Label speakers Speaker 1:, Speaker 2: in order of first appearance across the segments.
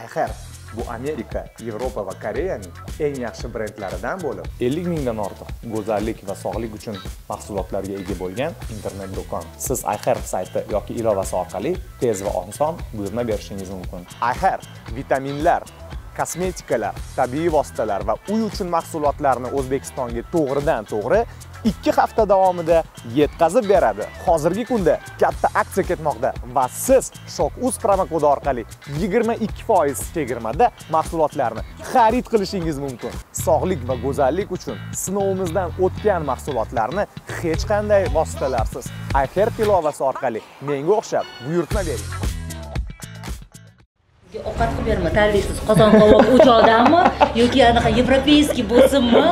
Speaker 1: ayxer bu amerika yevropa va koreyaning eng yaxshi brendlaridan bo'lib 50 mingdan ortiq go'zallik va sog'liq uchun mahsulotlarga ega bo'lgan internet do'kon. Siz ayxer sayti yoki ilovasi orqali tez va oson buyurtma berishingiz mumkin. Ayxer vitaminlar kosmetikalar tabiiy vositalar va uy uchun mahsulotlarni o'zbekistonga to'g'ridan to'g'ri ikki hafta davomida yetkazib beradi. Hozirgi kunda katta aksiya ketmoqda va siz shok uz promokodi orqali 22% chegirmada mahsulotlarni xarid qilishingiz mumkin. Sog'lik va go'zallik uchun sinovimizdan o'tgan mahsulotlarni hech qanday vositalarsiz. Ayher tilovasi orqali menga o'xshab buyurtma bering.
Speaker 2: Ovqat qilib berma tanlaysiz qozon qovoq o'choqdanmi yoki anaqa yevropeyskiy bo'lsinmi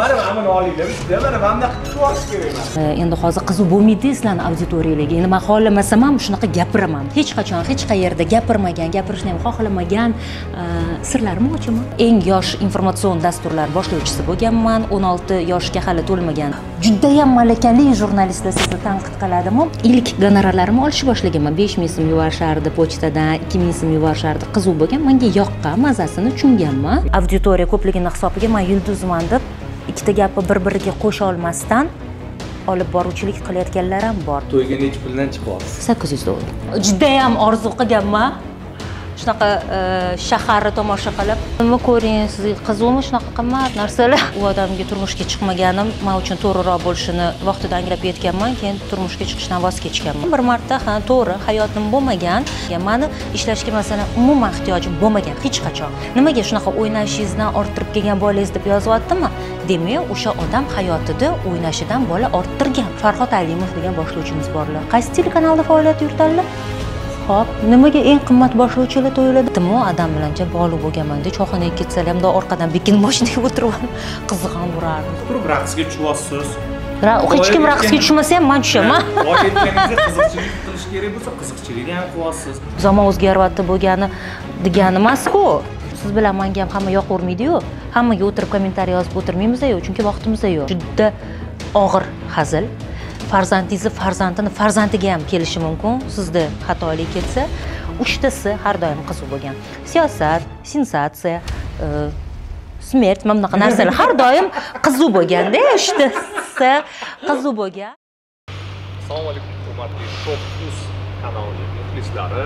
Speaker 1: mana mana olinglar mana bunaqa qilib kerak emas.
Speaker 2: Endi hozir qiziq bo'lmaydi sizlarni auditoriyalarga. Endi man xohlamasam ham shunaqa gapiraman. Hech qachon hech qayerda gapirmagan gapirishni ham xohlamagan e, sirlarimni ochaman eng yosh informatsion dasturlar boshlovchisi bo'lganman. O'n olti yoshga hali to'lmagan. Judayam malakali jurnalistlar sizni tanqid qiladimi? Ilk gonorarlarimni olishni boshlaganman. Besh ming so'm yuborishardi pochtadan ikki ming so'm yuborishardi qiziq bo'lgan menga yoqqan mazasini tushunganman auditoriya ko'pligini hisobiga man yulduzman deb ikkita gapni bir biriga qo'sha olmasdan olib boruvchilik qilayotganlar ham bor.
Speaker 3: To'yga nechi puldan chiqyapsiz?
Speaker 2: Sakkiz yuz dollar judayam orzu qilganman shunaqa e, shaharni tomosha qilib nima ko'ring sizga qiziqmi shunaqa qimmat narsalar. U odamga turmushga chiqmaganim man uchun to'g'riroq bo'lishini vaqtida anglab yetganman keyin turmushga chiqishdan voz kechganman. Bir marta ha to'g'ri hayotim bo'lmagan mani ishlashga masalan umuman ehtiyojim bo'lmagan hech qachon. Nimaga shunaqa o'ynashingizdan orttirib kelgan bolangiz deb yozyaptimi? Demak o'sha odam hayotida o'ynashidan bola orttirgan farhod alimov degan boshlovchimiz borlar. Qaysi telekanalda faoliyat yuritadilar? Xo'p, nimaga eng qimmat boshlovchilar to'yiladi? Timo adam bilancha bog'liq bo'lganman-da, choyxonaga ketsalar ham orqadan bekinib mashinaga o'tirib qiziq ham urardim.
Speaker 3: turib raqsga tushyapsiz
Speaker 2: Hech kim raqsga tushmasa ham men tushaman.
Speaker 3: voy yetganingizda qiziqchilik qilish kerak bo'lsa qiziqchilikni ham qilyapsiz
Speaker 2: Zamon o'zgaryapti bo'lgani degani emas-ku. Siz bilan menga ham hamma yoqavermaydi-yu. Hammaga o'tirib kommentariy yozib o'tirmaymiz-ku, chunki vaqtimiz yo'q. Juda og'ir hazil. Farzandingizni farzandini farzandiga ham kelishi mumkin. Sizda xatolik ketsa, uchtasi har doim qiziq bo'lgan. Siyosat, sensatsiya, e, smert mana bunaqa narsalar har doim qiziq bo'lganda, uchtasi qiziq bo'lgan.
Speaker 3: assalomu alaykum hurmatli shop uz kanali muxlislari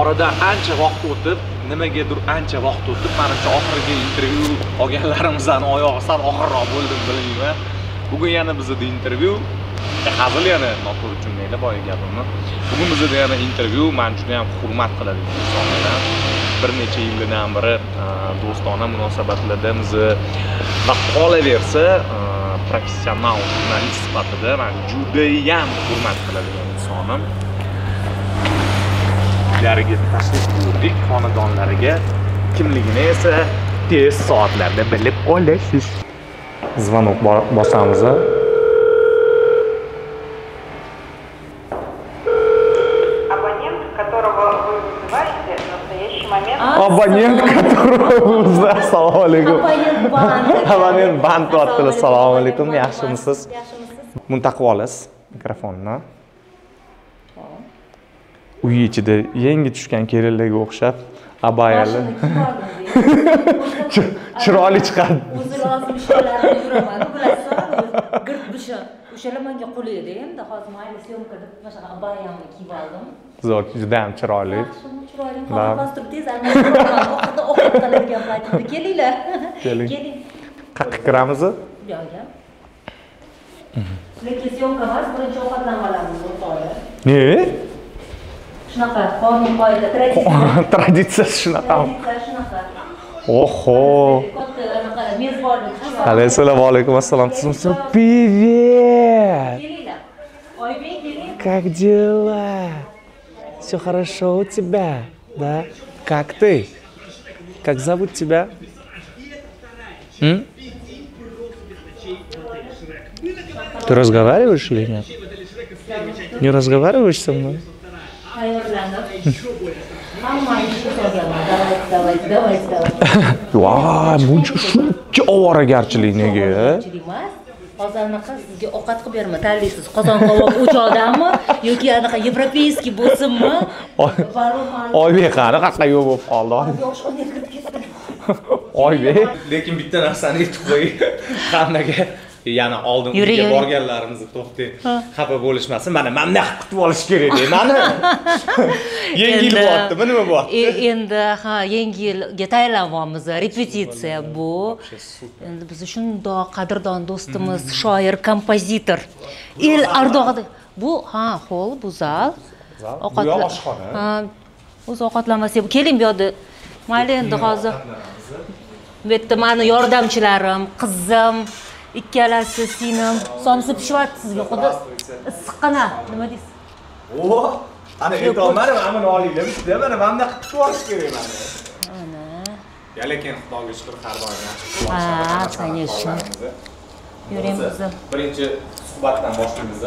Speaker 3: oradan ancha vaqt o'tib nimagadir ancha vaqt o'tib manimcha oxirgi intervyu olganlarimizdan oyog'i sal og'irroq bo'ldim bilmayman bugun yana bizada intervyu e, hazil yana noto'g'ri tushunmanglar boyagi gapimni? Bugun bizada yana intervyu man juda ham hurmat qiladigan insonlardan bir necha yildan beri e, do'stona munosabatlardamiz e, va qolaversa professional jurnalist sifatida man judayam hurmat qiladigan insonim uylariga tashrif buyurdik xonadonlariga kimligini esa tez soatlarda bilib olasiz
Speaker 1: звонок bosamiz
Speaker 4: Абонент, которого вы вызываете, в настоящий момент.
Speaker 1: Abonent которого assalomu alaykum
Speaker 2: Abonent band.
Speaker 1: abonent qilyaptilar assalomu alaykum yaxshimisiz buni taqib olasiz mikrofonni uy ichida yangi tushgan kelinlarga o'xshab. Abayali chiroyli chiqadi
Speaker 2: o'zi lozim ishlarni bilasizmi girt bisha o'shalar menga qul edi endi. Hozir mayli syomka deb mana shunaqa abayamni kiyib oldim.
Speaker 1: Zo'r juda ham chiroyli
Speaker 2: yaxshimi chiroyli. Hozir bostirib tez ovqat paytimda kelinglar.
Speaker 1: Keling. qayerga kiramiz
Speaker 2: yo'q lekin syomka emas birinchi ovqatlanib olamiz o'rtoqlar
Speaker 1: ne?
Speaker 2: Shunaqa qonun qoida traditsiya.
Speaker 1: Traditsiyasi shunaqami
Speaker 2: traditsiya shunaqa mezbonlik
Speaker 1: assalomu alaykum assalom привет? Как дела? Все хорошо у тебя да? Как ты? Как зовут тебя? М? ты разговариваешь или нет? Не разговариваешь со мной voy buncha shuncha ovoragarchilik nega
Speaker 2: hozir anaqa sizga ovqat qilib beraman tanlaysiz qozon qovoq o'choqdanmi yoki anaqa yevropeyskiy bo'lsinmi
Speaker 5: oybek qani yo'q bo'lib qoldi oybek
Speaker 1: lekin bitta narsani aytib qo'ying hammaga yana oldin borganlarimizni to'xtang. Xafa bo'lishmasin. Mana mana bunaqa kutib olish kerak mani yangi yil bo'lyaptimi? Nima bo'lyapti?
Speaker 2: E- endi ha yangi yilga tayyorlanyapmiz repetitsiya bu. Endi biz shundoq qadrdon do'stimiz shoir kompozitor el ardog'ida bu ha hol bu zal.
Speaker 5: Zal.
Speaker 2: Ovqatla-
Speaker 5: Bu yoq oshxona.
Speaker 2: o'zi ovqatlanmasa keling bu yoqda mayli endi hozir. bu yerda mani yordamchilarim qizim ikkalasi singlim somsa pishyapti sizga xuddi issiqqina. Nima deysiz?
Speaker 1: O ana aytolmadim amini olinglar. Bitta mana mana bunaqa kutib olish kerak mani
Speaker 2: ana.
Speaker 1: Ya lekin xudoga shukur har doim yaxshi
Speaker 2: Ha, конечно. yuring bizni
Speaker 1: birinchi suhbatdan boshlaymiz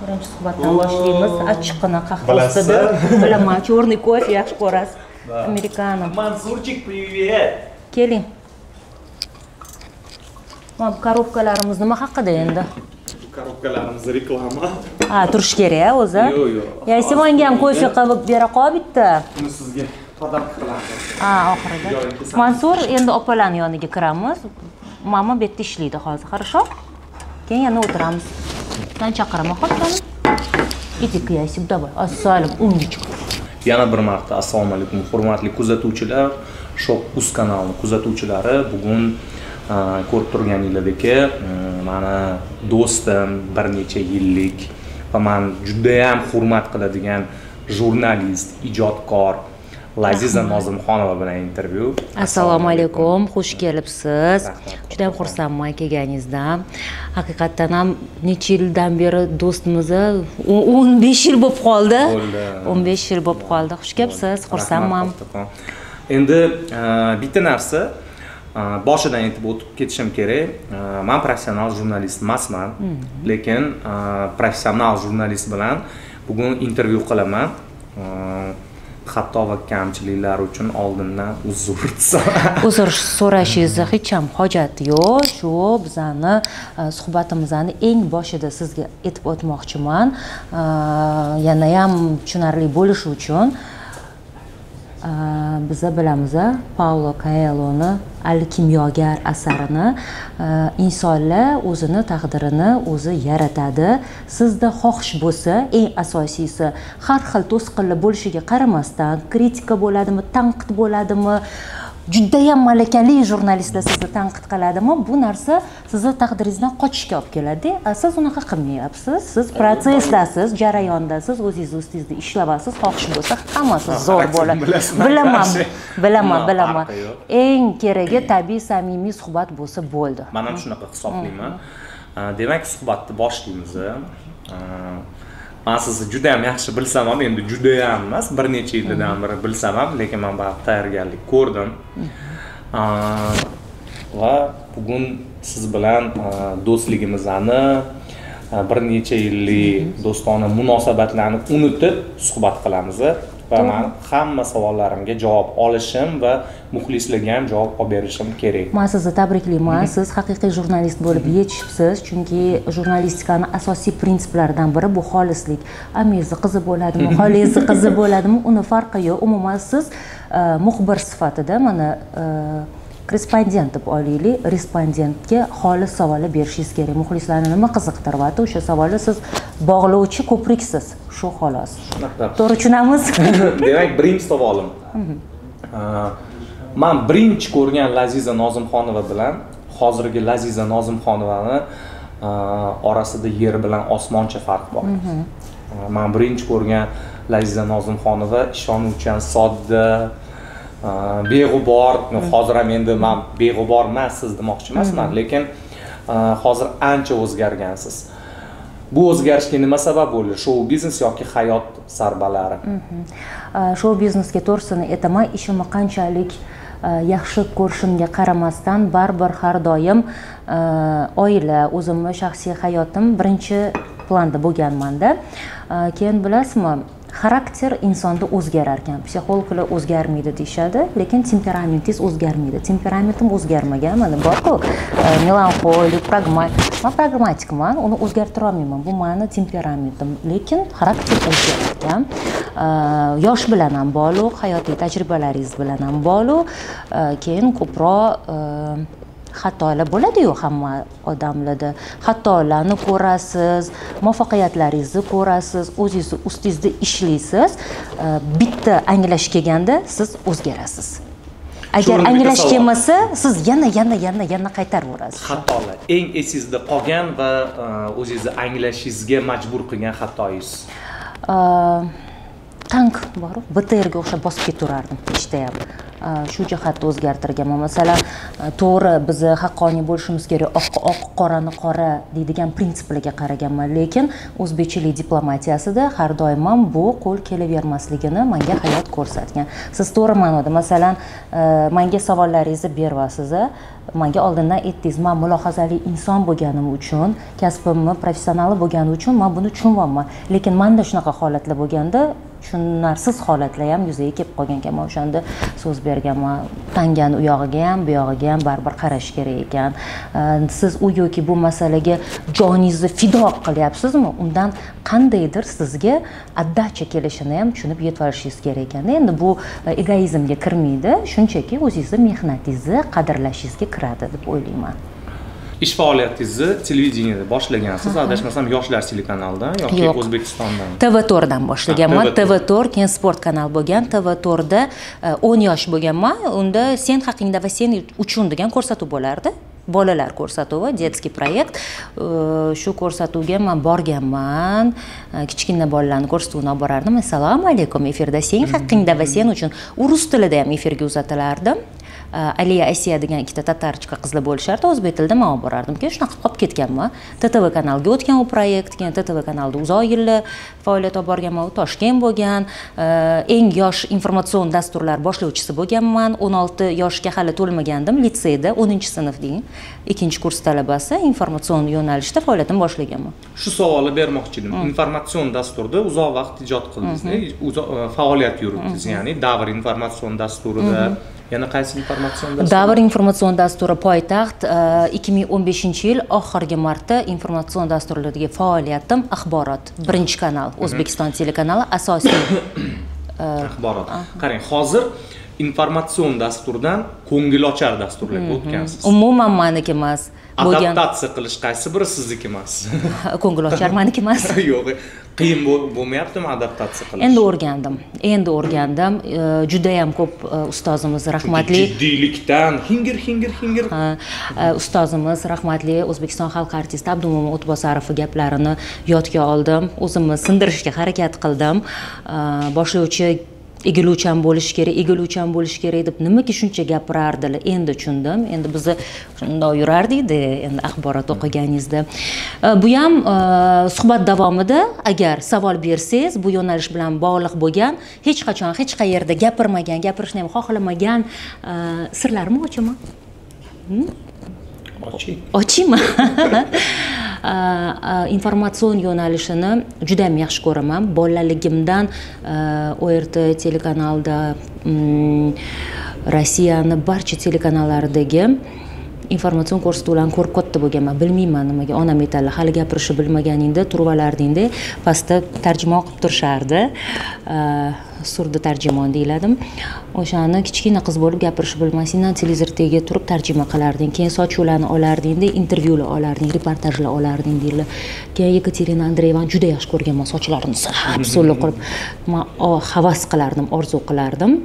Speaker 2: birinchi suhbatdan boshlaymiz. Achchiqqina qahva ustida. Bilaman черный кофе yaxshi ko'rasiz. Amerikano.
Speaker 1: Mansurchik привет.
Speaker 2: Keling bu korobkalarimiz nima haqida endi
Speaker 1: korobkalarimiz reklama
Speaker 2: ha turishi kerak o'zi
Speaker 1: Yo'q, yo'q.
Speaker 2: ya simonga ham kofe qilib bera qol bitta
Speaker 1: uni sizga podarka qilamiz
Speaker 2: ha oxirida mansur endi opalarni yoniga kiramiz mama bu yerda ishlaydi hozir хорошо? Keyin yana o'tiramiz man chaqiraman xo'p jonim иди-ка я себе давай. Ассалом умничка
Speaker 1: yana bir marta assalomu alaykum hurmatli kuzatuvchilar shok uz kanalini kuzatuvchilari bugun ko'rib turganinglardek e, mani do'stim bir necha yillik va man judayam hurmat qiladigan jurnalist ijodkor laziza nozimxonova bilan intervyu.
Speaker 2: Assalomu alaykum. xush kelibsiz. Juda ham xursandman kelganingizdan. Haqiqatdan ham necha yildan beri do'stmiz o'n besh yil bo'lib qoldi. O'n besh yil bo'lib qoldi. Xush kelibsiz. Xursandman.
Speaker 1: Endi a, bitta narsa boshidan aytib o'tib ketishim kerak man professional jurnalist emasman lekin professional jurnalist bilan bugun intervyu qilaman xato va kamchiliklar uchun oldindan uzr so'raman
Speaker 2: uzr so'rashingizni hech ham hojati yo'q shu bizani suhbatimizni eng boshida sizga aytib o'tmoqchiman yanayam tushunarli bo'lishi uchun biza bilamiz paulo kaeloni al kimyogar asarini insonlar o'zini taqdirini o'zi yaratadi. Sizda xohish bo'lsa eng asosiysi har xil to'sqinlar bo'lishiga qaramasdan kritika bo'ladimi tanqid bo'ladimi judayam malakali jurnalistlar sizni tanqid qiladimi? Bu narsa sizni taqdiringizdan qochishga olib keladi. A siz unaqa qilmayapsiz. Siz protsessdasiz jarayondasiz o'zingiz ustingizda ishlayapsiz xohish bo'lsa hammasi zo'r bo'ladi. bilaman bilaman bilaman. eng keragi tabiiy samimiy suhbat bo'lsa bo'ldi.
Speaker 1: Man ham shunaqa hisoblayman. A, demak suhbatni boshlaymiz. Man sizni juda yam yaxshi bilsam ham endi juda yam emas bir necha yildan beri bilsam ham lekin man baribir tayyorgarlik ko'rdim. A, va bugun siz bilan do'stligimizni bir necha yillik do'stona munosabatlarni unutib suhbat qilamiz va man hamma savollarimga javob olishim va muxlislarga ham javob olib berishim kerak.
Speaker 2: Man sizni tabriklayman siz haqiqiy jurnalist bo'lib yetishibsiz chunki jurnalistikani asosiy prinsiplaridan biri bu xolislik. Amangizni qizi bo'ladimi xolangizni qizi bo'ladimi uni farqi yo'q. Umuman siz e, muxbir sifatida mana korrespondent deb olaylik. Respondentga xolis savollar berishingiz kerak. Muxlislarni nima qiziqtiryapti? O'sha savolni siz bog'lovchi ko'priksiz. Shu xolos. To'g'ri tushunamiz.
Speaker 1: Demak birinchi savolim. Aa, man birinchi ko'rgan laziza nozimxonova bilan hozirgi laziza nozimxonovani orasida yer bilan osmoncha farq bor. Aa, man birinchi ko'rgan laziza nozimxonova ishonuvchan sodda beg'ubor hozir ham endi man beg'ubor emas siz demoqchi emasman lekin aa, hozir ancha o'zgargansiz. Bu o'zgarishga nima sabab bo'ldi? Shou biznes yoki hayot sarbalari
Speaker 2: shou biznesga to'g'risini aytaman ishimni qanchalik yaxshi ko'rishimga qaramasdan baribir har doim oila o'zimni shaxsiy hayotim birinchi planda bo'lganmanda. E, keyin bilasizmi xarakter insonda o'zgarar ekan psixologlar o'zgarmaydi deyishadi lekin temperamentingiz o'zgarmaydi. Temperamentim o'zgarmagan mana borku. E, melanxolik pragmatik. Man pragmatikman uni o'zgartira olmayman. Bu mani temperamentim. Lekin xarakter o'zgarar E, yosh bilan ham bog'liq hayotiy tajribalaringiz bilan ham bog'liq e, keyin ko'proq e, xatolar bo'ladiyu hamma odamlarda. Xatolarni ko'rasiz muvaffaqiyatlaringizni ko'rasiz o'zingizni ustingizda ishlaysiz E, bitta anglash kelganda siz o'zgarasiz. Agar anglash kelmasa siz yana yana yana yana qaytaraverasiz
Speaker 1: xatolar. Eng esingizda qolgan va e, o'zingizni anglashingizga majbur qilgan xatoyingiz?
Speaker 2: Э, tank bor btrga o'xshab bosib ketaverardim ishda ham shu jihatni o'zgartirganman. Masalan to'g'ri biz haqqoniy bo'lishimiz kerak oq oq qorani qora deydigan prinsiplarga qaraganman. Lekin o'zbekchilik diplomatiyasida har doim ham bu qo'l kelavermasligini manga hayot ko'rsatgan. Siz to'g'ri ma'noda masalan manga savollaringizni beryapsiz manga oldindan aytdingiz man mulohazali inson bo'lganim uchun kasbimni professionali bo'lgani uchun man buni tushunyapman lekin manda shunaqa holatlar bo'lganda tushunarsiz holatlar ham yuzaga kelib qolgan ekan. Man o'shanda so'z berganman tangani u yog'iga ham bu yog'iga ham baribir qarash kerak ekan. Siz u yoki bu masalaga joningizni fido qilyapsizmi? Undan qandaydir sizga отдача kelishini ham tushunib yetib olishingiz kerak ekanda. Endi bu e, egoizmga kirmaydi. Shunchaki o'zingizni mehnatingizni qadrlashingizga kiradi deb o'ylayman.
Speaker 1: Ish faoliyatingizni televideniyada boshlagansiz adashmasam yoshlar telekanalidan yoki o'zbekistondan.
Speaker 2: Tv to'rtdan boshlaganman
Speaker 1: Ha, TV4.
Speaker 2: tv to'rt. Keyin sport kanal bo'lgan tv to'rtda o'n yosh bo'lganman unda sen haqingda va sen uchun degan ko'rsatuv bo'lardi. Bolalar ko'rsatuvi детский proyekt. Э, shu ko'rsatuvga man borganman Э, kichkina bolalarni ko'rsatuvini olib borardim. Assalomu alaykum efirda sen haqingda va sen uchun u rus tilida ham efirga uzatilardi aliya asiya degan ikkita tatarchka qizlar bo'lishardi o'zbek tilida man olib borardim keyin shunaqa qilib qolib ketganman ttv kanalga o'tgan u proyekt keyin ttv kanalda uzoq yillar faoliyat olib borganman u toshkent bo'lgan eng yosh informatsion dasturlar boshlovchisi bo'lganman o'n olti yoshga hali to'lmagandim litseyda o'ninchi sinf deng ikkinchi kurs talabasi informatsion yo'nalishda faoliyatimni boshlaganman
Speaker 1: shu savolni bermoqchi edim informatsion dasturda uzoq vaqt ijod qildingiz faoliyat yuritdingiz ya'ni davr informatsion dasturida yana qaysi informatsion dastur
Speaker 2: davr informatsion dasturi poytaxt e, ikki ming o'n beshinchi yil oxirgi marta informatsion dasturlardagi faoliyatim axborot. Birinchi kanal o'zbekiston telekanali asosiy
Speaker 1: axborot. qarang hozir informatsion dasturdan ko'ngilochar dasturlarga o'tgansiz
Speaker 2: umuman maniki emas bo'lgan
Speaker 1: adaptatsiya qilish qaysi biri sizniki emas?
Speaker 2: Ko'ngilochar maniki emas.
Speaker 1: Yo'q qiyin bo'l- bo'lmayaptimi adaptatsiya qilish?
Speaker 2: Endi o'rgandim endi o'rgandim. Judayam ko'p e, ustozimiz rahmatli
Speaker 1: jiddiylikdan hingir hingir hingir
Speaker 2: e, ustozimiz rahmatli o'zbekiston xalq artisti abdumo'min o'tbosarovni gaplarini yodga oldim. O'zimni sindirishga harakat qildim. Boshlovchi egiluvchan bo'lish kerak egiluvchan bo'lish kerak deb nimaga shuncha gapirardilar. Endi tushundim. Endi bizni shundoq yurardikda endi axborot o'qiganingizda. Bu ham e, suhbat davomida agar savol bersangiz bu yo'nalish bilan bog'liq bo'lgan hech qachon hech qayerda gapirmagan gapirishni ham xohlamagan e, sirlarimni ochaman
Speaker 1: oching.
Speaker 2: Ochaymi A, a, informatsion yo'nalishini juda ham yaxshi ko'raman bolaligimdan ort telekanalida rossiyani barcha telekanallaridagi informatsion ko'rsatuvlarni ko'rib katta bo'lganman bilmayman nimaga onam aytadilar hali gapirishni bilmaganingda turib olardingda pastda tarjima qilib turishardi surdi tarjimon deyiladi o'shani kichkina qiz bo'lib gapirishni bilmasingdan televizor tagiga turib tarjima qilarding keyin sochuvlarni olardingda intervyular olarding reportajlar olarding deydilar keyin yekaterina andreevani juda yaxshi ko'rganman sochlarini sap so'lli qilib man havas qilardim orzu qilardim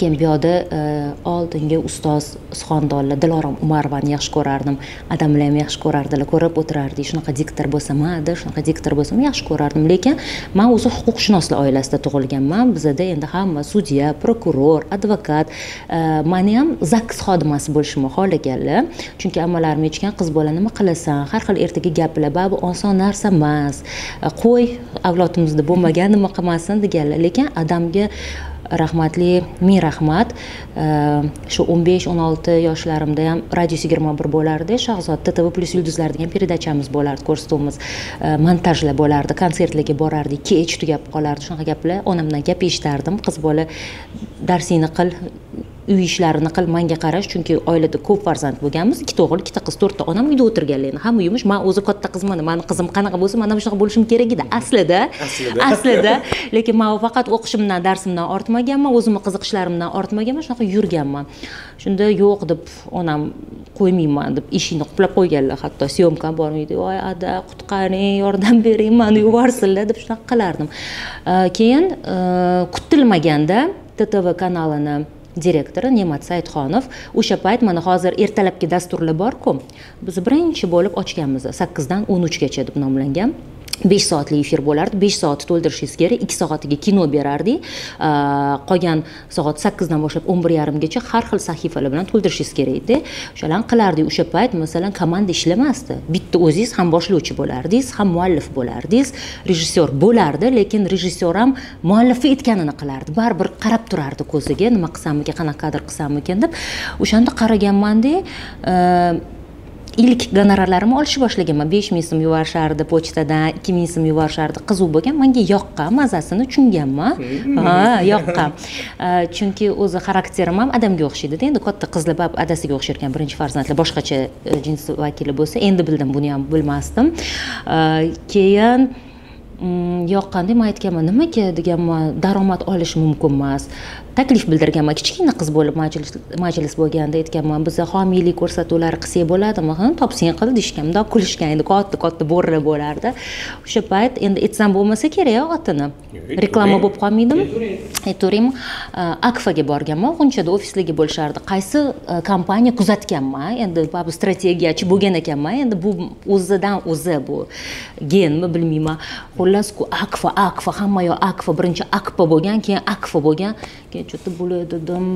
Speaker 2: keyin bu yoqda e, oldingi ustoz suxandonlar dilorom umarovani yaxshi ko'rardim. Adamlar ham yaxshi ko'rardilar ko'rib o'tirardik shunaqa diktor bo'lsamadi shunaqa diktor bo'lsam yaxshi ko'rardim. Lekin man o'zi huquqshunoslar oilasida tug'ilganman. Bizada endi hamma sudya prokuror advokat e, mani ham zaks xodimasi bo'lishimni xohlaganlar. Chunki ammalarim aytishgan qiz bola nima qilasan? Har xil ertaga gaplar baribir oson narsa emas. Qo'y avlodimizda bo'lmagan nima qilmasin? deganlar. Lekin adamga rahmatli ming rahmat e, shu o'n besh o'n olti yoshlarimda ham radio yigirma bir bo'lardi. Shahzod ttv plyus yulduzlar degan передачamiz bo'lardi ko'rsatuvimiz e, montajlar bo'lardi konsertlarga borardik kech tugab qolardi shunaqa gaplar onamdan gap eshitardim. Qiz bola darsingni qil uy ishlarini qil manga qarash chunki oilada ko'p farzand bo'lganmiz. Ikkita o'g'il ikkita qiz to'rtta onam uyda o'tirganlar hamma yumush man o'zi katta qizman mani qizim qanaqa bo'lsa man ham shunaqa bo'lishim kerak edi. Aslida
Speaker 5: Aslida.
Speaker 2: lekin man faqat o'qishimdan darsimdan ortmaganman o'zimni qiziqishlarimdan ortmaganman shunaqa yurganman. Shunda yo'q deb onam qo'ymayman deb eshikni quplab qo'yganlar hatto syomkam bormaydi voy ada qutqaring yordam bering mani yuborsinlar deb shunaqa qilardim. Keyin kutilmaganda ttv kanalini direktori ne'mat saidxonov o'sha payt mana hozir ertalabki dasturlar borku biz birinchi bo'lib ochganmiz sakkizdan o'n uchgacha deb nomlangan. Besh soatli efir bo'lardi. Besh soat to'ldirishingiz kerak ikki soatiga kino berardik qolgan soat sakkizdan boshlab o'n bir yarimgacha har xil sahifalar bilan to'ldirishingiz kerak edi. O'shalarni qilardik o'sha payt masalan komanda ishlamasdi. Bitta o'zingiz ham boshlovchi bo'lardingiz ham muallif bo'lardingiz rejissyor bo'lardi lekin rejissyor ham muallifi aytganini qilardi. Baribir qarab turardi ko'ziga nima qilsammikin qanaqa kadr qilsammikin deb. O'shanda qaraganmanda ilk gonorarlarimni olishni boshlaganman besh ming so'm yuborishardi pochtadan ikki ming so'm yuborishardi qiziq bo'lgan manga yoqqan mazasini tushunganman ha yoqqan chunki o'zi xarakterim ham adamga o'xshaydida. Endi katta qizlar baribir adasiga o'xshar ekan birinchi farzandlar boshqacha eh, jins vakili bo'lsa endi bildim buni ham bilmasdim. Keyin mm, yoqqanda man aytganman nimaga deganman daromad olish mumkin emas taklif bildirganman kichkina qiz bo'lib majlis majlis bo'lganda aytganman biza homiylik ko'rsatuvlari qilsak bo'ladimi? Ha topsang qil deyishgan mundoq kulishgan endi katta katta bo'rra bo'lardi. O'sha payt endi aytsam bo'lmasa kerak otini. Reklama bo'lib qolmaydimi? aytaveraymi akfaga borganman g'unchada ofislarga bo'lishardi. Qaysi e, kompaniya kuzatganman? Endi baribir strategiyachi bo'lgan ekanman. Endi bu o'zidan o'zi bu genmi bilmayman. Xullas akfa akfa hamma yoq akfa birinchi akfa bo'lgan keyin akfa bo'lgan keyin что то bo'ladi dedim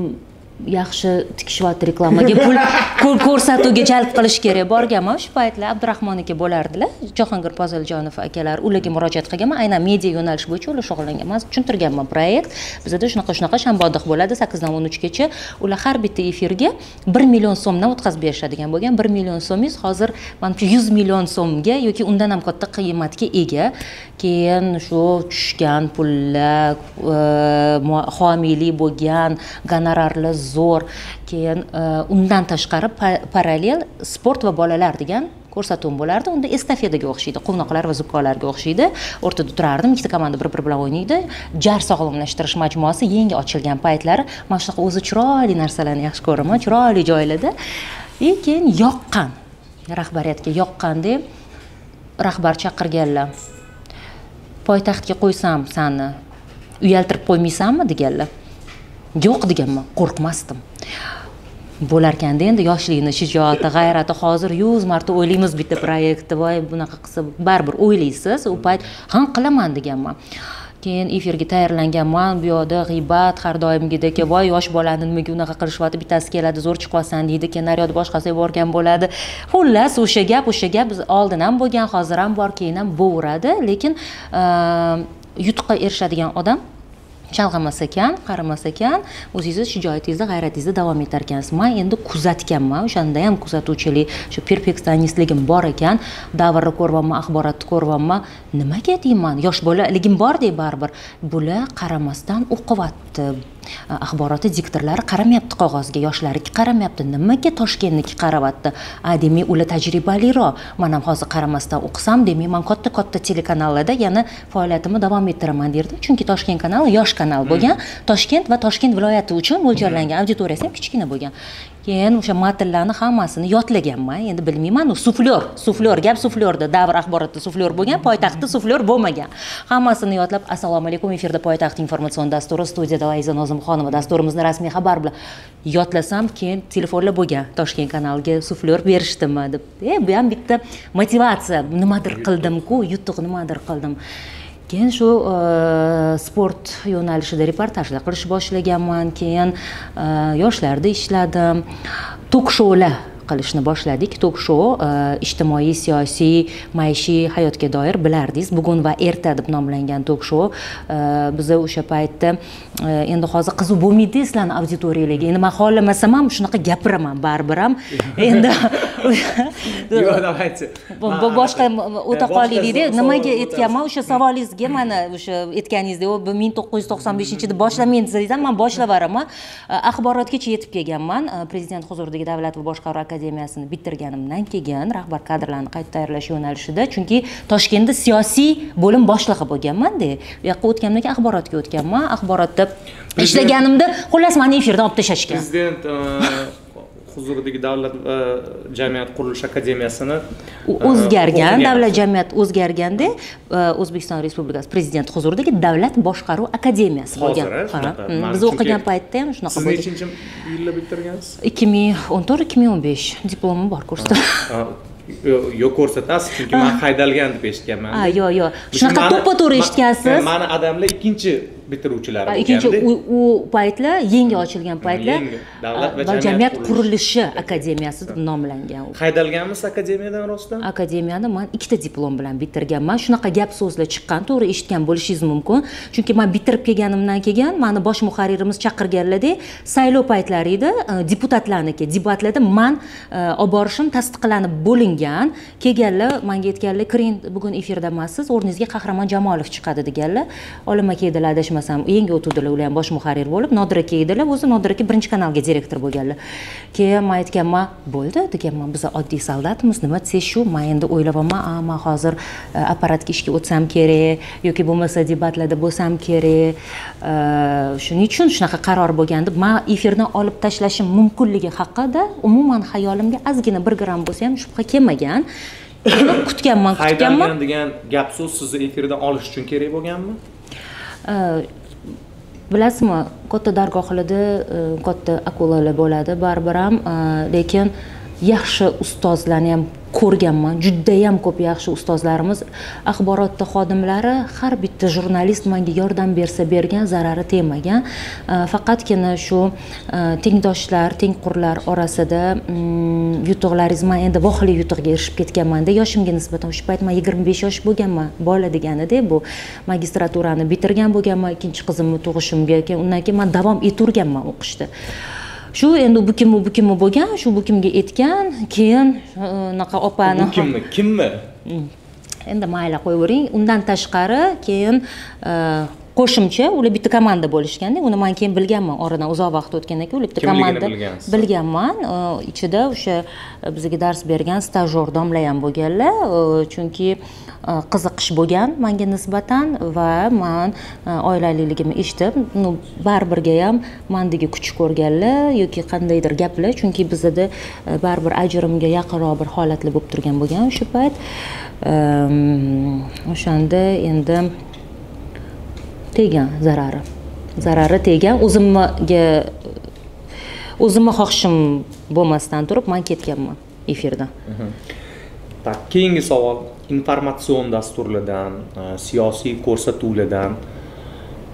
Speaker 2: yaxshi tikishyapti reklamaga pul ko'rsatuvga jalb qilish kerak. Borganman o'sha paytlar abdurahmon aka bo'lardilar. Jahongir poziljonov akalar ularga murojaat qilganman. Aynan media yo'nalish bo'yicha ular shug'ullangan. Man tushuntirganman proyekt. Bizada shunaqa shunaqa shanbodiq bo'ladi. Sakkizdan o'n uchgacha ular har bitta efirga bir million so'mdan o'tkazib berishadigan bo'lgan. Bir million so'mingiz hozir manimcha yuz million so'mga yoki undan ham katta qiymatga ega. Keyin shu tushgan pullar e, homiylik bo'lgan gonorarlar zo'r keyin e, undan tashqari parallel sport va bolalar degan ko'rsatuvim bo'lardi. Unda estafetaga o'xshaydi quvnoqlar va zukkolarga o'xshaydi. O'rtada turardim ikkita komanda bir biri bilan o'ynaydi. Jar sog'lomlashtirish majmuasi yangi ochilgan paytlari. Mana shunaqa o'zi chiroyli narsalarni yaxshi ko'raman chiroyli joylarda. И keyin yoqqan rahbariyatga yoqqanda rahbar chaqirganlar. Poytaxtga qo'ysam sani uyaltirib qo'ymaysanmi deganlar. Yo'q deganman qo'rqmasdim. Bo'larkanda endi yoshlikni shijoati g'ayrati hozir yuz marta o'ylaymiz bitta proyektni voy bunaqa qilsa baribir o'ylaysiz u payt ha qilaman deganman. Keyin efirga tayyorlanganman bu yoqda g'iybat har doimgidek voy yosh bolani nimaga unaqa qilishyapti bittasi keladi zo'r chiqyapsan deydi keyin naryoqda boshqasi yuborgan bo'ladi. Xullas o'sha gap o'sha gap biz oldin ham bo'lgan hozir ham bor keyin ham bo'laveradi lekin ehm, yutuqqa erishadigan odam chalg'amas ekan qarimas ekan. O'zingizni shijoatingizni g'ayratingizni davom etar ekansiz man endi kuzatganman o'shanda ham kuzatuvchilik shu perfeksionistligim bor ekan. Davrni ko'ryapman axborotni ko'ryapman nimaga deyman? Yosh bolaligim borda baribir. Bular qaramasdan o'qiyapti. Axboroti diktorlari qaramayapti qog'ozga yoshlarniki qaramayapti nimaga toshkentniki qarayapti a demak ular tajribaliroq. Man ham hozir qaramasdan o'qisam demak man katta katta telekanallarda yana faoliyatimni davom ettiraman derdim. Chunki toshkent kanali yosh kanal bo'lgan. Toshkent va toshkent viloyati uchun mo'ljallangan auditoriyasi ham kichkina bo'lgan keyin o'sha matnlarni hammasini yodlaganman. Endi bilmayman u suflyor suflyor gap suflyorda. Davr axborotda suflyor bo'lgan poytaxtda suflyor bo'lmagan. Hammasini yodlab assalomu alaykum efirda poytaxt informatsion dasturi studiyada ayiza nozimxonova dasturimizni rasmiy xabar bilan yodlasam keyin telefonlar bo'lgan. Toshkent kanaliga suflyor berishdimi deb. E bu ham bitta motivatsiya. Nimadir qildimku yutuq nimadir qildim keyin shu e, sport yo'nalishida reportajlar qilishni boshlaganman. Keyin e, yoshlarda ishladim. Tok shoular qilishni boshladik. Tok shou e, ijtimoiy siyosiy maishiy hayotga doir bilardingiz. Bugun va erta deb nomlangan tok shou E, biza o'sha paytda e, endi hozir qiziq bo'lmaydi sizlarni auditoriyalarga. Endi man xohlamasam ham shunaqa gapiraman baribir ham. Endi
Speaker 1: yo'q
Speaker 2: bu boshqa o'ta qolaylikda nimaga aytganman? o'sha savolingizga mana o'sha aytganingizdek "O, bu ming to'qqiz yuz to'qson beshinchi yilda boshlamaymiz dedingiz man boshlab yuboraman axborotgacha yetib kelganman. Prezident huzuridagi davlat va boshqaruv akademiyasini bitirganimdan keyin rahbar kadrlarni qayta tayyorlash yo'nalishida chunki toshkentda siyosiy bo'lim boshlig'i bo'lganmanda. U yoqqa o'tgandan keyin axborotga o'tganman. Axborotda ishlaganimda xullas mani efirdan olib tashlashgan.
Speaker 1: Prezident huzuridagi davlat va jamiyat qurilish akademiyasini e,
Speaker 2: o'zgargan davlat jamiyati o'zgarganda e, o'zbekiston respublikasi prezidenti huzuridagi davlat boshqaruv akademiyasi bo'lgan.
Speaker 1: Shunaqa.
Speaker 2: mm, biz o'qigan paytda ham shunaqa
Speaker 1: siz nechinchi yilda bitirgansiz?
Speaker 2: ikki ming o'n to'rt ikki ming o'n besh diplomim bor kursda.
Speaker 1: Yo'q ko'rsatasiz chunki man haydalgan deb eshitganman.
Speaker 2: Yo'q yo'q
Speaker 1: Lekin
Speaker 2: shunaqa to'ppa to'g'ri eshitgansiz?
Speaker 1: mani adamlar ikkinchi bitiruvchilar
Speaker 2: Ha, ikkinchi u, paytlar yangi ochilgan paytlar
Speaker 1: davlat va jamiyat qurilishi.
Speaker 2: akademiyasi deb nomlangan u.
Speaker 1: Haydalganmisiz akademiyadan rostdan?
Speaker 2: Akademiyani man ikkita diplom bilan bitirganman shunaqa gap so'zlar chiqqan to'g'ri eshitgan bo'lishingiz mumkin. Chunki man bitirib kelganimdan keyin mani bosh muharririmiz chaqirganlarda saylov paytlari edi e, deputatlarniki debatlarda man e, olib borishim tasdiqlanib bo'lingan. Kelganlar manga aytganlar kiring bugun efirda emassiz o'rningizga qahramon jamolov chiqadi deganlar. Olim aka edilar adashmasam yangi o'tuvdilar ular ham bosh muharrir bo'lib nodir aka edilar o'zi nodir aka birinchi kanalga direktor bo'lganlar. Keyin man aytganman bo'ldi. Deganman biz oddiy soldatmiz. Nima desangiz shu man endi o'ylayapman a man hozir e, apparatga ishga o'tsam kerak yoki bo'lmasa debatlarda bo'lsam kerak. E, shuning uchun shunaqa qaror bo'lgan deb man efirdan olib tashlashim mumkinligi haqida umuman hayolimga ozgina bir gramm bo'lsa ham shubha kelmagan. Kutganman kutganman.
Speaker 1: haydalgan degan gap so'z sizni efirdan olish uchun kerak bo'lganmi
Speaker 2: Э, bilasizmi katta dargohlarda э, katta akulalar bo'ladi baribir ham э, lekin yaxshi ustozlarni ham ko'rganman. Judayam ko'p yaxshi ustozlarimiz. Axborotda xodimlari har bitta jurnalist menga yordam bersa bergan zarari tegmagan э, faqatgina shu э, tengdoshlar tengqurlar orasida yutuqlaringiz man endi vohali yutuqqa erishib ketganmanda yoshimga nisbatan o'sha payt man yigirma besh yosh bo'lganman. Bola deganida bu magistraturani bitirgan bo'lganman. Ikkinchi qizimni tug'ishimga keyin undan keyin man davom etaverganman o'qishda. Shu endi bu kimmi bu kimmi bo'lgan shu bu kimga aytgan keyin e, unaqa opani
Speaker 1: bu kimni kimni
Speaker 2: endi mayli qo'yavering. Undan tashqari keyin e, qo'shimcha ular bitta komanda bo'lishganda uni man keyin bilganman. Oradan uzoq vaqt o'tgandan keyin ular bitta komanda bilganman. Ichida o'sha e, bizga dars bergan stajyor domla ham bo'lganlar. Chunki e, qiziqish bo'lgan manga nisbatan va man e, oilaliligimni eshitib ну baribirga ham mandagi kuch ko'rganlar yoki qandaydir gaplar. Chunki bizada baribir ajrimga yaqinroq bir holatlar bo'lib turgan bo'lgan o'sha payt. O'shanda endi tegan zarari. Zarari tegan. O'zimga o'zimni xohishim bo'lmasdan turib man ketganman efirdan
Speaker 1: tak keyingi savol. Informatsion dasturlardan e, siyosiy ko'rsatuvlardan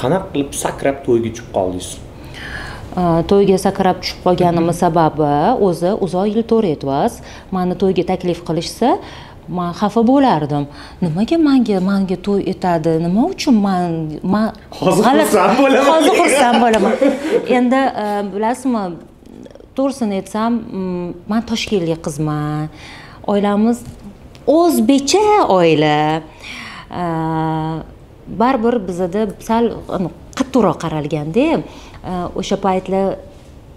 Speaker 1: qanaqa qilib sakrab to'yga chiqib qoldingiz?
Speaker 2: Э, to'yga sakrab tushib qolganimni sababi o'zi uzoq yil etvas mani to'yga taklif qilishsa man xafa bo'lardim. Nimaga manga manga to'y etadi? Nima uchun man man
Speaker 1: Hozir xursand bo'laman.
Speaker 2: hozir xursand bo'laman. Endi e, bilasizmi to'g'risini aytsam mm, man toshkentlik qizman. Oilamiz o'zbekcha oila. E, baribir bizada sal qattiqroq qaralganda e, o'sha paytlar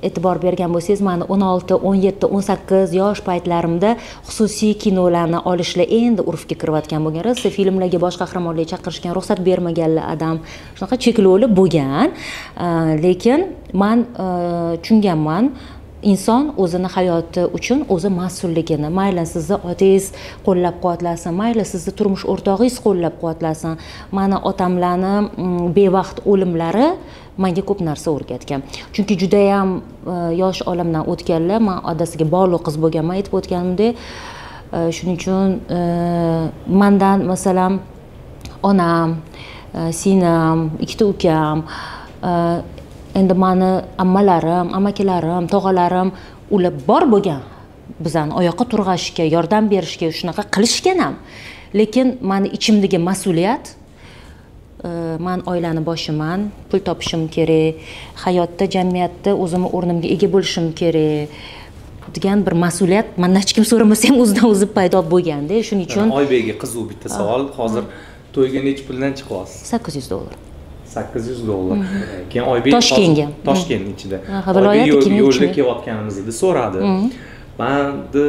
Speaker 2: e'tibor bergan bo'lsangiz mani o'n olti o'n yetti o'n sakkiz yosh paytlarimda xususiy kinolarni olishlar endi urfga kirayotgan bo'lgan rosa filmlarga bosh qahramonlarga chaqirishgan ruxsat bermaganlar adam shunaqa cheklovlar bo'lgan. Lekin man tushunganman inson o'zini hayoti uchun o'zi mas'ulligini. Mayli sizni otangiz qo'llab quvvatlasin mayli sizni turmush o'rtog'ingiz qo'llab quvvatlasin. Mani otamlarni mm, bevaqt o'limlari menga ko'p narsa o'rgatgan. Chunki judayam e, yosh olamdan o'tganlar man adasiga bog'liq qiz bo'lganman aytib o'tganimdek e, shuning uchun e, mandan masalan onam singlim ikkita ukam endi mani ammalarim amakilarim tog'alarim ular bor bo'lgan bizani oyoqqa turg'ashga yordam berishga shunaqa qilishgan ham. Lekin mani ichimdagi mas'uliyat man oilani boshiman pul topishim kerak hayotda jamiyatda o'zimni o'rnimga ega bo'lishim kerak degan bir mas'uliyat mandan hech kim so'ramasa ham o'zidan o'zi paydo bo'lganda shuning uchun
Speaker 1: oybekga qiziq bitta savol. hozir to'yga nechi puldan chiqyapsiz?
Speaker 2: sakkiz yuz dollar.
Speaker 1: Sakkiz yuz dollar. Keyin oybek
Speaker 2: Toshkentga.
Speaker 1: toshkentni ichida.
Speaker 2: Ha, viloyat
Speaker 1: yo'lda kelayotganimizda so'radi manda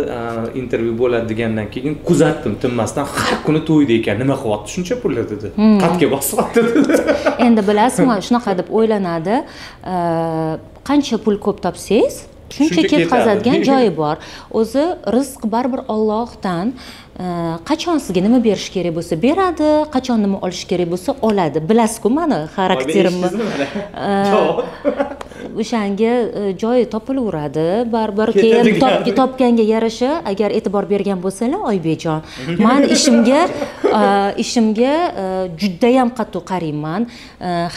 Speaker 1: intervyu bo'ladi degandan keyin kuzatdim tinmasdan har kuni to'yda ekan nima qilyapti shuncha pulni dedi. Qatga bosyapti dedi.
Speaker 2: Endi bilasizmi shunaqa deb o'ylanadi e, qancha pul ko'p topsangiz shuncha ketkazadigan joyi bor. O'zi rizq baribir ollohdan e, qachon sizga nima berish kerak bo'lsa beradi qachon nima olish kerak bo'lsa oladi. Bilasizku mani xarakterimni. O'shanga e, joyi topilaveradi. Baribir keyin top- topganga yarasha agar e'tibor bergan bo'lsanglar oybekjon man ishimga e, ishimga e, judayam qattiq qarayman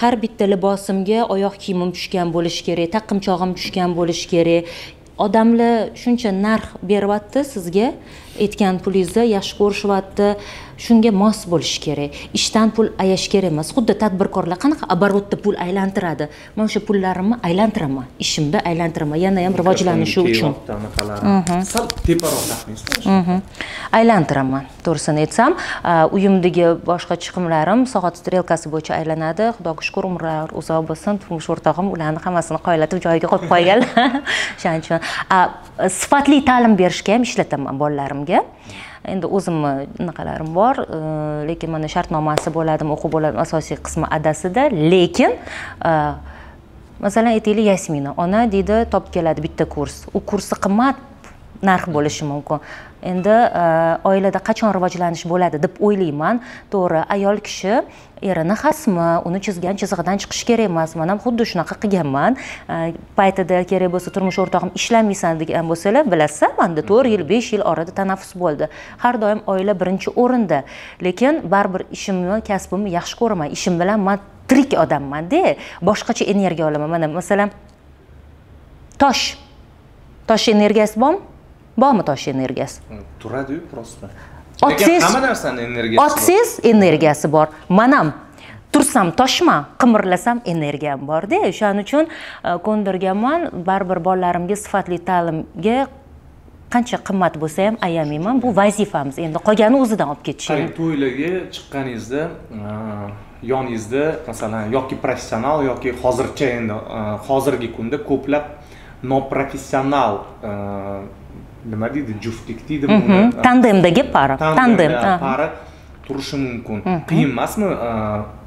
Speaker 2: har bitta libosimga oyoq kiyimim tushgan bo'lishi kerak taqinchog'im tushgan bo'lishi kerak odamlar shuncha narx beryapti sizga aytgan pulingizda yaxshi ko'rishyapti. Shunga mos bo'lishi kerak. Ishdan pul ayash kerak emas. Xuddi tadbirkorlar qanaqa оборотda pul aylantiradi? Man o'sha pullarimni aylantiraman. Ishimda aylantiraman. Yana ham rivojlanishi uchun.
Speaker 1: anaqalari sal teparoq
Speaker 2: Mhm. aylantiraman to'g'risini aytsam. Uyimdagi boshqa chiqimlarim soat strelkasi bo'yicha aylanadi. Xudoga shukur umrlar uzoq bo'lsin. Turmush o'rtog'im ularni hammasini qoyillatib joyiga qo'yib qo'yganlar. O'shaning uchun sifatli ta'lim berishga ham ishlataman bolalarimga endi o'zimni anaqalarim bor e, lekin mana shartnomasi bo'ladimi o'quv bo'ladimi asosiy qismi adasida lekin e, masalan aytaylik yasmina ona deydi topib keladi bitta kurs. U kursi qimmat narx bo'lishi mumkin. Endi e, oilada qachon rivojlanish bo'ladi deb o'ylayman. To'g'ri ayol kishi erini xasmi uni chizgan chizig'idan chiqish kerak emas. Man ham xuddi shunaqa qilganman. E, paytida kerak bo'lsa turmush o'rtog'im ishlamaysan degan bo'lsalar bilasan manda to'rt yil besh yil orada tanaffus bo'ldi. Har doim oila birinchi o'rinda. Lekin baribir ishimni kasbimni yaxshi ko'raman. Ishim bilan man tirik odammanda boshqacha energiya olaman. Mana masalan tosh. Tosh energiyasi bormi? Bormi tosh energiyasi.
Speaker 1: Turadiyu просто
Speaker 2: Otsangiz-
Speaker 1: hamma narsani energiyasi
Speaker 2: otsangiz energiyasi bor. Man ham tursam toshman qimirlasam energiyam borda o'shaning uchun e, ko'ndirganman baribir bolalarimga sifatli ta'limga qancha qimmat bo'lsa ham ayamayman bu vazifamiz. Endi qolgani o'zidan olib ketish
Speaker 1: qarang to'ylarga chiqqaningizda a, yoningizda masalan yoki professional yoki hozircha endi a, hozirgi kunda ko'plab noprofessional nima deydi juftlik deydimi uni?
Speaker 2: Mhm. tandemdagi para
Speaker 1: tandem pari turishi mumkin qiyin emasmi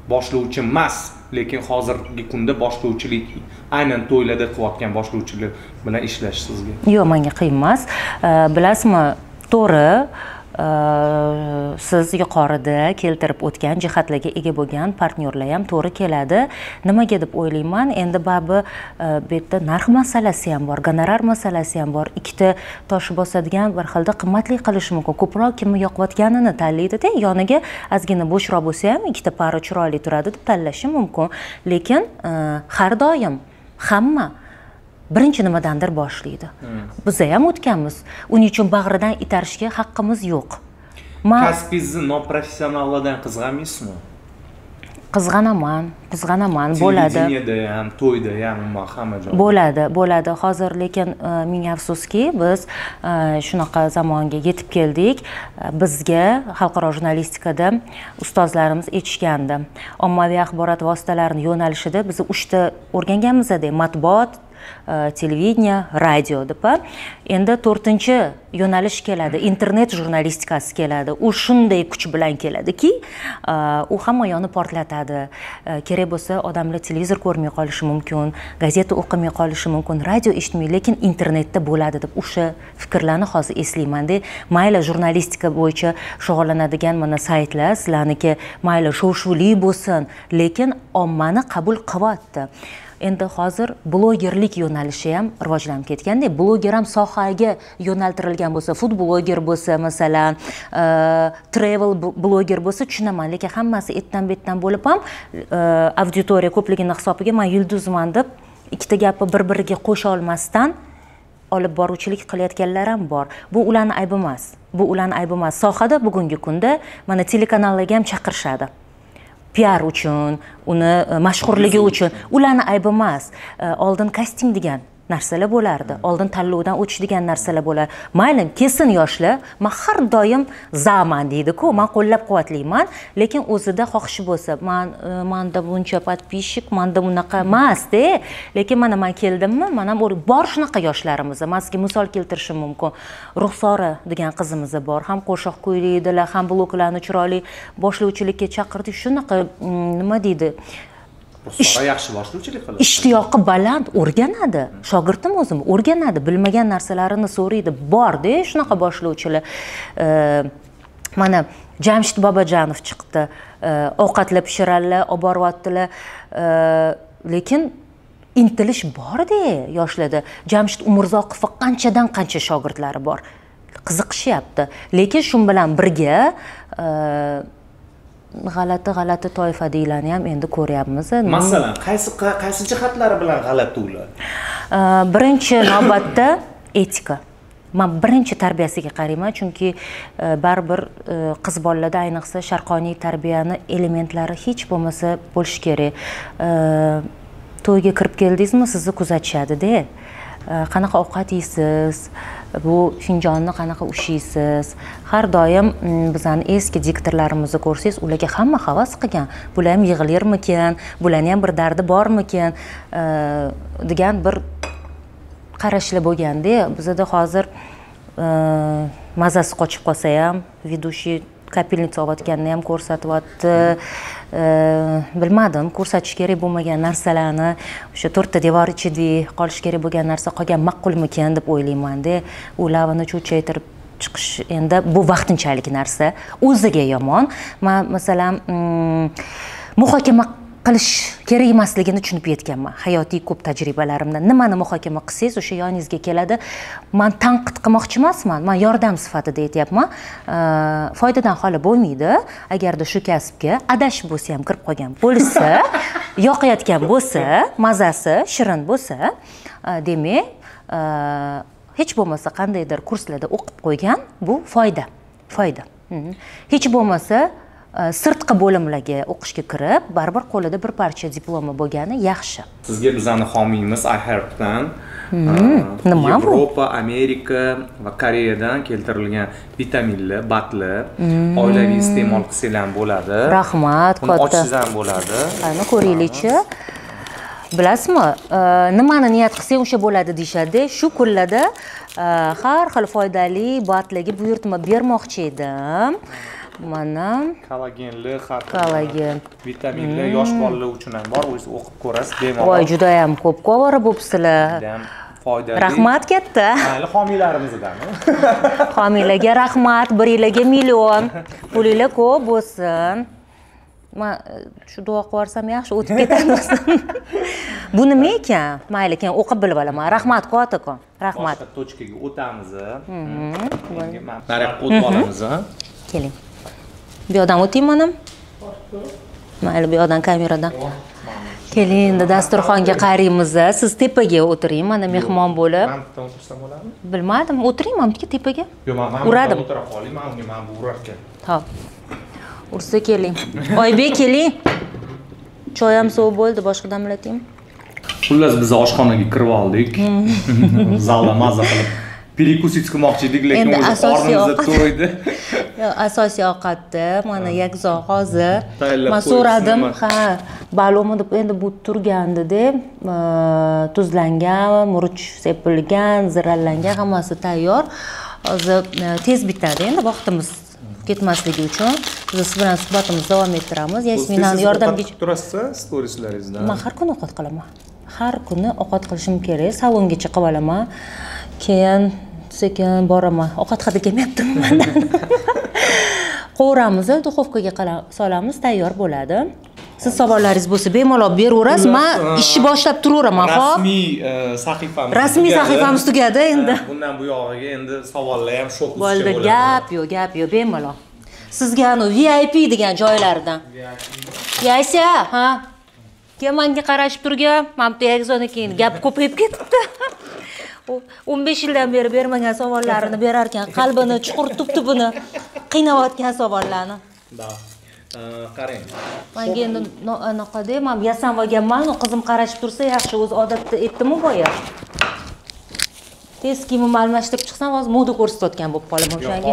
Speaker 1: boshlovchi emas lekin hozirgi kunda boshlovchilik aynan to'ylarda qilayotgan boshlovchilar bilan ishlash sizga
Speaker 2: yo'q menga qiyin emas bilasizmi to'g'ri siz yuqorida keltirib o'tgan jihatlarga ega bo'lgan partnyorlar ham to'g'ri keladi. Nimaga deb o'ylayman? Endi baribir e, bu yerda narx masalasi ham bor gonorar masalasi ham bor. Ikkita tosh bosadigan bir xilda qimmatli qilishi mumkin. Ko'proq kimni yoqayotganini tanlaydida yoniga ozgina bo'shroq bo'lsa ham ikkita pari chiroyli turadi deb tanlashi mumkin. Lekin e, har doim hamma birinchi nimadandir boshlaydi. Biza ham o'tganmiz. Uning uchun bag'ridan itarishga haqqimiz yo'q. Man
Speaker 1: kasbingizni noprofessionallardan qizg'anmaysizmi?
Speaker 2: Qizg'anaman qizg'anaman bo'ladi.
Speaker 1: televideniyada ham to'yda ham umuman hamma joyda.
Speaker 2: Bo'ladi bo'ladi. Hozir lekin e, ming afsuski biz e, shunaqa zamonga yetib keldik. E, bizga xalqaro jurnalistikada ustozlarimiz aytishgandi ommaviy axborot vositalarini yo'nalishida biz uchta o'rganganmizda matbuot televideniya radio deb endi to'rtinchi yo'nalish keladi internet jurnalistikasi keladi u shunday kuch bilan keladiki u hamma yoqni portlatadi kerak bo'lsa odamlar televizor ko'rmay qolishi mumkin gazeta o'qimay qolishi mumkin radio eshitmay lekin internetda bo'ladi deb o'sha fikrlarni hozir eslaymanda mayli jurnalistika bo'yicha shug'ullanadigan mana saytlar sizlarniki mayli shov shuvli bo'lsin lekin ommani qabul qilyapti endi hozir blogerlik yo'nalishi ham rivojlanib ketganda bloger ham sohaga yo'naltirilgan bo'lsa food bloger bo'lsa masalan e, travel bloger bo'lsa tushunaman. Lekin hammasi etdan betdan bo'lib ham e, auditoriya ko'pligini hisobiga man yulduzman deb ikkita gapni bir biriga qo'sha olmasdan olib boruvchilik qilayotganlar ham bor. Bu ularni aybi emas. Bu ularni aybi emas. Sohada bugungi kunda mana telekanallarga ham chaqirishadi. Piar uchun uni e, mashhurligi uchun. ularni aybi emas. E, oldin kasting degan narsalar bo'lardi. Oldin tanlovdan o'tish degan narsalar bo'lar. Mayli kelsin yoshlar man har doim zaman deydiku. Man qo'llab quvvatlayman lekin o'zida xohishi bo'lsa man e, manda buncha подписчик manda bunaqa emasda lekin mana man keldimmi? Man ham bor shunaqa yoshlarimiz. Man sizga misol keltirishim mumkin. Ruxsora degan qizimiz bor. Ham qo'shiq kuylaydilar ham bloklarni chiroyli boshlovchilikka chaqirdik shunaqa mm, nima deydi?
Speaker 1: Ruslara yaxshi boshlovchilik qiladi
Speaker 2: ishtiyoqi baland o'rganadi. Shogirdim o'zim o'rganadi bilmagan narsalarini so'raydi. Borda shunaqa boshlovchilar. Mana jamshid bobojanov chiqdi. Ovqatlar pishiradilar olib boryaptilar lekin intilish borda yoshlarda. Jamshid umurzoqovni qanchadan qancha shogirdlari bor? Qiziqishyapti. Lekin shu bilan birga g'alati g'alati toifadagilarni ham endi ko'ryapmiz.
Speaker 5: Masalan qaysi qaysi jihatlari bilan g'alati ular?
Speaker 2: Э, birinchi navbatda etika. Man birinchi tarbiyasiga qarayman chunki e, baribir e, qiz bolalarda ayniqsa sharqoniy tarbiyani elementlari hech bo'lmasa bo'lishi kerak. To'yga kirib keldingizmi sizni kuzatishadida Э, qanaqa ovqat yeysiz? Bu finjonni qanaqa ushlaysiz har doim mm, bizani eski diktorlarimizni ko'rsangiz ularga hamma havas qilgan. Bular ham yig'larmikan bularni ham bir dardi bormikan э, degan bir qarashlar bo'lganda bizada hozir э, mazasi qochib qolsa ham ведущий kapelnitsa olayotganini ham ko'rsatyapti bilmadim ko'rsatish kerak bo'lmagan narsalarni o'sha to'rtta devor ichida qolish kerak bo'lgan narsa qolgan ma'qulmikan deb o'ylaymanda. U lavini cho'chaytirib chiqish endi bu vaqtinchalik narsa o'ziga yomon. Man masalan mm, muhokama qilish kerak emasligini tushunib yetganman. Hayotiy ko'p tajribalarimdan. Nimani muhokama qilsangiz o'sha yoningizga keladi. Man tanqid qilmoqchi emasman. Man yordam sifatida aytyapman. Foydadan xoli bo'lmaydi. Agarda shu kasbga adashib bo'lsa ham kirib qolgan bo'lsa yoqayotgan bo'lsa mazasi shirin bo'lsa э, demak э, hech bo'lmasa qandaydir kurslarda o'qib qo'ygan bu foyda. Foyda. Hech bo'lmasa e, sirtqi bo'limlarga o'qishga kirib baribir qo'lida bir parcha diplomi bo'lgani yaxshi
Speaker 5: sizga bizani homiymiz iHeartdan
Speaker 2: nima bu?
Speaker 5: yevropa amerika va koreyadan keltirilgan vitaminlar batlar oilaviy iste'mol qilsanglar ham bo'ladi.
Speaker 2: Rahmat katta
Speaker 5: ochsangiz ham bo'ladi.
Speaker 2: Qani ko'raylikchi. Bilasizmi e, nimani niyat qilsang o'sha bo'ladi deyishadi. Shu kunlarda e, har xil foydali batlarga buyurtma bermoqchi edim mana.
Speaker 5: Kollagenli har xil
Speaker 2: kollagen.
Speaker 5: vitaminlar yosh bolalar uchun ham bor. O'zingiz o'qib ko'rasiz
Speaker 2: voy
Speaker 5: bemalol
Speaker 2: judayam ko'p ovora bo'libsizlar.
Speaker 5: Judayam foydali.
Speaker 2: Rahmat katta.
Speaker 5: Mayli homiylarimizdan.
Speaker 2: Homiylarga rahmat. Biringlarga million. Pulinglar ko'p bo'lsin. Man shu duo qilib yuborsam yaxshi o'tib ketarmisan bu nima ekan. Mayli keyin o'qib bilib olaman. Rahmat kattakon rahmat.
Speaker 5: Boshqa точкаga o'tamiz. O'tib olamiz a.
Speaker 2: keling bu yoqdan o'taymi manam. Mayli bu yoqdan kameradan keling endi dasturxonga qaraymiz siz tepaga o'tiring mana mehmon bo'lib.
Speaker 5: Man bitta o'tirsam bo'ladimi?
Speaker 2: Bilmadim o'tiring mana bu yerga tepaga.
Speaker 5: Yo'q man man
Speaker 2: Uradim.
Speaker 5: o'tira qolay man unga mana bu urar ekan
Speaker 2: Hop. Ursa keling. Oybek keling. Choy ham sovuq bo'ldi, boshqa damlataymi?
Speaker 5: xullas biz oshxonaga kirib oldik. Zalda maza qilib перекусить qilmoqchi edik lekin o'zi
Speaker 2: asosiy
Speaker 5: qornimiz
Speaker 2: ovqat.
Speaker 5: to'ydi
Speaker 2: asosiy ovqatni mana yakzo hozir man so'radim, ha, ma'lumi deb endi bu turgandida, tuzlangan, murch sepilgan, zirallangan, hammasi tayyor. Hozir tez bitadi endi vaqtimiz ketmasligi uchun biz siz bilan suhbatimizni davom ettiramiz. Yasminani yordamga
Speaker 5: turasiz storieslaringizda
Speaker 2: man har kuni ovqat qilaman har kuni ovqat qilishim kerak salongacha qilib olaman keyin sekin boraman. Ovqat hidi kelmayapti mandan qovuramiz duxovkaga solamiz tayyor bo'ladi. Siz savollaringiz bo'lsa bemalol beraverasiz man ishni boshlab turaveraman hop
Speaker 5: rasmiy e, sahifamiz
Speaker 2: rasmiy sahifamiz tugadi endi.
Speaker 5: bundan bu yog'iga endi savollar ham shok
Speaker 2: bo'ldi gap yo'q gap yo'q bemalol. Sizga anavi vip degan joylaridan yaysa ha? Keyin manga qarashib turgan mana bitta yagzoni keyin gap ko'payib ketibdi o'n besh yildan beri bermagan savollarini berar ekan qalbini chuqur tub tubini qiynayotgan savollarni.
Speaker 1: Qarang
Speaker 2: manga endi anaqada man yasam olganman qizim qarashib tursa yaxshi o'zi odatda aytdimu boya tez kiyimimni almashtirib chiqsam hozir moda ko'rsatayotgan bo'lib qolaman o'shanga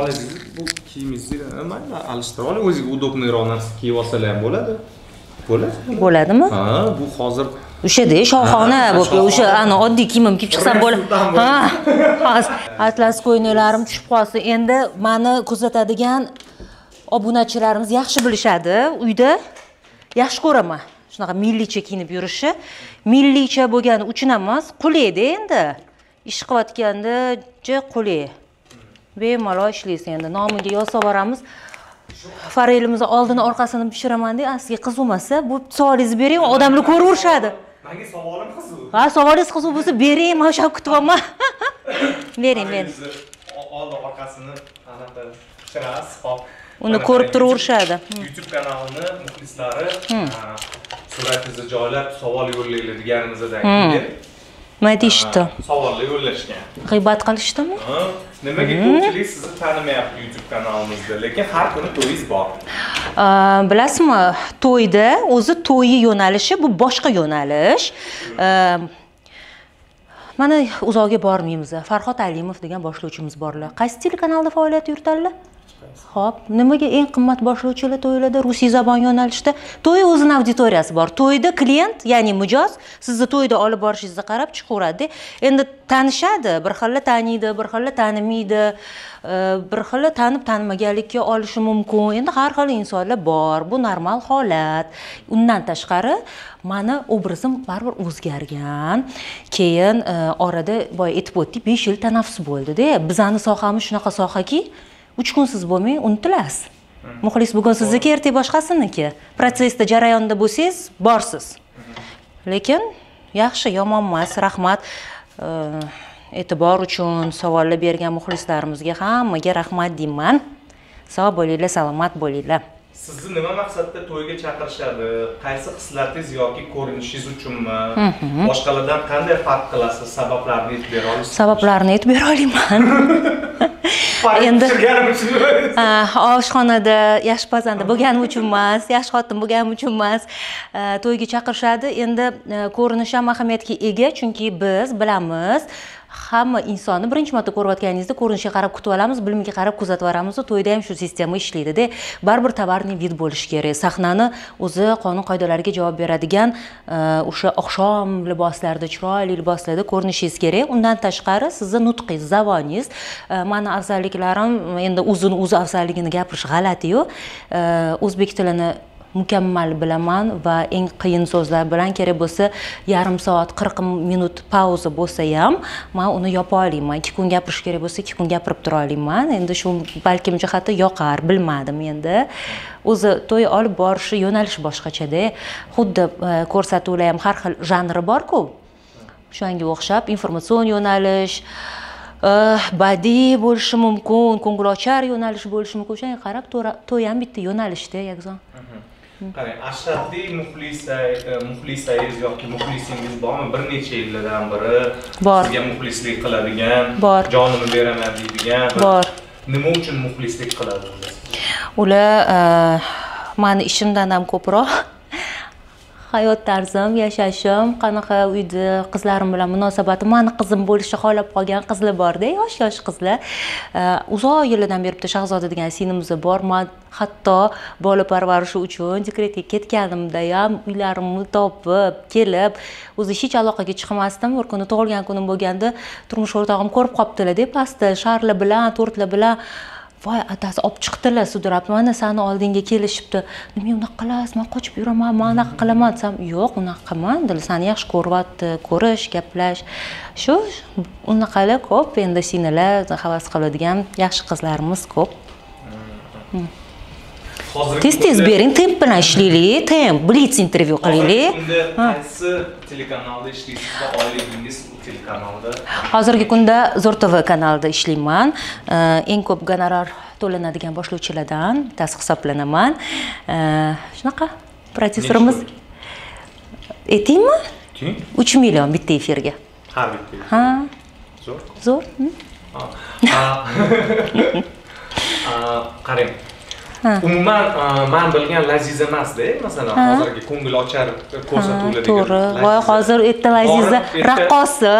Speaker 1: bu kiyimingizni mayli alishtirib oling o'ziga udobniyroq narsa kiyib olsalar ham bo'ladi bo'ladi
Speaker 2: bo'ladimi
Speaker 1: ha bu hozir
Speaker 2: o'shada shohona bo'lib o'sha ana oddiy kiyimim kiyib chiqsam bo'ladi ha hozir atlas ko'ylaklarim tushib qolsin. Endi mani kuzatadigan obunachilarimiz yaxshi bilishadi. Uyda yaxshi ko'raman. Shunaqa milliycha kiyinib yurishi. Milliycha bo'lgani uchun emas qulayda endi. Ish qilayotganda qulay. Bemalol ishlaysiz endi. Nomiga yozib yuboramiz forelimizni oldini orqasini pishiramanda aslida qiziqmasa bu savolingizni bering odamlar ko'raverishadi
Speaker 1: manga savolim qiziq?
Speaker 2: Ha savolingiz qiziq bo'lsa bering man o'sha kutyapman bering bering.
Speaker 1: Oldi orqasini anaqa pishirasiz? Hop
Speaker 2: Uni ko'rib turaverishadi.
Speaker 1: YouTube- youtube kanalini muxlislari a, suratingizni joylab savol yo'llaylar deganimizdan keyin
Speaker 2: nima deyishdi
Speaker 1: savollar yo'llashgan.
Speaker 2: G'iybat qilishdimi
Speaker 1: nimaga ko'pchilik sizni tanimayapti youtube kanalimizda lekin har kuni to'yingiz bor.
Speaker 2: Bilasizmi to'yda o'zi to'yi yo'nalishi bu boshqa yo'nalish. Mana uzoqga bormaymiz. Farhod alimov degan boshlovchimiz borlar. Qaysi telekanalda faoliyat yuritadilar ho'p nimaga eng qimmat boshlovchilar to'ylarda rusiy zabon yo'nalishida? To'y o'zini auditoriyasi bor. To'yda klient ya'ni mijoz sizni to'yda olib borishingizga qarab chiqaveradida endi tanishadi bir xilla taniydi bir xilla tanimaydi e, bir xilla tanib tanimaganlikka olishi mumkin. Endi har xil insonlar bor bu normal holat. Undan tashqari mani obrazim baribir o'zgargan. Keyin e, orada boya aytib o'tdik besh yil tanaffus bo'ldida. Bizani sohamiz shunaqa sohaki uch kunsiz bo'lmay unutilasiz muxlis bugun sizniki ertaga boshqasiniki? Protsessda jarayonda bo'lsangiz borsiz. Lekin yaxshi yomon emas rahmat. E'tibor uchun savollar bergan muxlislarimizga hammaga rahmat deyman. Sog' bo'linglar salomat bo'linglar
Speaker 1: sizni nima maqsadda to'yga chaqirishadi? Qaysi hislatingiz yoki ko'rinishingiz uchunmi? Boshqalardan qanday farq qilasiz? Sabablarini aytib bera olasiz
Speaker 2: sabablarini aytib bera olaman endi- oshxonada yaxshi pazanda bo'lganim uchun emas yaxshi xotin bo'lganim uchun emas e, to'yga chaqirishadi. Endi e, ko'rinish ham ahamiyatga ega chunki biz bilamiz hamma insonni birinchi marta ko'rayotganingizda ko'rinishiga qarab kutib olamiz bilimiga qarab kuzatib yuboramiz to'yda ham shu sistema ishlaydida. Baribir tovarniy vid bo'lishi kerak. Sahnani o'zi qonun qoidalariga javob beradigan e, o'sha oqshom liboslarida chiroyli liboslarda ko'rinishingiz kerak. Undan tashqari sizni nutqingiz zavoningiz e, mani afzalliklarim endi o'zini o'zi afzalligini gapirish g'alatiyu e, o'zbek tilini mukammal bilaman va eng qiyin so'zlar bilan kerak bo'lsa yarim soat qirq minut pauza bo'lsa ham man uni yopa olaman ikki kun gapirish kerak bo'lsa ikki kun gapirib tura olaman endi shu balkim jihati yoqar bilmadim endi. O'zi to'y olib borishi yo'nalishi boshqachada. Xuddi e, ko'rsatuvlar ham har xil janri borku. Shunga o'xshab informatsion yo'nalish e, badiiy bo'lishi mumkin ko'ngilochar yo'nalish bo'lishi mumkin. O'shanga qarab to'y ham bitta yo'nalishda yakzon mhm.
Speaker 1: Qarang ashaddiy muxlisa e, muxlisangiz yoki muxlisingiz bormi bir necha yillardan biri
Speaker 2: Bor.
Speaker 1: sizga muxlislik qiladigan
Speaker 2: Bor.
Speaker 1: jonimni beraman deydigan
Speaker 2: Bor.
Speaker 1: nima uchun muxlislik qiladi ular
Speaker 2: ular eh, mani ishimdan ham ko'proq hayot tarzim yashashim qanaqa uyda qizlarim bilan munosabatim mani qizim bo'lishni xohlab qolgan qizlar borda yosh yosh qizlar. Uzoq yillardan beri bitta shahzoda degan singlimiz bor. Man hatto bola parvarishi uchun dekretga ketganimda ham uylarimni topib kelib o'zi hech aloqaga chiqmasdim. Bir kuni tug'ilgan kunim bo'lganda turmush o'rtog'im ko'rib qolibdilarda pastda sharlar bilan tortlar bilan voy adasi olib chiqdilar sudrab mana sani oldingga kelishibdi. Nima unaqa qilasiz man qochib yuraman man unaqa qilaman desam yo'q unaqa dedi sani yaxshi ko'ryapti ko'rish gaplash. Shu unaqalar ko'p endi singillar havas qiladigan yaxshi qizlarimiz ko'p.
Speaker 1: Hozirgi
Speaker 2: tez tez
Speaker 1: kunda-
Speaker 2: bering temp bilan ishlaylik temp blitz intervyu qilaylik.
Speaker 1: Hozirgi kunda qaysi telekanalda ishlaysiz va oyligingiz telekanalda
Speaker 2: hozirgi kunda zo'r tv kanalida ishlayman. Eng ko'p gonorar to'lanadigan boshlovchilardan bittasi hisoblanaman. Shunaqa prodyuserimiz aytaymi
Speaker 1: Keyin
Speaker 2: uch million bitta efirga.
Speaker 1: Har bitta
Speaker 2: ha.
Speaker 1: Zo'r?
Speaker 2: Zo'r?
Speaker 1: Qarang umuman man bilgan laziz emasda masalan hozirgi ko'ngilochar ko'rsatuvlar degan
Speaker 2: to'g'ri. Voy hozir erta laziza
Speaker 1: Borib, erta-
Speaker 2: raqqosa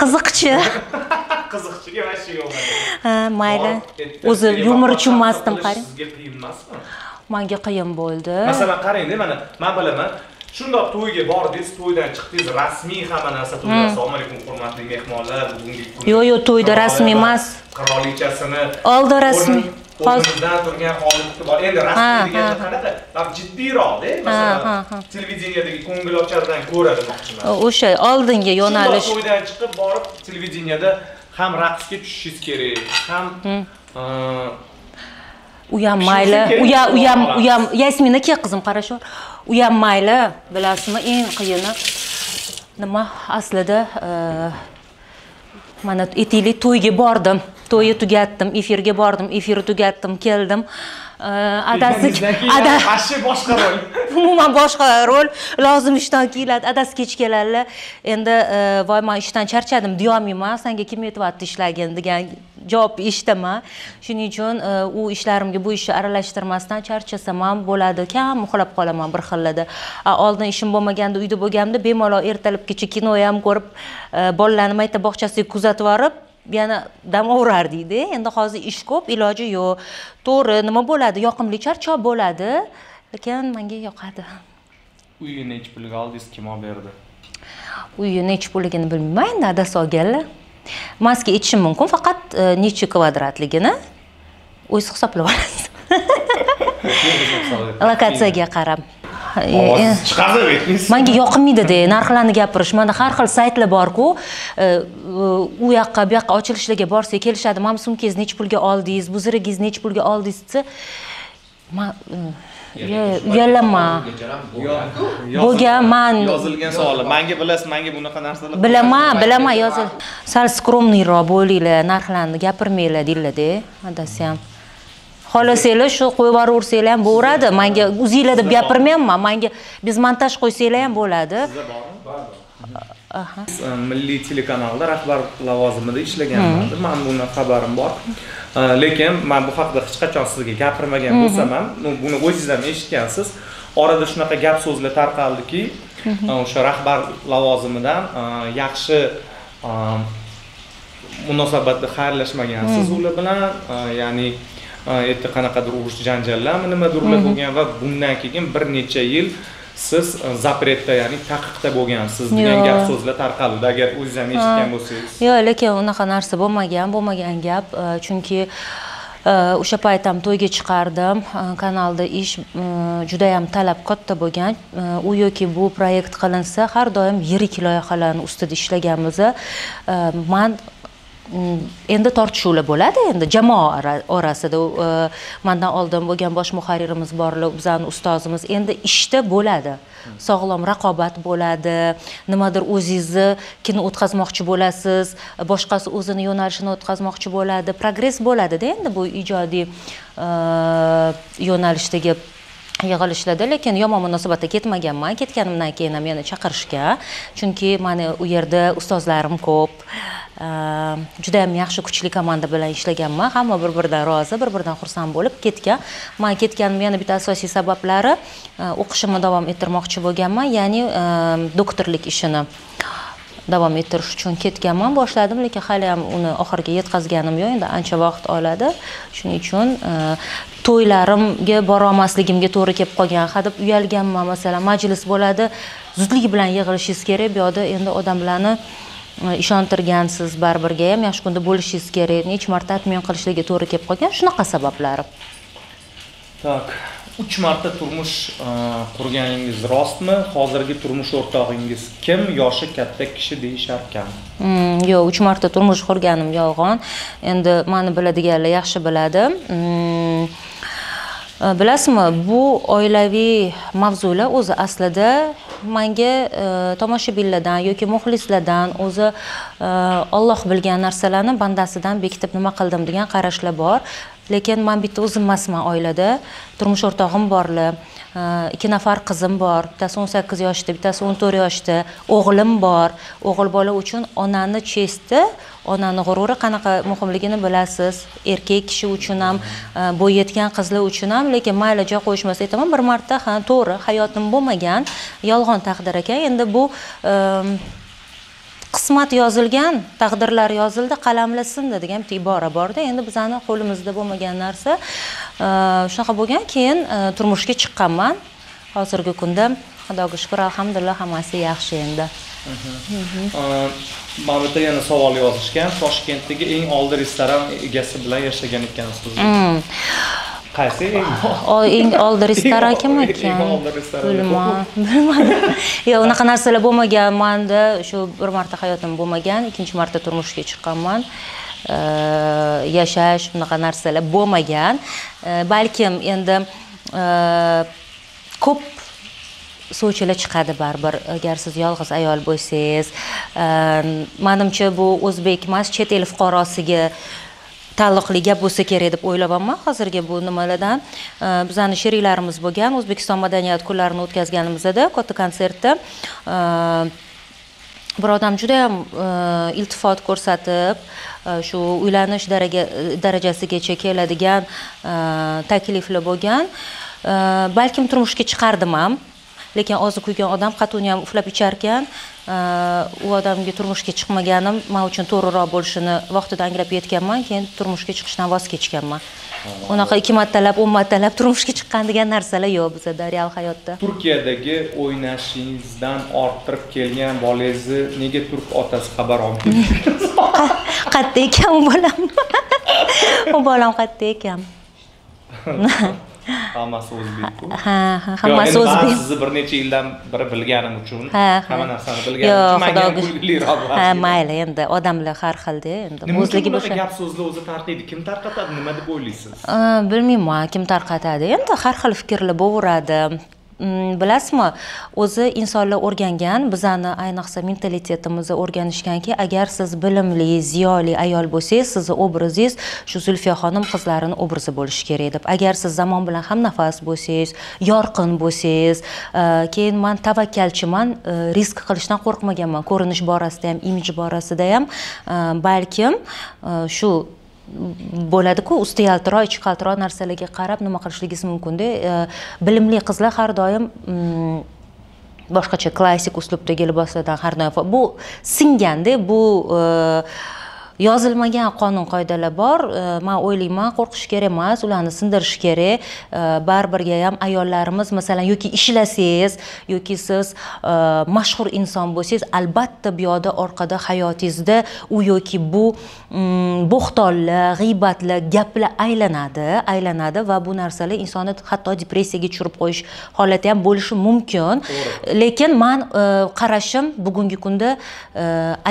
Speaker 2: qiziqchi.
Speaker 1: Qiziqchiga вообще yo'q
Speaker 2: ha mayli. O'zi yumor tushunmasdim qarang.
Speaker 1: sizga qiyin emasmi?
Speaker 2: Manga qiyin bo'ldi.
Speaker 1: Masalan qarangda mana man bilaman shundoq to'yga bordingiz to'ydan chiqdingiz rasmiy hamma narsa to'yda. Assalomu alaykum hurmatli mehmonlar bugungi kun
Speaker 2: Yo'q, yo'q, to'yda rasmiy emas.
Speaker 1: qirolichasini
Speaker 2: Oldi rasmiy.
Speaker 1: O'rnimizdan turgan holati bor. Endi rasmiy deganda
Speaker 2: ha.
Speaker 1: qanaqa? Jiddiyroqda masalan televideniyadagi ko'ngilochardan ko'ra demoqchiman.
Speaker 2: O'sha oldingi yo'nalish.
Speaker 1: to'ydan chiqib borib televideniyada ham raqsga tushishingiz kerak ham uh,
Speaker 2: u ham mayli. u ham u ham u ham yasmina aka qizim qarashur u ham mayli bilasizmi eng qiyini nima? Aslida eh, mana aytaylik to'yga bordim to'yni tugatdim efirga bordim efirni tugatdim keldim. Adasi ada
Speaker 1: вообще boshqa rol.
Speaker 2: Umuman boshqa rol. Lozim ishdan keladi adasi kech keladilar endi e, voy man ishdan charchadim deyolmayman sanga kim aytyapti ishlagin degan javob eshitaman shuning uchun e, u ishlarimga bu ishni aralashtirmasdan charchasam ham bo'ladi. Kam uxlab qolaman bir xillada. Oldin ishim bo'lmaganda uyda bo'lganimda bemalol ertalabgacha kino ham ko'rib e, bolalarni maktab bog'chasiga kuzatib borib yana dam olardik-da. endi hozir ish ko'p iloji yo'q. To'g'ri nima bo'ladi? Yoqimli charchoq bo'ladi. Lekin menga yoqadi.
Speaker 1: Uyni nechi pulga oldingiz kim olib berdi?
Speaker 2: Uyi nechi pulligini bilmayman endi adasi olganlar sizga aytishim mumkin faqat e, nechi kvadratligini o'zingiz hisoblab olasiz lokatsiyaga qarab
Speaker 1: ovoz chiqarib aytingiz
Speaker 2: manga yoqmaydida narxlarni gapirish. Mana har xil saytlar borku. E, u yoqqa bu yoqqa ochilishlarga borsak kelishadi. Mana bu sumkangizni nechi pulga oldingiz bu nechi pulga oldingiz desa man e, uyalaman bo'lgan man
Speaker 1: yozilgan savollar manga bilasiz manga bunaqa narsalar
Speaker 2: bilaman bilaman yozil. Sal skromniyroq bo'linglar narxlarni gapirmanglar deydilarda adasi ham xohlasanglar shu qo'yib yuboraversanglar ham bo'laveradi manga o'zinglar deb gapirmayapman. Manga bezmontaj qo'ysanglar ham bo'ladi.
Speaker 1: Siz, e, milliy telekanalda rahbar lavozimida ishlaganman man buni xabarim bor. E, lekin man bu haqida hech qachon sizga gapirmagan bo'lsam ham buni o'zingiz ham eshitgansiz. Orada shunaqa gap so'zlar tarqaldiki e, o'sha rahbar lavozimidan yaxshi munosabatda xayrlashmagansiz ular bilan ya'ni erta qanaqadir urush janjallarmi nimadirlar bo'lgan va bundan keyin bir necha yil siz e, zapretda ya'ni taqiqda bo'lgansiz degan gap so'zlar tarqaluvdi agar o'zingiz ham eshitgan bo'lsangiz.
Speaker 2: Yo'q lekin unaqa narsa bo'lmagan bo'lmagan gap. E, chunki e, o'sha payt ham to'yga chiqardim. E, kanalda ish e, judayam talab katta bo'lgan. E, u yoki bu proyekt qilinsa har doim yirik loyihalarni ustida ishlaganmiz E, man endi tortishuvlar bo'ladi endi jamoa orasida e, mandan oldin bo'lgan bosh muharririmiz borlar bizani ustozimiz endi ishda bo'ladi. Sog'lom raqobat bo'ladi nimadir o'zingizni kini o'tkazmoqchi bo'lasiz boshqasi o'zini yo'nalishini o'tkazmoqchi bo'ladi progress bo'ladida endi bu ijodiy e, yo'nalishdagi yig'ilishlarda lekin yomon munosabatda ketmaganman. Ketganimdan keyin ham yana chaqirishgan chunki mani u yerda ustozlarim ko'p. Э, juda ham yaxshi kuchli komanda bilan ishlaganman. Hamma bir biridan rozi bir biridan xursand bo'lib ketgan. Man ketganimni yana bitta asosiy sabablari e, o'qishimni davom ettirmoqchi bo'lganman. Ya'ni e, doktorlik ishini davom ettirish uchun ketganman boshladim lekin hali ham uni oxiriga yetkazganim yo'q. Endi ancha vaqt oladi. Shuning uchun e, to'ylarimga borolmasligimga to'g'ri kelib qolgan. Hadeb uyalganman masalan majlis bo'ladi. Zudlik bilan yig'ilishingiz kerak. Bu yoqda endi odamlarni ishontirgansiz baribirga ham. Yaxshi kunda bo'lishingiz kerak. Necha marta отмен qilishlarga to'g'ri kelib qolgan. Shunaqa sabablari
Speaker 1: tak uch marta turmush e, qurganingiz rostmi? Hozirgi turmush o'rtog'ingiz kim? Yoshi katta kishi deyisharkan.
Speaker 2: Mm, yo'q uch marta turmush qurganim yolg'on. Endi mani biladiganlar yaxshi biladi. Mm, e, Э, bilasizmi bu oilaviy mavzular o'zi aslida manga e, tomoshabinlardan yoki muxlislardan o'zi e, Alloh bilgan narsalarni bandasidan bekitib nima qildim degan qarashlar bor. Lekin man bitta o'zim emasman oilada. Turmush o'rtog'im borlar e, ikki nafar qizim bor bittasi o'n sakkiz yoshda bittasi o'n to'rt yoshda o'g'lim bor. O'g'il bola uchun onani chesti onani g'ururi qanaqa muhimligini bilasiz. Erkak kishi uchun ham e, bo'y yetgan qizlar uchun ham lekin mayli joy qo'yishmasa aytaman bir marta ha to'g'ri hayotim bo'lmagan yolg'on taqdir ekan. Endi bu e, qismat yozilgan taqdirlar yozildi qalamlar sindi degan bitta ibora borda. Endi bizani qo'limizda bo'lmagan narsa e, shunaqa bo'lgan keyin turmushga chiqqanman. Hozirgi kunda xudoga shukur alhamdulillah hammasi yaxshi endi.
Speaker 1: Mana bu yerda yana savol yozishgan. Toshkentdagi eng oldi restoran egasi bilan yashagan ekansiz.
Speaker 2: Hmm.
Speaker 1: qaysi eng?
Speaker 2: Oldi restoran kim ekan? bilmadim bilmadim. Yo'q unaqa narsalar bo'lmagan manda shu bir marta hayotim bo'lmagan ikkinchi marta turmushga chiqqanman. Yashash bunaqa narsalar bo'lmagan. Balkim endi ko'p sovchilar chiqadi baribir. Agar siz yolg'iz ayol bo'lsangiz ehm, manimcha bu o'zbek emas chet el fuqarosiga taalluqli gap bo'lsa kerak deb o'ylayapman hozirgi bu nimalardan ehm, bizani sheriklarimiz bo'lgan o'zbekiston madaniyat kunlarini o'tkazganimizda katta konsertda ehm, bir odam judayam iltifot ko'rsatib eh, shu uylanish darajasigacha keladigan takliflar bo'lgan. Balkim turmushga chiqardim ham. Lekin ozi kuygan odam qatuni ham uflab icharkan u odamga turmushga chiqmaganim man uchun to'g'riroq bo'lishini vaqtida anglab yetganman keyin turmushga chiqishdan voz kechganman. Unaqa ikki martalab o'n martalab turmushga chiqqan degan narsalar yo'q bizada real hayotda.
Speaker 1: Turkiyadagi o'ynashingizdan orttirib kelgan bolangizni nega turk otasi xabar olmaydi
Speaker 2: qayerda ekan u bolam. U bolam qayerda ekan
Speaker 1: hammasi o'zbekku
Speaker 2: ha ha hammasi o'zbek
Speaker 1: sizni bir necha yildan beri bilganim uchun
Speaker 2: ha
Speaker 1: hamma narsani bilganim uchun. Manga kulgiliroq
Speaker 2: ha mayli endi odamlar har xilda endi
Speaker 1: nima uchun
Speaker 2: o'zligi
Speaker 1: bunaqa gap so'zlar o'zi tarqaydi? Kim tarqatadi? Nima deb o'ylaysiz?
Speaker 2: Bilmayman kim tarqatadi? Endi har xil fikrlar bo'laveradi bilasizmi o'zi insonlar o'rgangan bizani ayniqsa mentalitetimizni o'rganishganki agar siz bilimli ziyoli ayol bo'lsangiz sizni obrazingiz shu zulfiya xonim qizlarini obrazi bo'lishi kerak deb. Agar siz zamon bilan hamnafas bo'lsangiz yorqin bo'lsangiz e, keyin man tavakkalchiman e, risk qilishdan qo'rqmaganman. Ko'rinish borasida ham imij borasida ham e, balkim shu bo'ladiku usti yaltiroq ichi qaltiroq narsalarga qarab nima qilishligingiz mumkinda. E, bilimli qizlar har doim mm, boshqacha klassik uslubdagi liboslardan har doim bu singanda bu e, yozilmagan qonun qoidalar bor. Man o'ylayman qo'rqish kerak emas ularni sindirish kerak. Baribirga ham ayollarimiz masalan yoki ishlasangiz yoki siz mashhur inson bo'lsangiz albatta bu yoqda orqada hayotingizda u yoki bu mm, bo'xtonlar g'iybatlar gaplar aylanadi aylanadi va bu narsalar insonni hatto depressiyaga tushirib qo'yish holati ham bo'lishi mumkin. Lekin man qarashim bugungi kunda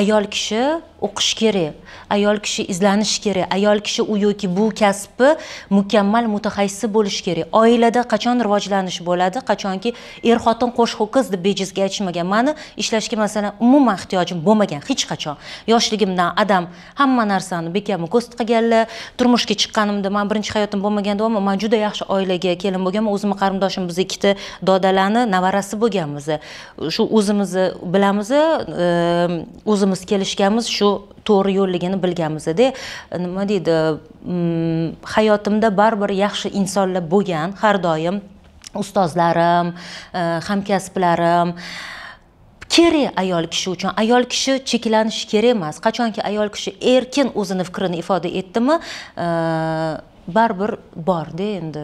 Speaker 2: ayol kishi o'qish kerak ayol kishi izlanishi kerak ayol kishi u yoki bu kasbni mukammal mutaxassisi bo'lishi kerak. Oilada qachon rivojlanish bo'ladi? Qachonki er xotin qo'sh ho'kiz deb bejizga aytishmagan. Mani ishlashga masalan umuman ehtiyojim bo'lmagan hech qachon. Yoshligimdan adam hamma narsani bekamni ko'st qilganlar turmushga chiqqanimda man birinchi hayotim bo'lmagan deyapman man juda yaxshi oilaga kelin bo'lganman. O'zimni qarindoshim biz ikkita dodalarni nevarasi bo'lganmiz. Shu o'zimizni bilamiz ehm, o'zimiz kelishganmiz shu to'g'ri yo'lligini bilganmizda nima deydi mm, hayotimda baribir yaxshi insonlar bo'lgan har doim ustozlarim e, hamkasblarim kerak ayol kishi uchun. Ayol kishi cheklanishi kerak emas. Qachonki ayol kishi erkin o'zini fikrini ifoda etdimi e, baribir borda endi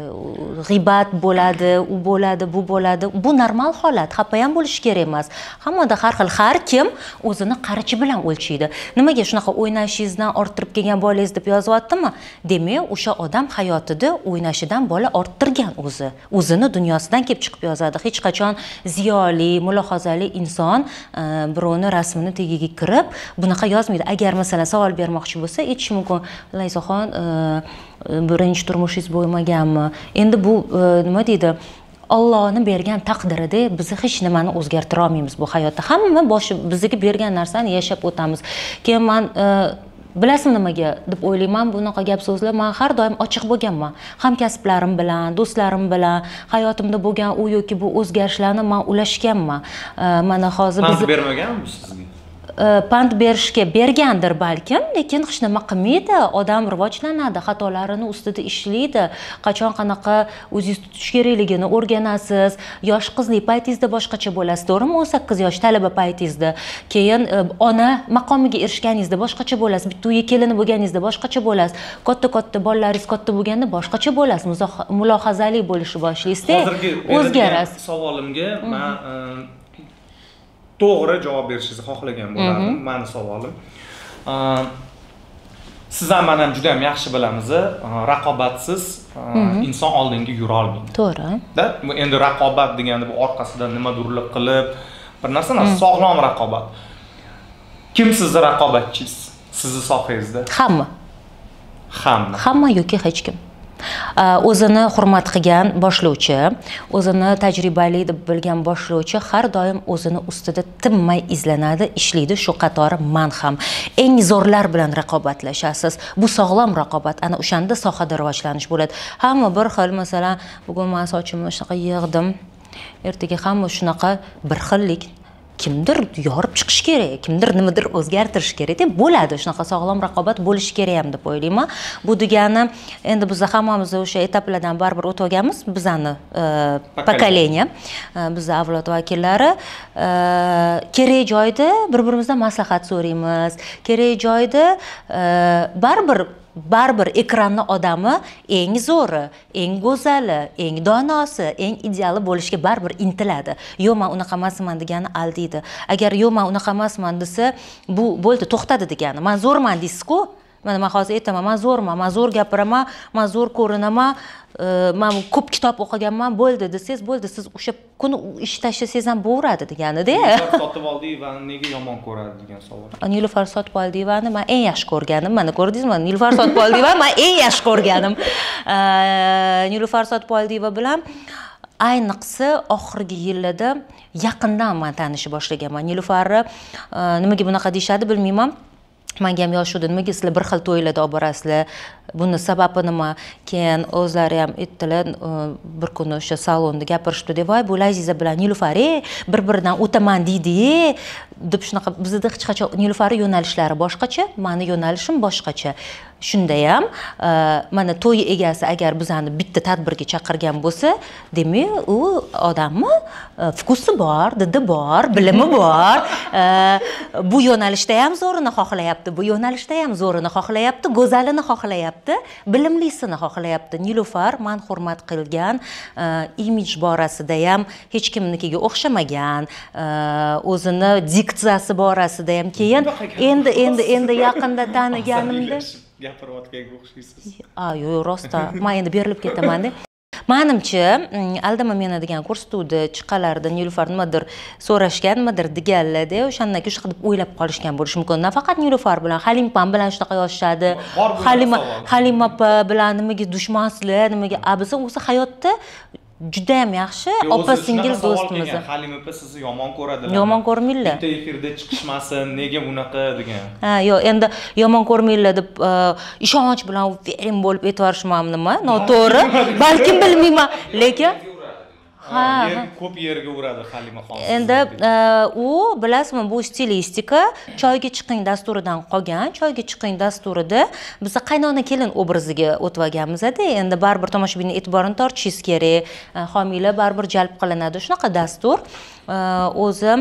Speaker 2: g'iybat bo'ladi u bo'ladi bu bo'ladi. Bu normal holat xafa ham bo'lish kerak emas. Hammada har xil har kim o'zini qarichi bilan o'lchaydi. Nimaga shunaqa o'ynashingizdan orttirib kelgan bolangiz deb yozyaptimi? Demak o'sha odam hayotida o'ynashidan bola orttirgan o'zi. O'zini dunyosidan kelib chiqib yozadi. Hech qachon ziyoli mulohazali inson e, birovni rasmini tagiga kirib bunaqa yozmaydi. Agar masalan savol bermoqchi bo'lsa aytishi mumkin. Laysaxon e, birinchi turmushingiz bo'lmaganmi? Endi bu e, nima deydi? Ollohni bergan taqdirida biz hech nimani o'zgartira olmaymiz bu hayotda. Hamma boshi bizga bergan narsani yashab o'tamiz. Keyin man e, bilasizmi nimaga deb o'ylayman. Bunaqa gap so'zlar man har doim ochiq bo'lganman. Hamkasblarim bilan do'stlarim bilan hayotimda bo'lgan u yoki bu o'zgarishlarni man ulashganman. Э, mana hozir biz
Speaker 1: bermaganmi sizga?
Speaker 2: Э, pand berishga bergandir balkim lekin hech nima qilmaydi. Odam rivojlanadi xatolarini ustida ishlaydi. Qachon qanaqa o'zingiz tutish kerakligini o'rganasiz. Yosh qizlik paytingizda boshqacha bo'lasiz to'g'rimi? O'n sakkiz yosh talaba paytingizda keyin e, ona maqomiga erishganingizda boshqacha bo'lasiz bitta uyga kelini bo'lganingizda boshqacha bo'lasiz. Katta katta bolalaringiz katta bo'lganda boshqacha bo'lasiz. Mulohazali bo'lishni boshlaysizda.
Speaker 1: Hozirgi
Speaker 2: o'zgarasiz.
Speaker 1: savolimga man e, to'g'ri javob berishingizni xohlagan bo'lardim. Mani savolim. Siz ham man ham juda ham yaxshi bilamiz raqobatsiz e, inson oldinga yurolmaydi.
Speaker 2: To'g'ri.
Speaker 1: Da bu endi raqobat degani bu orqasidan nimadirlar qilib bir narsa emas sog'lom raqobat. Kim sizni raqobatchingiz sizni sohangizda?
Speaker 2: Hamma.
Speaker 1: Hamma.
Speaker 2: Hamma yoki hech kim Э, o'zini hurmat qilgan boshlovchi o'zini tajribali deb bilgan boshlovchi har doim o'zini ustida tinmay izlanadi ishlaydi. Shu qatori man ham. Eng zo'rlar bilan raqobatlashasiz. Bu sog'lom raqobat. Ana o'shanda sohada rivojlanish bo'ladi. Hamma bir xil masalan bugun man sochimni shunaqa yig'dim. Ertaga hamma shunaqa bir xillik kimdir yorib chiqish kerak kimdir nimadir o'zgartirish kerak deb bo'ladi. Shunaqa sog'lom raqobat bo'lishi kerak ham deb o'ylayman. Bu degani endi biz hammamiz o'sha etaplardan baribir o'tib olganmiz bizani e, pokolение e, bizni avlod vakillari e, kerak joyda bir birimizdan maslahat so'raymiz. Kerak joyda baribir baribir ekranni odami eng zo'ri eng go'zali eng donosi eng ideali bo'lishga baribir intiladi. Yo'q man unaqa emasman degani aldaydi agar yo'q man unaqa emasman desa bu bo'ldi to'xtadi degani. Man zo'rman deysizku mana man hozir aytaman man zo'rman man zo'r gapiraman man zo'r ko'rinaman e, man ko'p kitob o'qiganman bo'ldi desangiz bo'ldi siz o'sha kuni ish tashlasangiz ham bo'laveradi deganida.
Speaker 1: Sotib oldiyevani nega yomon ko'radi degan savol.
Speaker 2: Nilufar sotboldiyevani man eng yaxshi ko'rganim mana ko'rdingizmi? Nilufar sotboldiyeva man eng yaxshi ko'rganim. Э, nilufar sotboldiyeva bilan ayniqsa oxirgi yillarda yaqindan man tanishib boshlaganman. Nilufarni e, nimaga bunaqa deyishadi bilmayman manga ham edi nimaga sizlar bir xil to'ylarda olib borasizlar buni sababi nima keyin o'zlari ham aytdilar e, bir kuni o'sha salonda gapirishibdi voy bu laziza bilan nilufari bir biridan o'taman deydi deb shunaqa bizda hech qachon nilufari yo'nalishlari boshqacha mani yo'nalishim boshqacha. Shunda ham e, mana to'y egasi agar bizani bitta tadbirga chaqirgan bo'lsa demak u odamni e, vkusi bor didi bor bilimi bor. E, bu yo'nalishda ham zo'rini xohlayapti bu yo'nalishda ham zo'rini xohlayapti go'zalini xohlayapti. Bilimlisini xohlayapti. Nilufar man hurmat qilgan e, imij borasida ham hech kimnikiga o'xshamagan e, o'zini diksiyasi borasida ham keyin endi endi endi yaqinda taniganimda
Speaker 1: gapirayotganga o'xshaysiz.
Speaker 2: A yo'q rostda man endi berilib ketamanda manimcha mm, aldama meni degan ko'rsatuvda chiqqanlarida nilufar nimadir so'rashgan nimadir deganlarda o'shandan keyin shunaqa deb o'ylab qolishgan bo'lishi mumkin. Nafaqat nilufar bilan halim opam bilan shunaqa yozishadi halima halima opa bilan nimaga dushmansizlar nimaga a biz o'zi hayotda judayam yaxshi opa singil do'stmiz
Speaker 1: halim opa sizni yomon ko'radilar
Speaker 2: Yomon ko'rmanglar.
Speaker 1: bitta efirda chiqishmasin nega bunaqa degan.
Speaker 2: Ha yo'q endi yomon ko'rmanglar deb e, ishonch bilan uvering bo'lib ham nima noto'g'ri. Balkim bilmayman. Lekin
Speaker 1: Ha, ko'p yerga uradi halima xon
Speaker 2: endi u bilasizmi bu stilistika choyga chiqing dasturidan qolgan choyga chiqing dasturida biza qaynona kelin obraziga o'tib olganmizda endi baribir tomoshabinni e'tiborini tortishingiz kerak homiylar baribir jalb qilinadi shunaqa dastur o'zi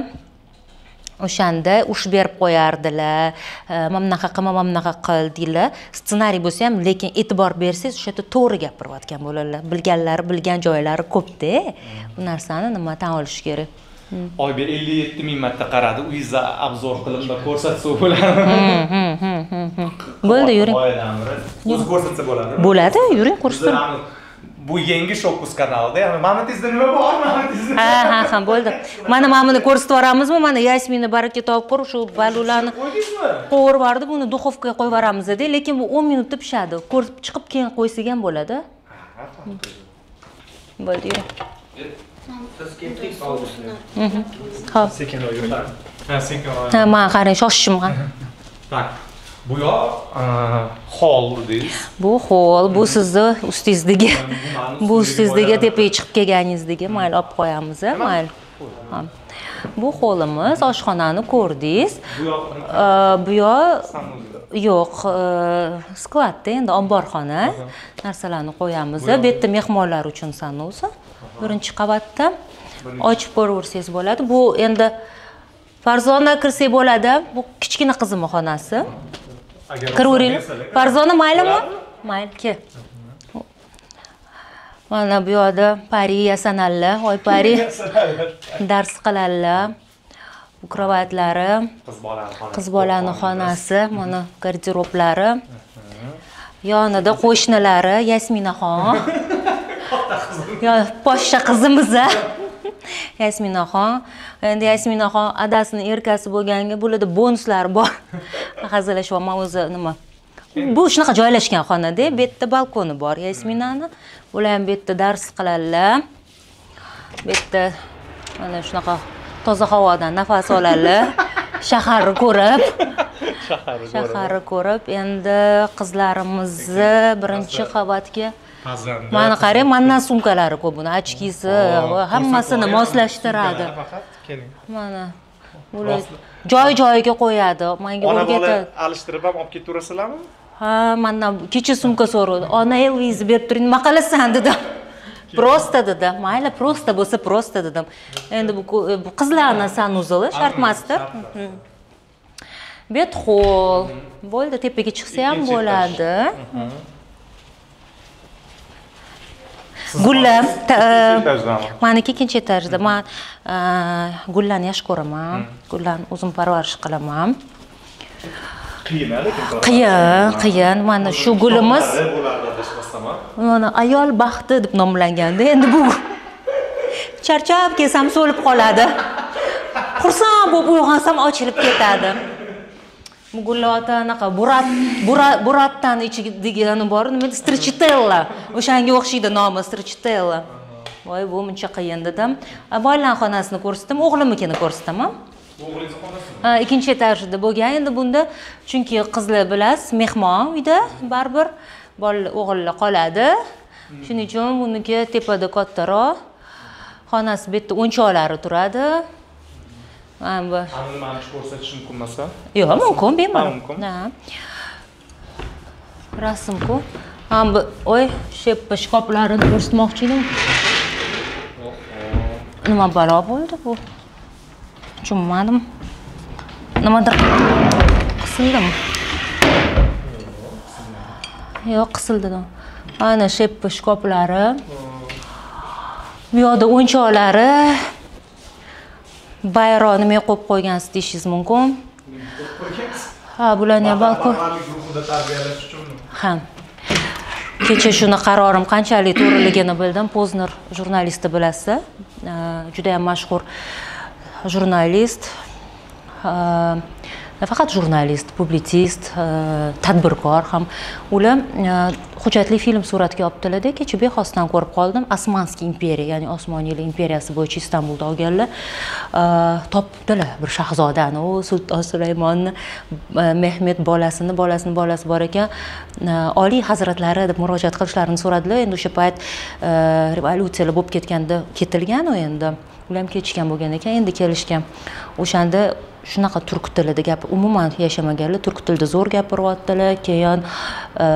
Speaker 2: o'shanda ush berib qo'yardilar. E, mana bunaqa qilma mana bunaqa qil deydilar. Ssenariy bo'lsa ham lekin e'tibor bersangiz o'sha yerda to'g'ri gapirayotgan bo'ladilar bilganlari bilgan joylari ko'pda. Bu narsani nima tan olish kerak?
Speaker 1: Oyga ellik yetti ming marta qaradi. Uyingizda obzor qilib ko'rsatsa bo'ladimi
Speaker 2: bo'ldi yuring.
Speaker 1: Boyadan beri. o'zi ko'rsatsa bo'ladimi?
Speaker 2: Bo'ladi yuring
Speaker 1: ham bu yangi shokus kanalida ya'ni mamantizda nima bor? Mamantizda
Speaker 2: ha ha ha bo'ldi. Mana mana buni ko'rsatib yuboramizmi? Mana yasminni baraka topib shu balularni
Speaker 1: qo'ydingizmi
Speaker 2: qovurib yubordi. Buni duxovkaga qo'yib yuboramizda lekin bu o'n minutda pishadi. Ko'rib chiqib keyin qo'ysak ham bo'ladi bo'ldi yuring ho'p.
Speaker 1: Sekinroq yuring ha sekinroq
Speaker 2: ha man qarang shoshishim ham.
Speaker 1: Tak bu yoq hol dedingiz
Speaker 2: bu hol bu sizni ustingizdagi bu ustingizdagi tepaga chiqib kelganingizdagi mayli olib qo'yamiz mayli. Bu holimiz oshxonani ko'rdingiz.
Speaker 1: Bu yoq
Speaker 2: bu yoq yo'q e, skladda endi omborxona. Narsalarni qo'yamiz. Bu yerda mehmonlar uchun sanusi birinchi qavatda. Ochib ko'raversangiz bo'ladi. Bu endi farzona kirsak bo'ladi. Bu kichkina qizimni xonasi
Speaker 1: bersalar-
Speaker 2: farzona maylimi? Mayli kel mana bu yoqda pari yasanadilar oy pari. Dars qiladilar bu kravatlari
Speaker 1: qiz bolani xonasi.
Speaker 2: Mana garderoblari. Yonida qo'shnilari. Yasminaxon poshsha qizimiz yasminaxon endi yasminaxon adasini erkasi bo'lganga bularda bonuslari bor. Hazillashyapman o'zi nima? Bu shunaqa joylashgan xonada bu yerda balkoni bor. Yasminani ular ham bu yerda dars qiladilar bu yerda mana shunaqa toza havodan nafas oladilar shaharni ko'rib. Shaharni ko'rib. Endi qizlarimizni birinchi qavatga mana qarang mandan sumkalari ko'p buni ochkisi va hammasini moslashtiradi.
Speaker 1: faqat keling.
Speaker 2: Mana ular joy joyiga qo'yadi. Manga o'rgatadi
Speaker 1: alishtirib ham olib ketaverasizlarmi
Speaker 2: ha mandan kecha sumka so'radi. Ona elvizni berib turing nima qilasan dedim. Просто dedi mayli просто bo'lsa просто dedim. Endi bu bu qizlarni sanuzili shart emasda bet hol bo'ldi tepaga chiqsa ham bo'ladi gullar maniki ikkinchi etajda man e, gullarni yaxshi ko'raman. Gullarni o'zim parvarish qilaman.
Speaker 1: Qiyin lekin
Speaker 2: qiyin qiyin. Mana shu gulimiz mana ayol baxti deb nomlanganda endi bu charchab kelsam so'lib qoladi. Xursand bo'lib uyg'onsam ochilib ketadi bu gullar anaqa burat burat buratdan ichiga degani bor. Nima edi strichetella o'shanga o'xshaydi nomi strichetella voy bu muncha qiyin dedim. Boylarni xonasini ko'rsatdim. O'g'limnikini ko'rsataman
Speaker 1: o'g'lingizni xonasi
Speaker 2: Ha, ikkinchi etajda bo'lgan endi bunda. Chunki qizlar bilasiz mehmon uyda baribir bola o'g'illar qoladi. Shuning uchun buniki tepada kattaroq xonasi bu yerda o'yinchoqlari turadi mana bu.
Speaker 1: Ana nimani ko'rsatish mumkin emas a
Speaker 2: yo'q mumkin bemalol.
Speaker 1: Mumkin.
Speaker 2: Ha. rasmku? Ha bu oy sheppa shkoflarini ko'rsatmoqchi edim nima balo bo'ldi bu? Tushunmadim. Nimadir qisildimi yo'q qisildi mana sheppa shkoflari bu yoqda o'yinchoqlari bayroq nima qo'yib qo'ygansiz deyishingiz mumkin. Ha bularni ham balkon
Speaker 1: tarbiyalash uchunmi
Speaker 2: ha. Kecha shuni qarorim qanchalik to'g'riligini bildim. Pozner jurnalisti bilasiz. Juda yam mashhur jurnalist. Eh, nafaqat jurnalist publitsist e, tadbirkor ham. Ular e, hujjatli film suratga olibdilarda kecha bexosdan ko'rib qoldim. Osmanskiy imperiya ya'ni osmoniylar imperiyasi bo'yicha istanbulda olganlar e, topdilar. Bir shahzodani u sulton sulaymonni mehmet bolasini bolasini bolasi bor ekan. Oliy hazratlari deb murojaat qilishlarini so'radilar. Endi o'sha payt revolyutsiyalar bo'lib ketganda ketilgan u endi. Ular ham ketishgan bo'lgan ekan endi kelishgan. O'shanda shunaqa turk tilida gap umuman yashamaganlar turk tilida zo'r gapiryaptilar keyin e,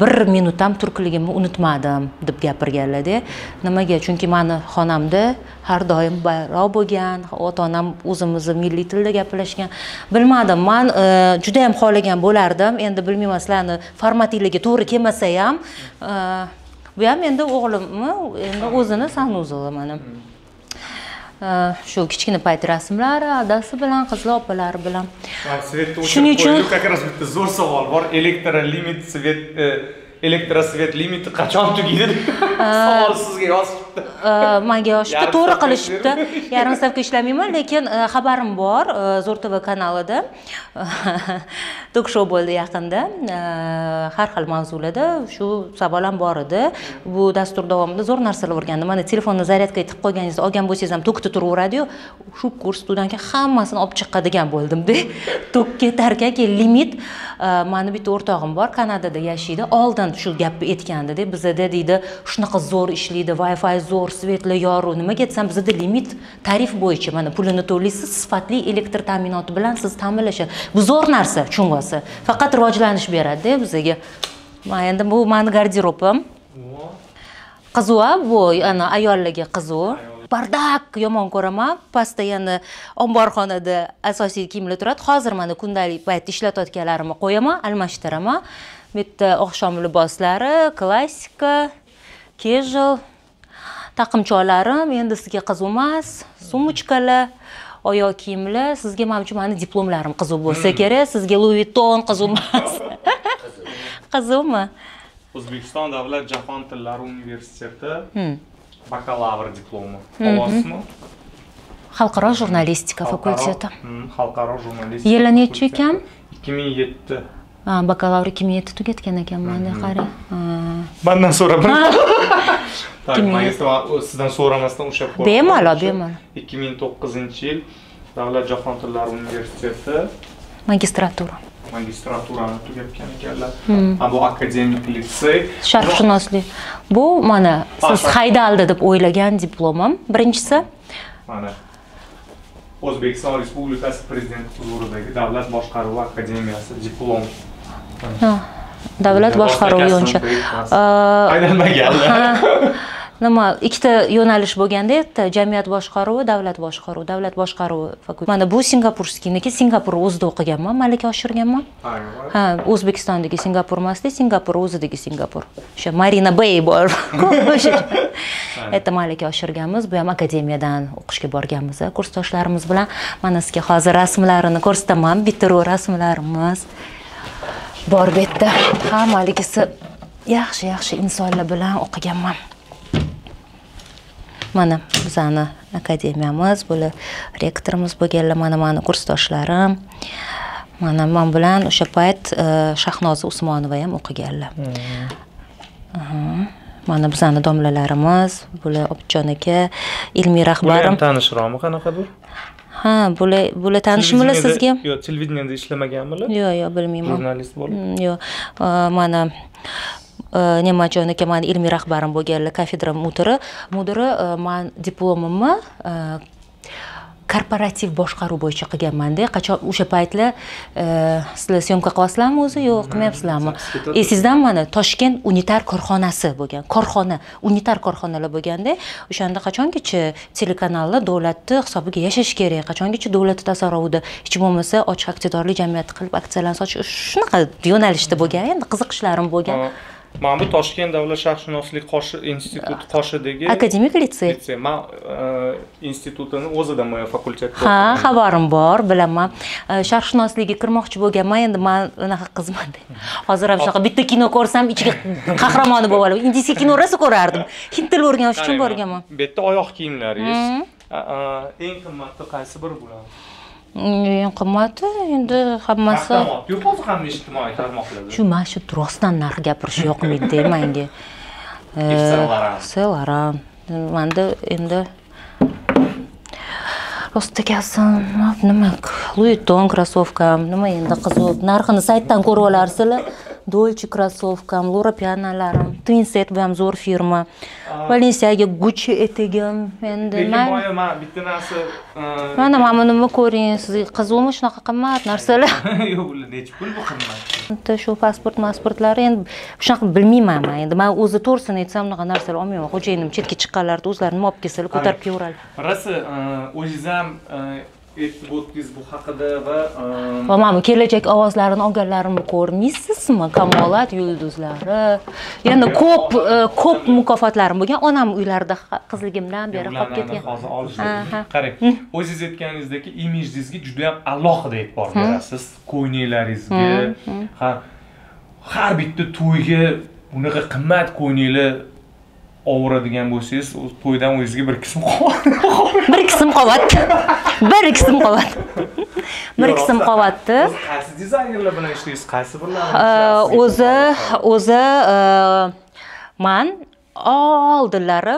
Speaker 2: bir minut ham turkligimni unutmadim deb gapirganlarda nimaga? Chunki mani xonamda har doim bayroq bo'lgan ota onam o'zimizni milliy tilda gaplashgan. Bilmadim man e, juda yam xohlagan bo'lardim. Endi bilmayman sizlarni formatinglarga to'g'ri kelmasa ham e, bu ham endi o'g'limni endi o'zini sanuzili mani shu kichkina payt rasmlari adasi bilan qizlar opalari bilan
Speaker 1: svetni o'chirib qo'yilib как раз bitta zo'r savol bor elektrolimit svet elektrosvet limiti qachon tugaydi? Savol sizga
Speaker 2: Э, manga
Speaker 1: Yarim
Speaker 2: to'g'ri qilishibdi. yarim stavka ishlamayman lekin e, xabarim bor e, zo'r tv kanalida. Tok shou bo'ldi yaqinda. E, har xil mavzularda shu savol ham bor edi. Bu dastur davomida zo'r narsalar o'rgandim. Mana telefonni zaryadkaga tiqib qo'yganingizda olgan bo'lsangiz ham tokda turaveradiyu shu ko'rsatuvdan keyin hammasini olib chiqadigan bo'ldimda tok ketarkan keyin limit mani bitta o'rtog'im bor kanadada yashaydi. Oldin shu gapni aytgandida bizada deydi shunaqa zo'r ishlaydi wi fi zo'r svetli yoruv nimaga desam bizada limit tarif bo'yicha mana pulini to'laysiz sifatli elektr ta'minoti bilan siz ta'minlashadi bu zo'r narsa chungosi faqat rivojlanish beradida bizga mana endi bu mani garderobim. Qiziq bu ana ayollarga qiziq bardak yomon ko'raman. Yana omborxonada asosiy kiyimlar turadi. Hozir mana kundalik paytda ishlatayotganlarimni qo'yaman almashtiraman. Bu yerda oqshom liboslari klassika casual taqimchoqlarim endi sizga qiziq emas sumочкаlar oyoq kiyimlar. Sizga manimcha mani diplomlarim qiziq bo'lsa kerak sizga louis vuitton qiziq emas. Qiziqmi?
Speaker 1: O'zbekiston davlat jahon tillari universiteti
Speaker 2: Hmm.
Speaker 1: Bakalavr diplomi olasizmi
Speaker 2: xalqaro jurnalistika fakulteti
Speaker 1: xalqaro jurnalistika
Speaker 2: yili nechi ekan
Speaker 1: ikki ming yetti
Speaker 2: bakalavr ikki ming yetti tugatgan ekanman qarang
Speaker 1: mandan
Speaker 2: Ikki ming
Speaker 1: magistr sizdan so'ramasdan ushlab qo'ydim.
Speaker 2: Bemalol, bemalol.
Speaker 1: ikki ming to'qqizinchi yil davlat jahon tillari universiteti
Speaker 2: magistratura
Speaker 1: magistraturani tugatgan ekanlar
Speaker 2: Hmm.
Speaker 1: Bu akademik litsey
Speaker 2: sharqshunoslik bu mana siz haydaldi deb o'ylagan diplomim birinchisi
Speaker 1: mana o'zbekiston respublikasi prezidenti huzuridagi davlat boshqaruvi akademiyasi diplom.
Speaker 2: Ha, davlat boshqaruvi bo'yicha
Speaker 1: aylanmaganlar
Speaker 2: nima ikkita yo'nalish bo'lganda yerda jamiyat boshqaruvi davlat boshqaruvi. Davlat boshqaruvi fakulteti. Mana bu singapurskiyniki singapur o'zida o'qiganman malaka oshirganman. Ha o'zbekistondagi singapur emasda singapur o'zidagi singapur. O'sha marina bay bor. O'sha. Это malaka oshirganmiz bu ham akademiyadan o'qishga borganmiz kursdoshlarimiz bilan. Mana sizga hozir rasmlarini ko'rsataman bitiruv rasmlarimiz bor bu yerda. Hammaligisi yaxshi yaxshi insonlar bilan o'qiganman mana bizani akademiyamiz bular rektorimiz bo'lganlar mana mani kursdoshlarim mana man bilan o'sha payt e, shahnoza usmonova ham o'qiganlar. Aha. mana bizani domlalarimiz bular obidjon aka ilmiy rahbarim.
Speaker 1: ham tanishroqmi qanaqadir
Speaker 2: ha bular bular tanishmilar sizga?
Speaker 1: yo'q televideniyada ishlamaganmilar?
Speaker 2: Yo'q yo'q bilmayman.
Speaker 1: Jurnalist bo'lib.
Speaker 2: Mm, yo'q mana nemajon aka mani ilmiy rahbarim bo'lganlar kafedra mudiri mudiri man diplomimni korporativ boshqaruv bo'yicha qilganmanda qachon o'sha paytlar sizlar syomka qilyapsizlarmi o'zi yo'q qilmayapsizlarmi esingizdan mana toshkent unitar korxonasi bo'lgan korxona unitar korxonalar bo'lganda o'shanda qachongacha telekanallar davlatni hisobiga yashash kerak qachongacha davlatni tasarrufida hech bo'lmasa ochiq aksiyadorlik jamiyati qilib aksiyalarni sotish shunaqa yo'nalishda bo'lgan endi qiziqishlarim bo'lgan
Speaker 1: mana bu toshkent davlat sharqshunoslik qoshi instituti qoshidagi
Speaker 2: akademik litsey.
Speaker 1: litsey. Man e, institutini o'zidami fakultetda
Speaker 2: ha
Speaker 1: o'qidim.
Speaker 2: xabarim bor bilaman. E, sharqshunoslikka kirmoqchi bo'lganman endi man unaqa qizmanda hozir ham shunaqa bitta kino ko'rsam ichiga qahramoni bo'lib olib indiyskiy kino rosa ko'rardim. Hind tili o'rganish uchun borganman.
Speaker 1: Bu yerda oyoq kiyimlaringiz. A, eng qimmati qaysi biri bo'ladi
Speaker 2: eng qimmati endi hammasi
Speaker 1: yo'q hozir hamma ijtimoiy tarmoqlarda.
Speaker 2: Shu mana shu rostdan narx gapirish yoqmaydi
Speaker 1: Saint-Laurent.
Speaker 2: selaran manda endi rost ekansan nima luiton krossovkam nima endi qiziq narxini saytdan ko'rib olasizlar dolce krossovkam lora pianolarim twinset bu ham zo'r firma valensiyaga gucci etagim endi
Speaker 1: lekin boya man bitta narsa
Speaker 2: mana mana buni ko'ring sizga qiziqmi shunaqa qimmat narsalar
Speaker 1: yo'q bular nechi pul bu qimmat
Speaker 2: Bitta shu pasport masportlari endi shunaqa bilmayman man endi man o'zi to'g'risini aytsam unaqa narsalar olmayman xo'jayinim chetga chiqqanlarida o'zlari nima olib kelsalar ko'tarib kelaveradi
Speaker 1: rosa o'zingiz ham aytib o'tdingiz bu haqida va e,
Speaker 2: va mana bu kelajak ovozlarini olganlarimni ko'rmaysizmi? Kamolat yulduzlari. Yana ko'p e, ko'p mukofotlarim bo'lgan onam uylarida qizligimdan beri qolib ketgan.
Speaker 1: hozir olishdi. Qarang o'zingiz aytganingizdek imijingizga juda ham alohida e'tibor berasiz. Ko'ynaklaringizga. Ha har bitta to'yga bunaqa qimmat ko'ynaklar ovuradigan bo'lsangiz to'ydan o'zingizga bir qism qoladi
Speaker 2: bir qism qolyapti bir qism qolyapti bir qism
Speaker 1: O'zi qaysi dizaynerlar bilan ishlaysiz? Qaysi birlar
Speaker 2: Э, o'zi o'zi man oldinlari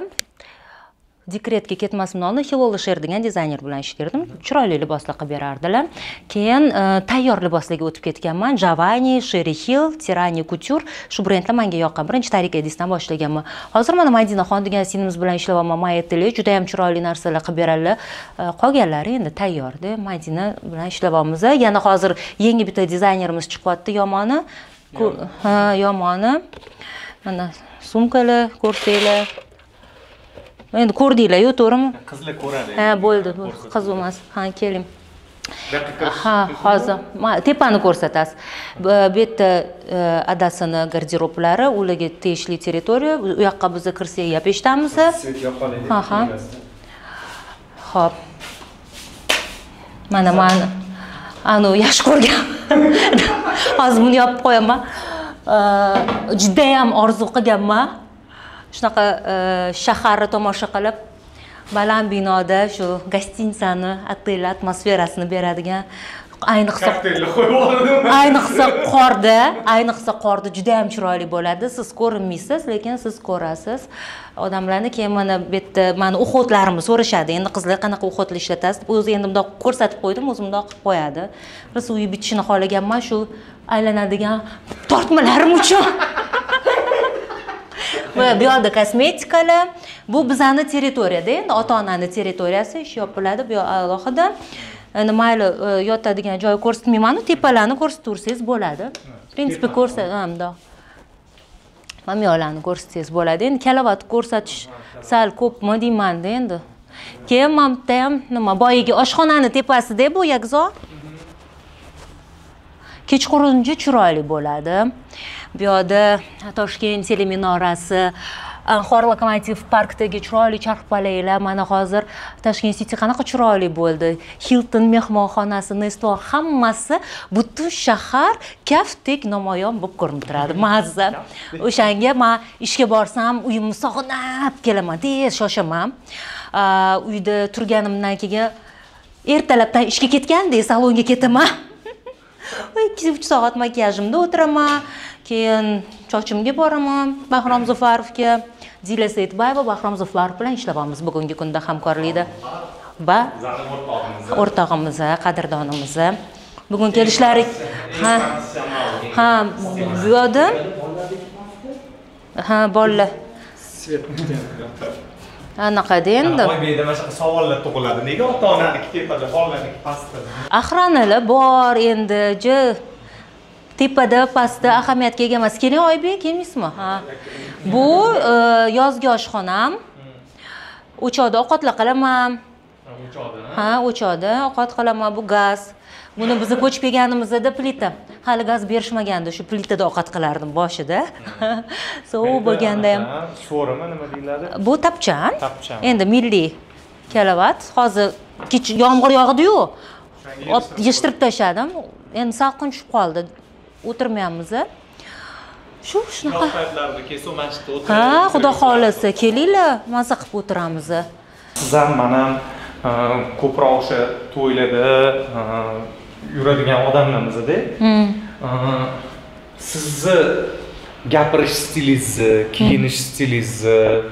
Speaker 2: dekretga ketmasimdan oldin hiloli sher degan dizayner bilan ishlardim chiroyli liboslar qilib berardilar keyin tayyor liboslarga o'tib ketganman javani sheri hill tirani kutyur shu brendlar menga yoqqan birinchi tarik edisdan boshlaganman hozir mana madinaxon degan singlimiz bilan ishlayapman mayetili juda yam chiroyli narsalar qilib beradilar qolganlari endi tayyorda madina bilan ishlayapmiz yana hozir yangi bitta dizaynerimiz chiqyapti yomoni ha yomoni mana sumkalar ko'rsanglar endi ko'rdinglar-yu to'g'rimi?
Speaker 1: Qizlar ko'radi.
Speaker 2: Ha bo'ldi qiz emas. Ha keling. Ha hozir. Tepani ko'rsatasiz. Bu- yerda e, adasini garderoblari ularga tegishli territoriya. U yoqqa biz kirsak
Speaker 1: yoqoladi
Speaker 2: Ha, ha. ho'p mana mani anavi yaxshi ko'rgan. Hozir buni yopib qo'yaman. Э, judayam orzu qilganman shunaqa e, shaharni tomosha qilib baland binoda shu gostinitsani otel atmosferasini beradigan ayniqsa ayniqsa qorda ayniqsa qorda juda yam chiroyli bo'ladi. Siz ko'rinmaysiz lekin siz ko'rasiz. Odamlarni keyin mana bu yerda mani uxotlarimni so'rashadi. Endi qizlar qanaqa uxotlar ishlatasiz? O'zi endi bundoq ko'rsatib qo'ydim o'zi bundoq qilib qo'yadi. Rosa uyi bitishini xohlaganman shu aylanadigan tortmalarim uchun bu yoqda kosmetikalar bu bizani territoriyada endi ota onani territoriyasi ish yopiladi bu alohida. Endi mayli e, yotadigan joy ko'rsatmaymanu tepalarni ko'rsataversangiz bo'ladi. В принципе ko'rsa ha, bundoq mana bu yoqlarni ko'rsatsangiz bo'ladi. Endi kalovat ko'rsatish sal ko'pmi deymanda endi. Keyin mana yerda ham nima boyagi oshxonani tepasida bu yakzo kechqurungi chiroyli bo'ladi. Bu yoqda toshkent teleminorasi anhor lokomotiv parkdagi chiroyli charxpalaklar mana hozir tashkent city qanaqa chiroyli bo'ldi? Hilton mehmonxonasi nesto hammasi butun shahar kaftdek namoyon bo'lib ko'rinib turadi mazza o'shanga man ishga borsam uyimni sog'inib kelaman tez shoshaman. Uyda turganimdan keyin ertalabdan ishga ketgandek salonga ketaman. Ikki uch soat makiyajimda o'tiraman keyin chochimga boraman bahrom zufarovga. Dila sayitbayeva bahrom zufarov bilan ishlayapmiz bugungi kunda hamkorlikda va o'rtog'imiz qadrdonimiz bugun kelishlari ha ha bu yoqda? Ha bolalar anaqada endi
Speaker 1: oybekda mana shunaqa savollar tug'iladi. Nega ota onaniki tepada bolalarniki pastda?
Speaker 2: Охранаlar bor endi ji. Tepada pastda ahamiyatga ega emas. Keling oybek kelmaysizmi? Ha. Bu e, yozgi oshxonam. O'choqda ovqatlar qilaman ha o'choqda ovqat qilaman. Bu gaz buni biz ko'chib kelganimizda plita. Hali gaz berishmaganda shu plitada ovqat qilardim boshida. Sovuq bo'lganda ham
Speaker 1: so'rimi nima deyiladi?
Speaker 2: Bu tapchan.
Speaker 1: Tapchan.
Speaker 2: endi milliy kalovat hozir kech yomg'ir yog'diyu. Yig'ishtirib tashladim. Endi salqin tushib qoldi. O'tirmayapmiz shu shunaqa.
Speaker 1: Yoz paytlarida kesuv masjidda o'tirib
Speaker 2: ha xudo xohlasa kelinglar. Maza qilib o'tiramiz
Speaker 1: siz ham man ham e, ko'proq o'sha to'ylarda yuradigan odamlarimizda sizni gapirish stilingizni kiyinish stilingizni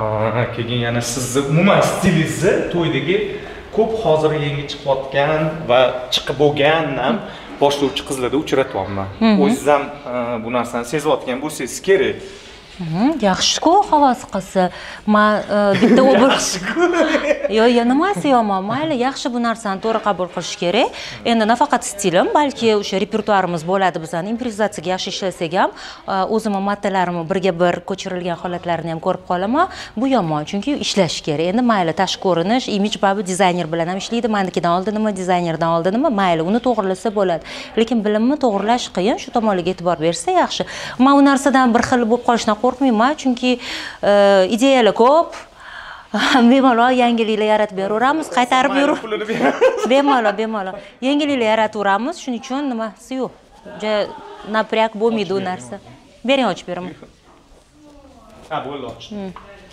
Speaker 1: e, keyin yana sizni umuman stilingizni to'ydagi ko'p hozir yangi chiqayotgan va chiqib bo'lgan ham boshlovchi qizlarda uchratyapman. O'zingiz ham bu narsani sezayotgan bo'lsangiz kerak
Speaker 2: yaxshi-ku havas qilsa man bitta bir yo yo nimasi yomon mayli yaxshi bu narsani to'g'ri qabul qilish kerak endi nafaqat stilim balki o'sha repertuarimiz bo'ladi bizani improvizatsiyaga yaxshi ishlasak ham o'zimni mattalarimni birga bir ko'chirilgan holatlarini ham ko'rib qolaman bu yomon chunki ishlash kerak endi mayli tashqi ko'rinish imij babi dizayner bilan ham ishlaydi manikidan oldin nima dizaynerdan oldin nima mayli uni to'g'irlasa bo'ladi lekin bilimni to'g'irlash qiyin shu tomonlarga e'tibor bersa yaxshi man u narsadan bir xil bo'lib qolishdan qo'rqmayman chunki e, ideyalar ko'p. Bemalol yangiliklar yaratib beraveramiz qaytarib yur
Speaker 1: pulini beramiz
Speaker 2: bemalol bemalol. Yangiliklar yarataveramiz shuning uchun nimasi yo'q juda напряг bo'lmaydi u narsa. bering ochib beraman.
Speaker 1: Ha bo'ldi ochdi.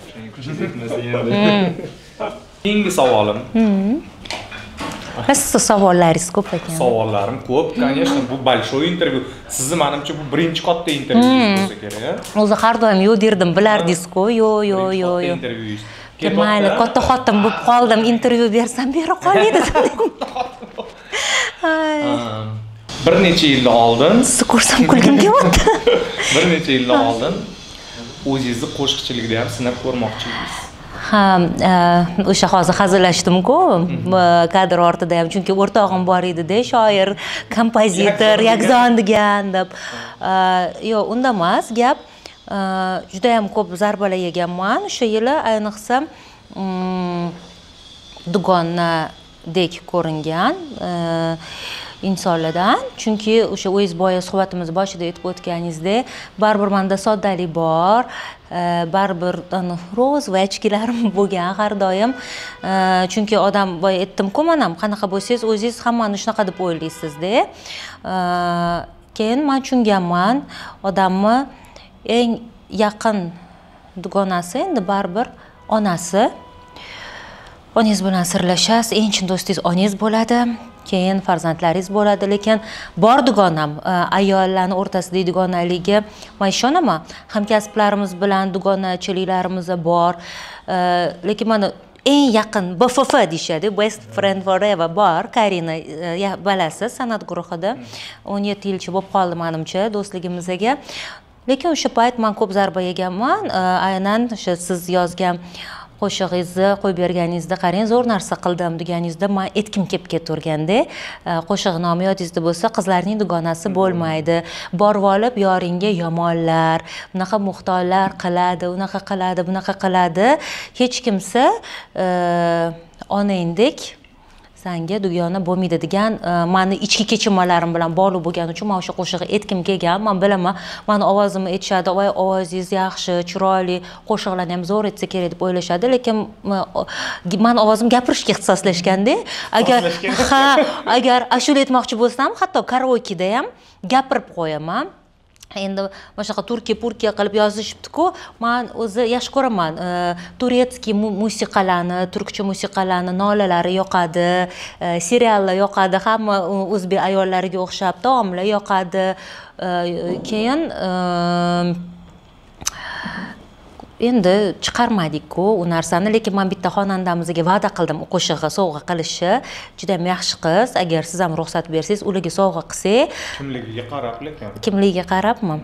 Speaker 1: Shuning ko'rsatmasa endi. keyingi savolim
Speaker 2: sizni savollaringiz ko'p ekan
Speaker 1: savollarim ko'p конечно bu большой intervyu sizni manimcha bu birinchi katta intervyungiz bo'lsa kerak
Speaker 2: o'zi har doim yo'q derdim bilardingiz-ku yo'q yo'q
Speaker 1: Birinchi
Speaker 2: yo'q.
Speaker 1: katta
Speaker 2: yo'q
Speaker 1: intervyungiz
Speaker 2: Ke mayli katta xotin bo'lib qoldim intervyu bersam bera qolmaydi. Ay,
Speaker 1: bir necha yil oldin
Speaker 2: sizni ko'rsam kulgim kelyapti.
Speaker 1: Bir necha yil oldin o'zingizni qo'shiqchilikda ham sinab ko'rmoqchi edingiz
Speaker 2: ha e, o'sha hozir hazillashdim-ku e, kadr ortida ham. Chunki o'rtog'im bor edi-da shoir kompozitor yakzon degan. deb. E, yo'q unda emas gap e, judayam ko'p zarbalar yeganman. O'sha yili ayniqsa mm, dugonadek ko'ringan insonlardan. Chunki o'sha o'ziz boya suhbatimiz boshida aytib o'tganingizdek baribir manda soddalik bor. Baribir ro'z va ochkilarim bo'lgan har doim. Chunki odam boya aytdimku ham, qanaqa bo'lsangiz o'zingiz hammani shunaqa deb o'ylaysizda. Keyin man tushunganman odamni eng yaqin dugonasi endi baribir onasi. Onangiz bilan sirlashasiz eng chin do'stingiz onangiz bo'ladi. Keyin farzandlaringiz bo'ladi lekin bor dugonam e, ayollarni o'rtasida dugonaligi man ishonaman hamkasblarimiz bilan dugonachiliklarimiz bor e, lekin mana eng yaqin bff deyishadi best friend forever bor karina e, balasi bilasiz san'at guruhida o'n yetti yilcha bo'lib qoldi manimcha do'stligimizga. Lekin o'sha payt man ko'p zarba yeganman aynan o'sha siz yozgan qo'shig'ingizni qo'yib berganingizda qarang zo'r narsa qildim deganingizda man etkim kelib ketaverganda E, qo'shiq nomi yodingizda bo'lsa qizlarning dugonasi bo'lmaydi. Borib olib yoringga yomonlar bunaqa muxtorlar qiladi unaqa qiladi bunaqa qiladi. Hech kimsa e, onangdek sanga dugona bo'lmaydi degan e, mani ichki kechinmalarim bilan bog'liq bo'lgani uchun man o'sha qo'shig'ini aytgim kelgan. Man bilaman mani ovozimni aytishadi voy ovozingiz yaxshi chiroyli qo'shiqlarni ham zo'r aytsa kerak deb o'ylashadi. Lekin mani ovozim gapirishga ixtisoslashganda agar ha agar ashula aytmoqchi bo'lsam hatto karaokeda ham gapirib qo'yaman endi mana shunaqa turkiya purkiya qilib yozishibdiku man o'zi yaxshi ko'raman. Turetskiy musiqalarni turkcha musiqalarni nolalari yoqadi seriallar yoqadi hamma o'zbek ayollariga o'xshab taomlar yoqadi. Keyin endi chiqarmadikku u narsani lekin man bitta xonandamizga va'da qildim u qo'shig'i sovg'a qilishni judayam yaxshi qiz. Agar siz ham ruxsat bersangiz ularga sovg'a qilsak
Speaker 1: kimligiga qarab lekin.
Speaker 2: Kimligiga qarabmi?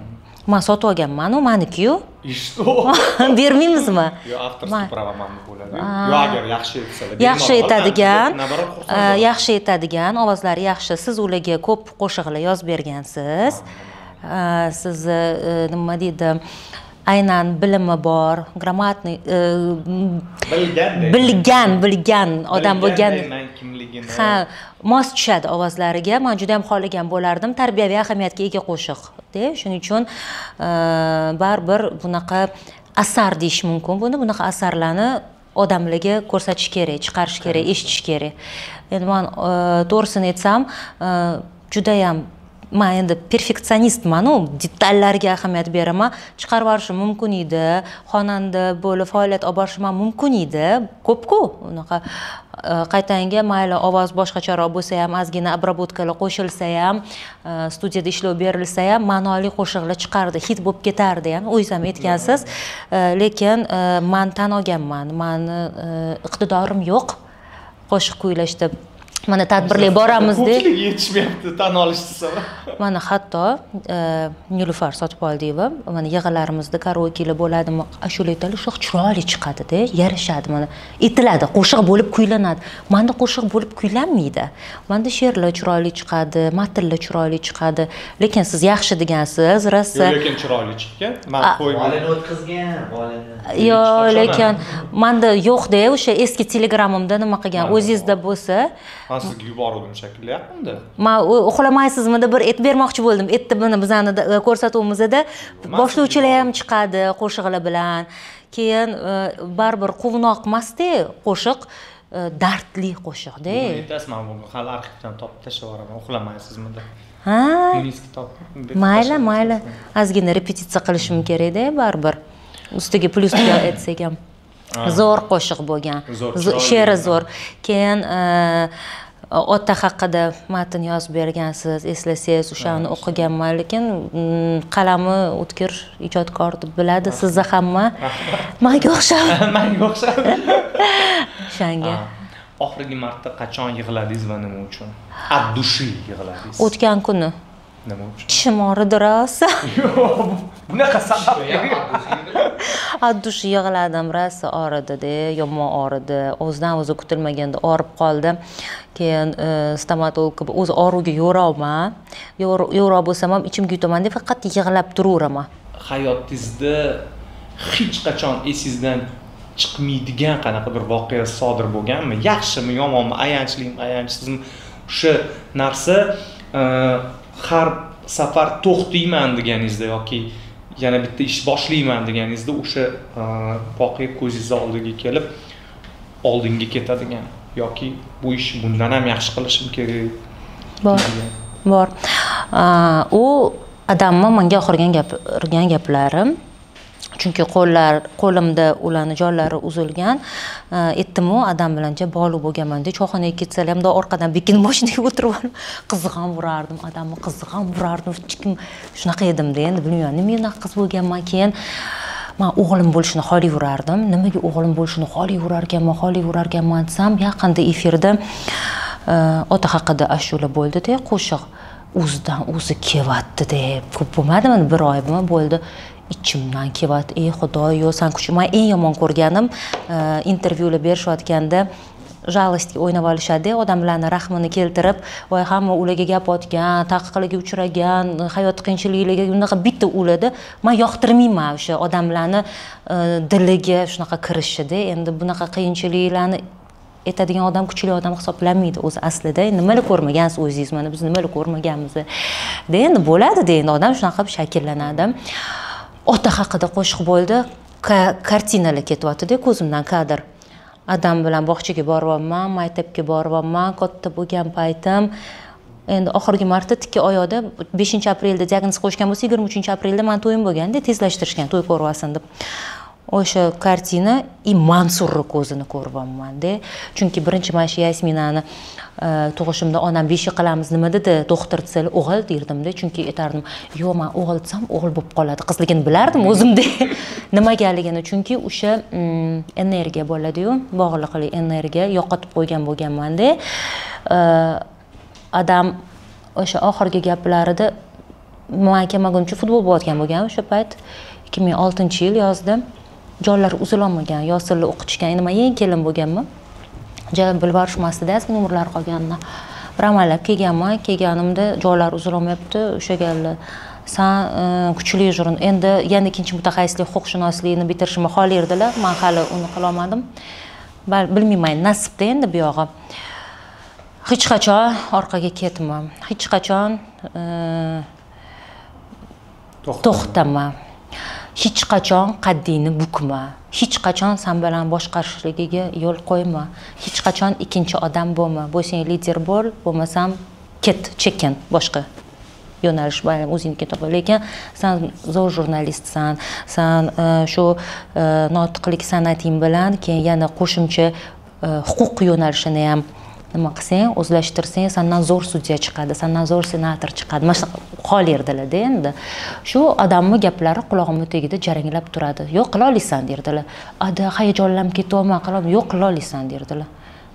Speaker 2: Man sotib olganmanu manikiyu
Speaker 1: и что
Speaker 2: bermaymizmi?
Speaker 1: Yo prava manda bo'ladi yo agar yaxshi aytsalar
Speaker 2: yaxshi e,
Speaker 1: bo'laman.
Speaker 2: yaxshi aytadigan. Ovozlari yaxshi. Siz ularga ko'p qo'shiqlar yozib bergansiz. Sizni e, nima deydi aynan bilimi bor grammatniy e,
Speaker 1: bilgandek
Speaker 2: bilgan bilgan odam bo'lgan ha mos tushadi ovozlariga. Man juda yam xohlagan bo'lardim. Tarbiyaviy ahamiyatga ega qo'shiqda shuning uchun e, baribir bunaqa asar deyish mumkin. Buni bunaqa asarlarni odamlarga ko'rsatish kerak chiqarish kerak eshitish kerak. Endi man e, to'g'risini aytsam judayam man endi perfeksionistmanu detallarga ahamiyat beraman. Chiqarib yuborishim mumkin edi. Xonanda bo'lib faoliyat olib borishim ham mumkin edi. Ko'pku unaqa e, qaytanga mayli ovoz boshqacharoq bo'lsa ham ozgina обработкаlar qo'shilsa ham e, studiyada ishlov berilsa ham ma'noli qo'shiqlar chiqardi hit bo'lib ketardi ham o'zingiz ham aytgansiz. E, lekin man tan olganman mani iqtidorim yo'q. Qo'shiq kuylashda mana tadbirlarga boramizda
Speaker 1: yetishmayapti tan olish desa
Speaker 2: mana hatto e, nilufar sotibaldiyeva mana yig'inlarimizda karaokelar bo'ladimi? Ashula aytadi shu chiroyli chiqadida yarashadi mana. Aytiladi qo'shiq bo'lib kuylanadi. Manda qo'shiq bo'lib kuylanmaydi. Manda she'rlar chiroyli chiqadi matnlar chiroyli chiqadi. Lekin siz yaxshi degansiz rosa
Speaker 1: lekin chiroyli chiqqan man
Speaker 6: volini o'tkazgan
Speaker 2: yo'q lekin manda yo'qda o'sha eski telegramimda nima qilgan o'zingizda bo'lsa
Speaker 1: man sizga yuboruvdim shekilli yaqinda
Speaker 2: man deb bir aytib bermoqchi bo'ldim. Aytdi buni bizani da- ko'rsatuvimizda boshlovchilar ham chiqadi qo'shiqlar bilan. Keyin e, baribir quvnoq emasda qo'shiq e, dardli qo'shiqda
Speaker 1: aytasiz man buni hali arxivdan topib tashlab yuboraman uxlamaysizmi deb
Speaker 2: ha mayli mayli. Ozgina repetitsiya qilishim kerakda baribir. Ustiga plyusga aytsak ham zo'r qo'shiq bo'lgan. She'ri zo'r. Keyin e, ota haqida matn yozib bergansiz eslasangiz o'shani o'qiganman lekin mm, qalami o'tkir ijodkor deb biladi sizni hamma. Manga o'xshab.
Speaker 1: Manga o'xshab.
Speaker 2: O'shanga.
Speaker 1: Oxirgi marta qachon yig'ladingiz va nima uchun? От души yig'ladingiz.
Speaker 2: O'tgan kuni
Speaker 1: nima uchun
Speaker 2: tishim og'ridi rosa
Speaker 1: bunaqa sabab
Speaker 2: от dusha yig'ladim rosa og'ridida yomon og'ridi o'zidan o'zi kutilmaganda og'rib qoldi keyin e, stomatolog o'zi og'ruvga yo'rolman yo'ro- yo'roq bo'lsam ham ichimga yutaman deb faqat yig'lab turaveraman
Speaker 1: hayotingizda hech qachon esingizdan chiqmaydigan qanaqadir voqea sodir bo'lganmi yaxshimi yomonmi ayanchlimi ayanchsizmi o'sha narsa har safar to'xtayman deganingizda yoki yana bitta ish boshlayman deganingizda o'sha e, voqea ko'zingizni oldiga kelib oldinga ketadigan yoki bu ish bundan ham yaxshi qilishim kerak
Speaker 2: bor. bor. Aa, u odamni menga oxirgan gapirgan gaplari chunki qo'llar qo'limda ularni jonlari uzilgan e, aytdimu odam bilancha bog'liq bo'lganman deb choyxonaga ketsalar ham orqadan bekin moshinaga o'tirib olib qiziq ham urardim odamni qiziq ham urardim kim shunaqa edimda endi bilmayman nima unaqa qiz bo'lganman keyin man o'g'lim bo'lishini xohlayverardim nimaga o'g'lim bo'lishini xohlayverarkanman xohlayverarkanman desam yaqinda efirda e, ota haqida ashula bo'ldida qo'shiq o'zidan o'zi kelyapti deb ko'p bo'lmadimi? Bir oymi bo'ldi. Ichimdan kelyapti ey xudoyo san kuch man eng yomon ko'rganim e, intervyular berishayotganda жалостьga o'ynab olishadi odamlarni rahmini keltirib voy hamma ularga gap otgan taqiqlarga uchragan hayot qiyinchiliklariga unaqa bitta o'ladi man yoqtirmayman o'sha odamlarni e, diliga shunaqa kirishida. Endi bunaqa qiyinchiliklarni aytadigan odam kuchli odam hisoblanmaydi o'zi aslida. Nimalar ko'rmagansiz o'zingiz mana biz nimalar ko'rmaganmiz de endi bo'ladida endi odam shunaqa shakllanadi. Ota haqida qo'shiq bo'ldi. Ka- kartinalar ketyaptida ko'zimdan kadr. Adam bilan bog'chaga boryapman maktabga boryapman katta bo'lgan paytim. Endi oxirgi marta tikka oyoqda beshinchi aprelda diagnoz qo'yishgan bo'lsa yigirma uchinchi aprelda mani to'yim bo'lganda tezlashtirishgan to'y ko'rvasin deb o'sha kartina и mansurni ko'zini ko'ryapmanda chunki birinchi mana shu yasminani e, tug'ishimda onam beshi qilamiz nima dedi? Doktor desa o'g'il derdimda chunki aytardim yo'q man o'g'il desam o'g'il bo'lib qoladi qizligini bilardim o'zimda nimagaligini chunki o'sha mm, energiya bo'ladiyu bog'liqli energiya yo'qotib qo'ygan bo'lganmanda E, odam o'sha oxirgi gaplarida man kelmaguncha futbol bo'layotgan bo'lgan o'sha payt. Ikki ming oltinchi yil yozda jonlari uzilolmagan yosilni o'qitishgan endi man eng kelin bo'lganman ja bilib borishmasdida ozgina umrlari qolganini bir amallab kelganman kelganimda jonlari uzilolmayapti o'sha gallar san e, kuchli jurn endi yana ikkinchi mutaxassislik huquqshunoslikni bitirishimni xohlardilar man hali uni qilolmadim. Bilmayman nasibda endi bu yog'i. Hech qachon orqaga ketma hech qachon e, to'xtama hech qachon qaddingni bukma. Hech qachon san bilan boshqarishligiga yo'l qo'yma. Hech qachon ikkinchi odam bo'lma. Bo'lsang lider bo'l bo'lmasam ket chekin boshqa yo'nalish bilan o'zingniki topib lekin san zo'r jurnalistsan san e, shu e, notiqlik san'ating bilan keyin yana qo'shimcha e, huquq yo'nalishini ham nima qilsang o'zlashtirsang sandan zo'r sudya chiqadi sandan zo'r senator chiqadi. Mana shunaqa xohlardilarda endi. Shu odamni gaplari qulog'imni tagida jaranglab turadi. Yo'q qila olasan derdilar. Ada hayajonlanib ketyapman qilolmayman yo'q qila olasan derdilar.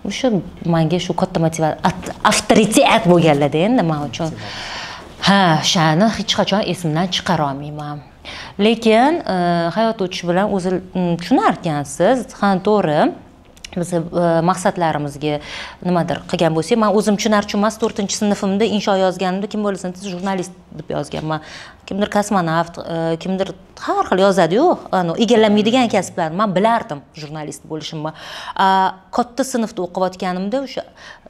Speaker 2: O'sha manga shu katta motivatsiya avtoritet bo'lganlarda endi man uchun. Ha o'shani hech qachon esimdan chiqara olmayman. Lekin e, hayot o'tishi bilan o'zi mm, tushunarkansiz. Ha to'g'ri. Biz e, maqsadlarimizga nimadir qilgan bo'lsak man o'zim tushunar tushunmas to'rtinchi sinfimda insho yozganimda kim bo'lsin siz jurnalist deb yozganman. Kimdir kosmonavt e, kimdir har xil yozadiyu egallanmaydigan kasblar man bilardim jurnalist bo'lishimni. A, katta sinfda o'qiyotganimda o'sha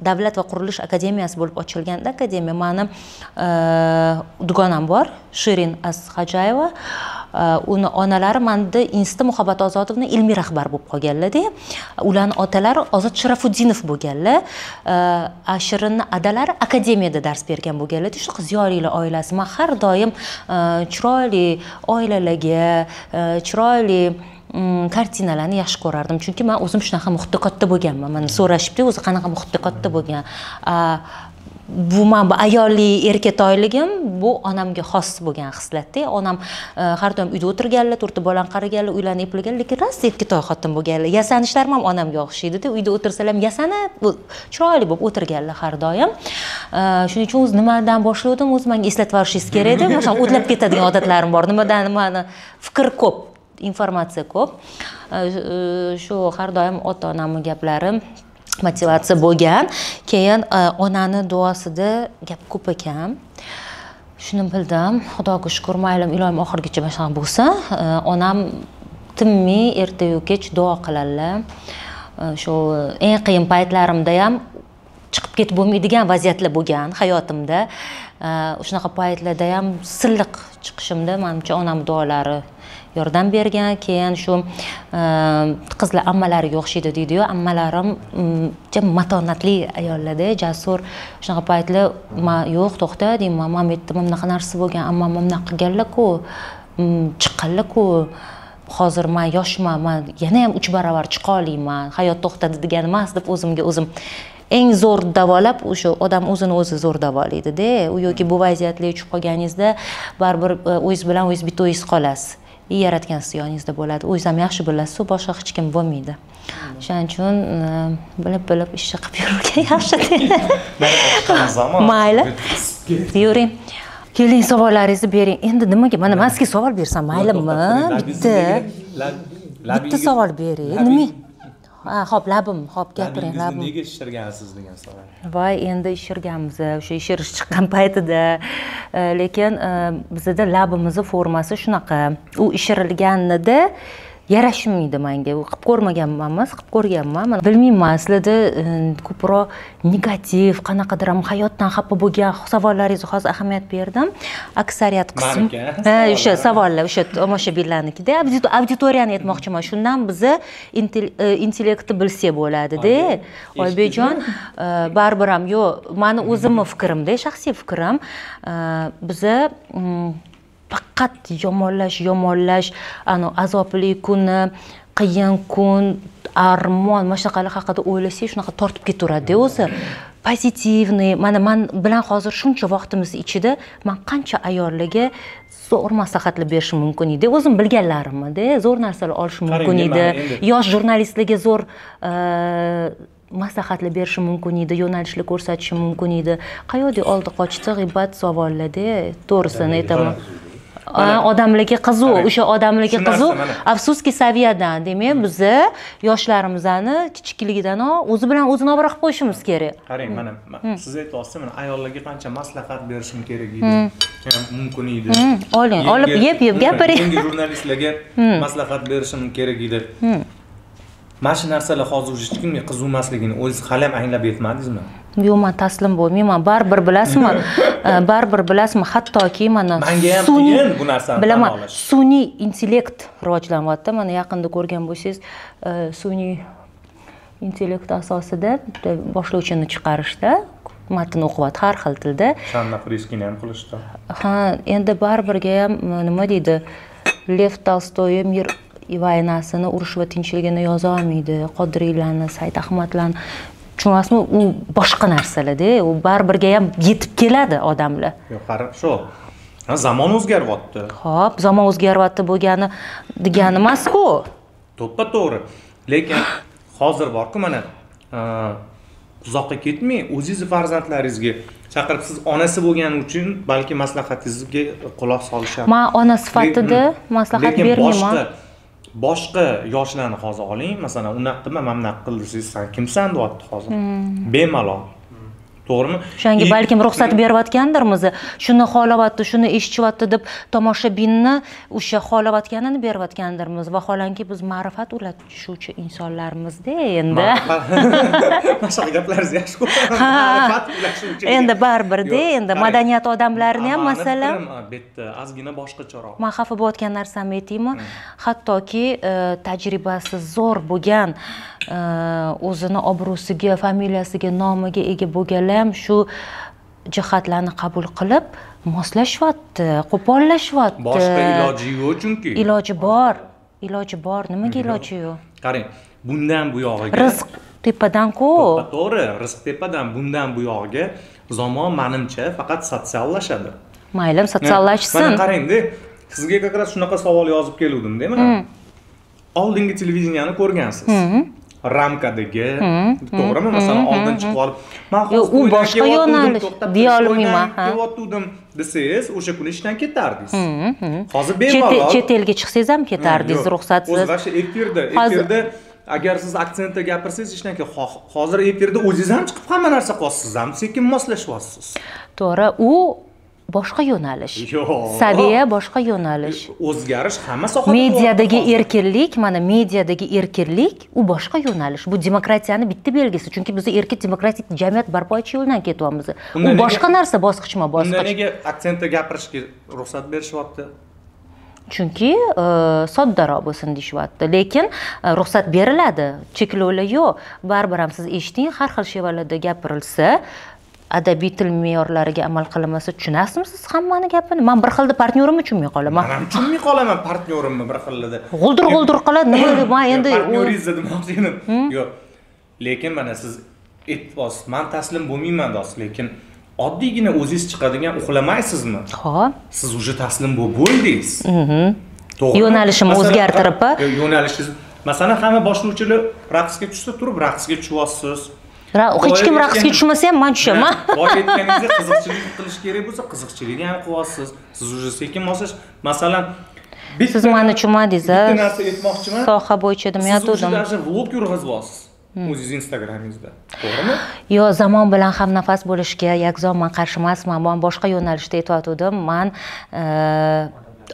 Speaker 2: davlat va qurilish akademiyasi bo'lib ochilganda akademiya mani e, dugonam bor shirin asxajayeva uni onalari manda insti muhabbat ozodovna ilmiy rahbar bo'lib qolganlarda. Ularni otalari ozod sharafuddinov bo'lganlar. A shirinni adalari akademiyada dars bergan bo'lganlarda. Qiz ziyolilar oilasi man har doim e, chiroyli oilalarga e, chiroyli mm, kartinalarni yaxshi ko'rardim. Chunki man o'zim shunaqa muhitda katta bo'lganman. Mana so'rashibdi o'zi qanaqa muhitda katta bo'lgan. Bu man bu ayolli erkatoyligim bu onamga xos bo'lgan xislatda. Onam e, har doim uyda o'tirganlar to'rtta bolani qaraganlar uylarni eplagan lekin rost erkatoy xotin bo'lganlar. Yasanishlarim ham onamga o'xshaydida uyda o'tirsalar ham yasanib chiroyli bo'lib o'tirganlar har doim. E, shuning uchun o'zi nimadan boshladim o'zi manga eslatib yuborishingiz kerak edi. O'sha o'tlab ketadigan odatlarim bor. Nimadan nimani fikr ko'p informatsiya ko'p. E, shu har doim ota onamni gaplarim motivatsiya bo'lgan. Keyin e, onani duosida gap ko'p ekan. Shuni bildim. Xudoga shukur mayli iloyim oxirigacha mana shunaqa bo'lsin e, onam tinmay ertayu kech duo qiladilar e, shu eng qiyin paytlarimda ham chiqib ketib bo'lmaydigan vaziyatlar bo'lgan hayotimda. Shunaqa paytlarda ham silliq chiqishimda manimcha onam duolari yordam bergan keyin shu e, qizlar ammalariga o'xshaydi deydiyu ammalarim mm, juda matonatli ayollarda jasur shunaqa paytlar man yo'q to'xta deyman man bu yerda mana bunaqa narsa bo'lgan ammam bunaqa qilganlarku mm, chiqqanlarku hozir man yoshman man yana ham uch baravar chiqa olayman hayot to'xtadi degani emas deb o'zimga o'zim eng zo'r davolab o'sha odam o'zini o'zi zo'r davolaydida. U yoki bu vaziyatga tushib qolganingizda baribir e, o'zingiz bilan o'zingiz bitta o'zingiz qolasiz. Yaratgan yoningizda bo'ladi o'zingiz ham yaxshi bilasiz boshqa hech kim bo'lmaydi. O'shaning uchun e, bilib bilib ishni qilib yurgan yaxshi mayli. Yuring. Keling savollaringizni bering. Endi nimaga? Mana man sizga savol bersam maylimi? Bitta. Bitta savol bering. nima ha ho'p labim ho'p gapiring labim.
Speaker 1: nega ishirgansiz degan savol
Speaker 2: voy endi ishirganmiz o'sha ishirish chiqqan paytida. E, lekin e, bizada labimizni formasi shunaqa. U ishirilganida yarashmaydi manga. U qilib ko'rmaganmanmiz qilib ko'rganman. Mana bilmayman sizlarda e, ko'proq negativ qanaqadir hayotdan xafa bo'lgan savollaringizga hozir ahamiyat berdim. Aksariyat qism ha o'sha savollar o'sha tomoshabinlarnikida auditoriyani aytmoqchiman. Shundan bizni e, intellekti bilsak bo'ladida oybekjon e, baribir ham yo'q mani o'zimni fikrimda shaxsiy fikrim biza mm, faqat yomonlash yomonlash azobli kuni qiyin kun armon mana shunaqalar haqida o'ylasak shunaqa tortib ketaveradida o'zi. Pozitivniy mana man bilan hozir shuncha vaqtimiz ichida man qancha ayollarga zo'r maslahatlar berishim mumkin edi? O'zim bilganlarimda zo'r narsalar olishim mumkin edi. yosh jurnalistlarga zo'r e, maslahatlar berishim mumkin edi yo'nalishlar ko'rsatishim mumkin edi. Qayoqda oldi qochdi g'iybat savollarda to'g'risini aytaman odamlarga qiziq o'sha odamlarga qiziq. afsuski saviyadan demak biza yoshlarimizni kichikligidanoq o'zi bilan o'zini obro qilib qo'yishimiz kerak.
Speaker 1: Qarang mana siz aytyapsiz mana ayollarga qancha maslahat berishim kerak edi mumkin edi.
Speaker 2: Oling olib yeb yeb gapiring.
Speaker 1: yangi jurnalistlarga maslahat berishim kerak edi. Mana shu narsalar hozir hech kimga qiziqmasligini o'zingiz hali ham anglab yetmadingizmi
Speaker 2: yo'q man taslim bo'lmayman. Baribir bilasizmi? Baribir bilasizmi? Hattoki mana
Speaker 1: manga ham qiyin bu narsani
Speaker 2: bilaman sun'iy intellekt rivojlanyapti. Mana yaqinda ko'rgan bo'lsangiz e, sun'iy intellekt asosida bitta boshlovchini chiqarishda matn o'qiyapti har xil tilda.
Speaker 1: Shanna priskini ham qilishdi.
Speaker 2: Ha endi baribirga ham nima deydi? Lev tolstoy mir vaynasini urush va tinchligini yozolmaydi qodiriylarni said ahmadlarni tushunyapsizmi u boshqa narsalarda u baribirga ham yetib keladi odamlar.
Speaker 1: Yo'q shu. Zamon o'zgaryapti
Speaker 2: ho'p zamon o'zgaryapti bo'lgani degani emasku.
Speaker 1: To'ppa to'g'ri. Lekin hozir borku mana uzoqqa ketmay o'zingizni farzandlaringizga chaqirib siz onasi bo'lgani uchun balki maslahatingizga quloq solishadi.
Speaker 2: Man ona sifatida maslahat bermayman.
Speaker 1: boshqa yoshlarni hozir oling. Masalan unaqa qilma mana bunaqa qil desangiz san kimsan deyapti hozir? Hmm. bemalol to'g'rimi?
Speaker 2: O'shanga balkim ruxsat beryotgandirmiz shuni xohlayapti shuni eshityapti deb tomoshabinni o'sha xohlayotganini beryotgandirmiz vaholanki biz ma'rifat ulashuvchi insonlarmizda endi.
Speaker 1: Mana shunaqa gaplaringizni yaxshi ko'raman ma'rifat ulashuvchi
Speaker 2: endi baribirda endi madaniyat odamlarini ham masalan
Speaker 1: bu yerda ozgina boshqacharoq
Speaker 2: man xafa bo'layotgan narsamni aytaymi? Hattoki e, tajribasi zo'r bo'lgan o'zini obro'siga familiyasiga nomiga ega bo'lganlar ham shu jihatlarni qabul qilib moslashyapti qo'pollashyapti.
Speaker 1: Boshqa iloji yo'q chunki.
Speaker 2: Iloji bor iloji bor. Nimaga iloji yo'q?
Speaker 1: Qarang bundan bu yog'iga
Speaker 2: rizq tepadan-ku
Speaker 1: to'g'ri rizq tepadan bundan bu yog'iga zamon manimcha faqat sotsiallashadi.
Speaker 2: Mayli
Speaker 1: mana
Speaker 2: sotsiallashsin
Speaker 1: qarangda sizga как раз shunaqa savol yozib keluvdimda man oldingi televideniyani ko'rgansiz ramkadagi to'g'rimi? Masalan oldin chiqib olib man hozir
Speaker 2: u boshqa yo'nalish. Deya olmayman,
Speaker 1: kelayotgandim desangiz o'sha kuni ishdan ketardingiz. Hozir
Speaker 2: chet el-
Speaker 1: bemalol
Speaker 2: chet elga chiqsangiz ham ketardingiz
Speaker 1: Yo'q,
Speaker 2: ruxsatsiz.
Speaker 1: O'zi vashi efirda
Speaker 2: Hozir-
Speaker 1: efirda agar siz aksentda gapirsangiz hech narsa ho- hozir efirda o'zingiz ham chiqib hamma narsa qilyapsiz siz ham sekin moslashyapsiz
Speaker 2: to'g'ri u boshqa yo'nalish.
Speaker 1: Yo'q.
Speaker 2: saviya boshqa yo'nalish.
Speaker 1: O'zgarish hamma sohada
Speaker 2: mediadagi erkinlik mana mediadagi erkinlik u boshqa yo'nalish. Bu demokratiyani bitta belgisi chunki biz erkin demokratik jamiyat barpo etish yo'lidan ketyapmiz.
Speaker 1: Unda
Speaker 2: u boshqa narsa bosqichma
Speaker 1: unda
Speaker 2: bosqich
Speaker 1: nega aksentda gapirishga ruxsat berishyapti?
Speaker 2: Chunki e, soddaroq bo'lsin deyishyapti. Lekin e, ruxsat beriladi. Cheklovlar yo'q. Baribir ham siz eshiting har xil shevalarda gapirilsa adabiy til me'yorlariga amal qilinmasa tushunasizmi siz hammani gapini? Man bir xilda partnyorim uchunmay qolaman.
Speaker 1: Man ham tushunmay qolaman partnyorimni bir xillada
Speaker 2: g'uldir g'uldir qiladi. Nima deb man endi
Speaker 1: demoqchi edim yo'q. Lekin mana siz aytyapsiz man taslim bo'lmayman deyapsiz lekin oddiygina o'zingiz chiqadigan uxlamaysizmi?
Speaker 2: Ho'p
Speaker 1: siz уже taslim bo'lib bo'ldingiz. To'g'rimi?
Speaker 2: Yo'nalishimni
Speaker 1: Masalan,
Speaker 2: o'zgartirib,
Speaker 1: yo'nalishingiz masalan hamma boshlovchilar raqsga tushsa turib raqsga tushyapsiz
Speaker 2: hech kim raqsga tushmasa ham man tushaman
Speaker 1: boya aytganingizda qiziqchilik qilish kerak bo'lsa qiziqchilikni ham qilyapsiz siz уже sekin moslash masalan
Speaker 2: siz mani tushunmadingiz a
Speaker 1: bitta narsa aytmoqchiman.
Speaker 2: Soha bo'yicha
Speaker 1: siz
Speaker 2: demayotgandim
Speaker 1: даже vlog yurg'izyapsiz o'zingiz instagramingizda. To'g'rimi?
Speaker 2: Yo zamon bilan hamnafas bo'lishga yakzon man qarshi emasman man boshqa yo'nalishda aytayotgandim. Man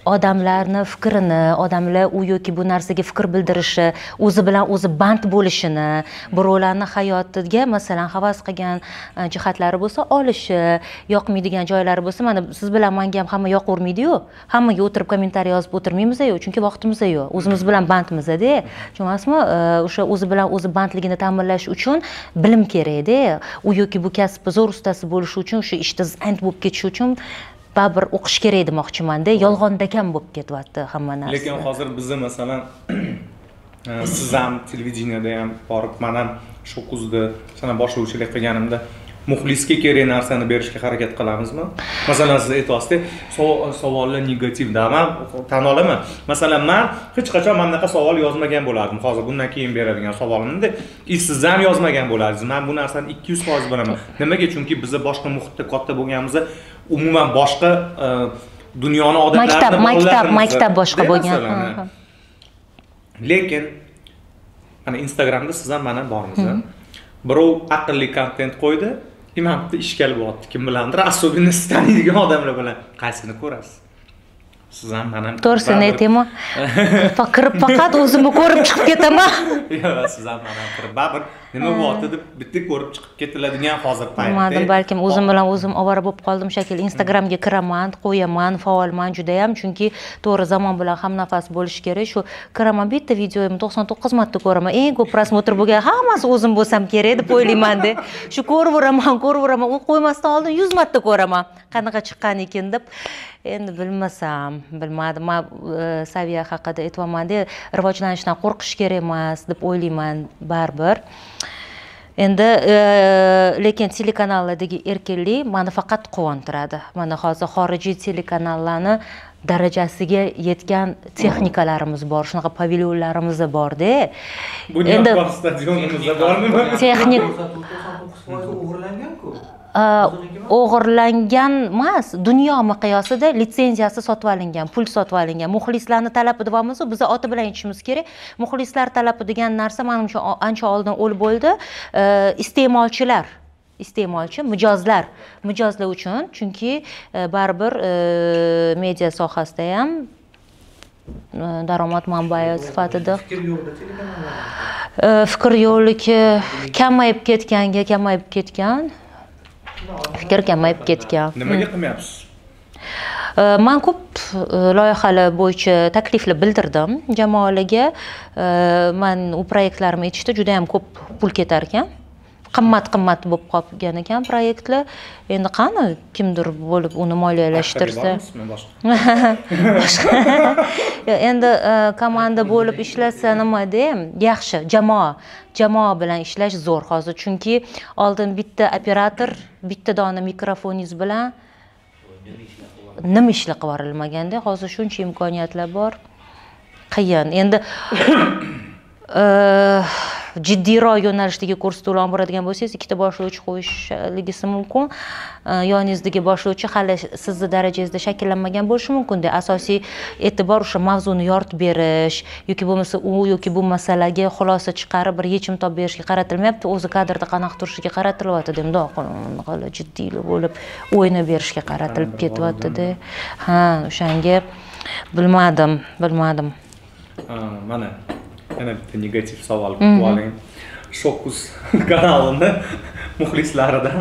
Speaker 2: odamlarni fikrini odamlar u yoki bu narsaga fikr bildirishi o'zi bilan o'zi band bo'lishini birovlarni hayotiga masalan havas qilgan e, jihatlari bo'lsa olishi yoqmaydigan joylari bo'lsa mana siz bilan manga ham hamma yoqavermaydiyu hammaga o'tirib kommentariy yozib o'tirmaymiz-ku chunki vaqtimiz yo'q o'zimiz bilan bandmizda tushunasizmi? E, o'sha o'zi bilan o'zi bandligini ta'minlash uchun bilim kerakda u yoki bu kasbni zo'r ustasi bo'lishi uchun shu ishda zand bo'lib ketish uchun baribir o'qish kerak demoqchimanda. Yolg'ondakam bo'lib ketyapti hamma narsa.
Speaker 1: Lekin hozir bizni masalan e, siz ham televideniyada ham borib man ham shu kuzda sana boshlovchilik qilganimda muxlisga kerak narsani berishga harakat qilamizmi? Masalan siz aytyapsizda sav- savollar negativda man tan olaman. Masalan man hech qachon mana bunaqa savol yozmagan bo'lardim. Hozir bundan keyin beradigan savolimda и siz ham yozmagan bo'lardingiz. Man bu narsani ikki yuz foiz bilaman. Nimaga? Chunki biza boshqa muhitda katta bo'lganimizda umuman boshqa e, dunyoni odatlarini
Speaker 2: Maktab- maktab- maktab boshqa bo'lgan.
Speaker 1: lekin mana instagramda siz ham mana bormiz birov aqlli kontent qo'ydi bitta ishkal bo'lyapti kim bilandir особенно siz taniydigan odamlar bilan. Qaysini ko'rasiz siz ham man ham
Speaker 2: to'g'risini
Speaker 1: baribir-
Speaker 2: aytaymi kirib faqat o'zimni ko'rib chiqib ketaman
Speaker 1: yo'q siz ham man ham kirib baribir nima bo'lyapti deb bitta ko'rib chiqib ketiladigan hozir paytda
Speaker 2: bilmadim balkim o'zim bilan o'zim ovora bo'lib qoldim shekilli instagramga kiraman qo'yaman faolman judayam chunki to'g'ri zamon bilan hamnafas bo'lish kerak shu kiraman bitta videoyimni to'qson to'qqiz marta ko'raman eng ko'p prosmotr bo'lgan hammasi o'zim bo'lsam kerak deb o'ylaymanda shu ko'raveraman ko'raveraman u qo'ymasdan oldin yuz marta ko'raman qanaqa chiqqan ekan deb endi bilmasam bilmadim man e, saviya haqida aytyapmanda rivojlanishdan qo'rqish kerak emas deb o'ylayman baribir. Endi e, lekin telekanallardagi erkinlik mani faqat quvontiradi. Mana hozir xorijiy telekanallarni darajasiga yetgan texnikalarimiz bor shunaqa pavilyonlarimiz borda
Speaker 1: bor stadionimizda bormi?
Speaker 2: Texnik
Speaker 6: o'g'irlangan-ku.
Speaker 2: O'g'irlangan emas dunyo miqyosida litsenziyasi sotib olingan pul sotib olingan. Muxlislarni talabi deyapmizu biza oti bilan aytishimiz kerak. Muxlislar talabi degan narsa manimcha ancha oldin o'lib bo'ldi. E, iste'molchilar iste'molchi mijozlar. Mijozlar uchun chunki e, baribir e, media sohasida ham daromad manbai sifatida.
Speaker 6: Fikr
Speaker 2: yo'qligi kamayib ketganga kamayib ketgan fikr kamayib ketgan
Speaker 1: nimaga qilmayapsiz?
Speaker 2: Man ko'p e, loyihalar bo'yicha takliflar bildirdim jamoalarga. Man u proyektlarimni aytishda juda yam ko'p pul ketar ekan qimmat qimmat bo'lib qolgan ekan proyektlar. Endi qani kimdir bo'lib uni moliyalashtirsa?
Speaker 1: Boshqa?
Speaker 2: Endi e, komanda bo'lib ishlasa nimada ham yaxshi jamoa jamoa bilan ishlash zo'r hozir. Chunki oldin bitta operator bitta dona mikrofoningiz bilan nima ishlar qilib yuborilmaganda hozir shuncha imkoniyatlar bor. Qiyin. Endi Э, jiddiyroq yo'nalishdagi kursda olib boradigan bo'lsangiz ikkita boshlovchi qo'yishligisi mumkin. Э, Yoningizdagi boshlovchi hali sizni darajangizda shakllanmagan bo'lishi mumkinda asosiy e'tibor o'sha mavzuni yoritib berish yoki bo'lmasa u yoki bu masalaga xulosa chiqarib bir yechim topib berishga qaratilmayapti. O'zi kadrda qanaqa turishiga qaratilyaptida mundoq qilib jiddiy bo'lib o'ynab berishga qaratilib ketyaptida ha o'shanga bilmadim bilmadim.
Speaker 1: Mana yana bitta negativ savol. Kutib oling shokus kanalini muxlislaridan.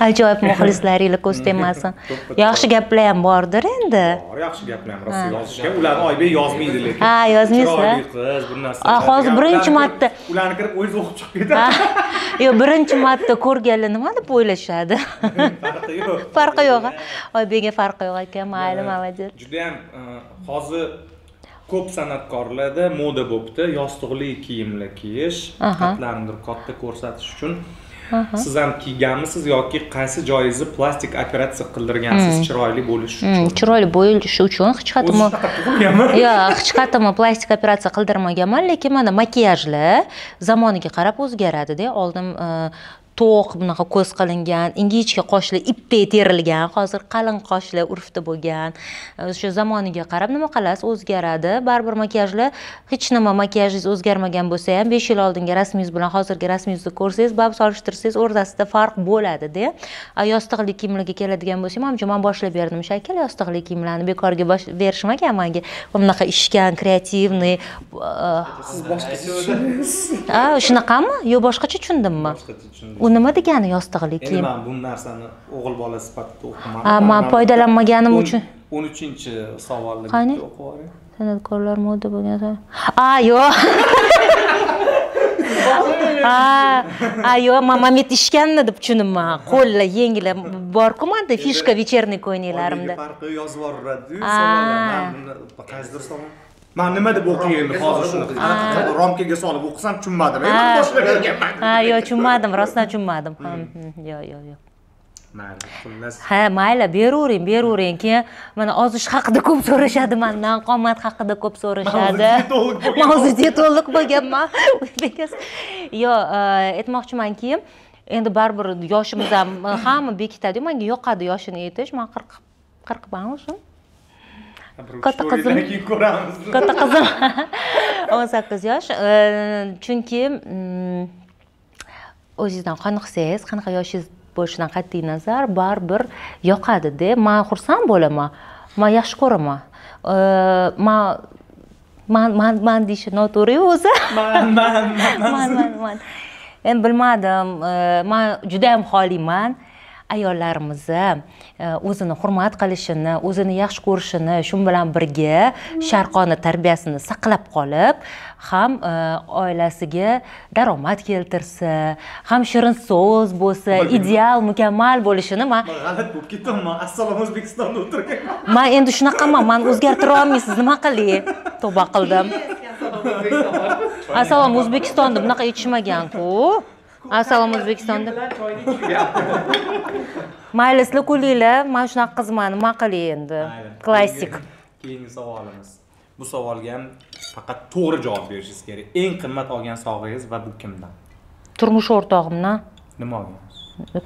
Speaker 2: Ajoyib muxlislaringlar ko'z tegmasin yaxshi gaplar ham bordir endi.
Speaker 1: Bor yaxshi gaplar ham rosa yozishgan ularni oybek yozmaydi lekin.
Speaker 2: Ha, yozmaysizlar?
Speaker 1: chiroyli qiz bir narsa
Speaker 2: hozir birinchi marta-
Speaker 1: ularni kirib o'zi o'qib chiqib ketadi.
Speaker 2: Yo'q birinchi marta ko'rganlar nima deb o'ylashadi?
Speaker 1: Farqi yo'q.
Speaker 2: Farqi yo'q oybekga farqi yo'q ekan mayli молодец
Speaker 1: judayam e, hozir ko'p san'atkorlarda moda bo'libdi yostiqli kiyimlar kiyish qatlarni katta ko'rsatish uchun. Siz ham kiyganmisiz yoki qaysi joyingizni plastik operatsiya qildirgansiz chiroyli bo'lish
Speaker 2: Hmm,
Speaker 1: uchun?
Speaker 2: chiroyli bo'lishi uchun hech
Speaker 1: tug'ilganmi?
Speaker 2: Yo'q hech qatim plastik operatsiya qildirmaganman lekin mana makiyajlar zamoniga qarab o'zgaradida oldin e, to'q bunaqa ko'z qilingan ingichka qoshlar ipdek terilgan hozir qalin qoshlar urfda bo'lgan. E, o'sha zamoniga qarab nima qilasiz? O'zgaradi. Baribir makiyajlar hech nima makiyajingiz o'zgarmagan bo'lsa ham besh yil oldingi rasmingiz bilan hozirgi rasmingizni ko'rsangiz baribir solishtirsangiz o'rtasida farq bo'ladida A, yostiqli kiyimlarga keladigan bo'lsak manimcha man boshlab berdim shakil yostiqli kiyimlarni bekorga berishmagan manga. Bunaqa ishkan kreativniy
Speaker 1: siz boshqacha tushundingiz
Speaker 2: a shunaqami? Yo boshqacha tushundimmi nima degani yostiqli
Speaker 1: endi
Speaker 2: kiyim
Speaker 1: man bu narsani o'g'il bola sifatida o'qimadim.
Speaker 2: Man foydalanmaganim uchun.
Speaker 1: o'n uchinchi savolni
Speaker 2: Qani? san'atkorlar moda bo'lgan a yo'q a a yo'q man mamet ishkanini deb tushundimman qo'llar yenglar borku manda fishka вечерний ko'yniklarimda
Speaker 1: farqi yozib yuboradi
Speaker 2: Aa.
Speaker 1: savollar. Man buni qaysidir savol man nima deb o'qiy endi hozir shuni romkaga solib o'qisam tushunmadim endi man boshlab berganman
Speaker 2: ha yo'q tushunmadim rostdan tushunmadim Ha, hmm, yo'q yo'q yo'q
Speaker 1: mayli xullas
Speaker 2: ha mayli beravering beravering keyin mana ozish haqida ko'p so'rashadi mandan qomat haqida ko'p so'rashadi
Speaker 1: Mavzu dietolog bo'lgan.
Speaker 2: mavzu dietolog bo'lganman yo'q e, aytmoqchimanki endi baribir yoshimiz ham e, hamma bekitadiyu manga yoqadi yoshini aytish man qirq qirqman o'zim Katta qizim.
Speaker 1: keyin ko'ramiz
Speaker 2: katta qizim o'n sakkiz yosh chunki o'zingizdan qoniqsangiz qanaqa yoshingiz bo'lishidan qat'iy nazar baribir yoqadida man xursand bo'laman man yaxshi ko'raman man man man man deyish noto'g'riyu o'zi
Speaker 1: man man
Speaker 2: man man man endi bilmadim man judayam xoliman ayollarimizni e, o'zini hurmat qilishini o'zini yaxshi ko'rishini shu bilan birga sharqona tarbiyasini saqlab qolib ham e, oilasiga daromad keltirsa ham shirin so'z bo'lsa ideal mukammal bo'lishini man
Speaker 1: g'alati bo'lib ketyapman assalomu o'zbekistonda o'tirganman
Speaker 2: man endi shunaqaman man o'zgartira olmaysiz nima qilay? Tavba qildim. Assalom o'zbekiston deb bunaqa aytishmaganku assalom o'zbekiston deb mayli sizlar kulinglar man shunaqa qizman nima qilay endi? Klassik.
Speaker 1: Keyingi- savolimiz. Bu savolga ham faqat to'g'ri javob berishingiz kerak. Eng qimmat olgan sovg'angiz va bu kimdan?
Speaker 2: Turmush o'rtog'imdan.
Speaker 1: Nima olgansiz?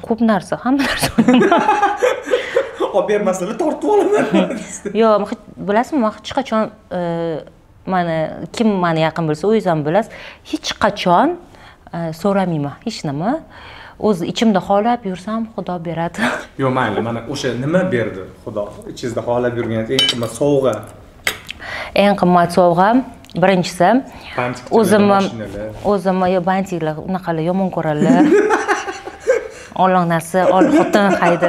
Speaker 2: Ko'p narsa hamma narsa
Speaker 1: olib bermasalar tortib olaman.
Speaker 2: Yo'q bilasizmi man hech qachon e, mani kim mani yaqin bilsa o'zingiz ham bilasiz. Hech qachon so'ramayman hech nima o'zi ichimda xohlab yursam xudo beradi.
Speaker 1: Yo'q mayli mana o'sha nima berdi xudo? Ichingizda xohlab yurgan eng qimmat sovg'a.
Speaker 2: Eng qimmat sovg'a birinchisi o'zimni o'zimni yo bantiklar unaqalar yomon ko'radilar olloh narsa ol xotin hayda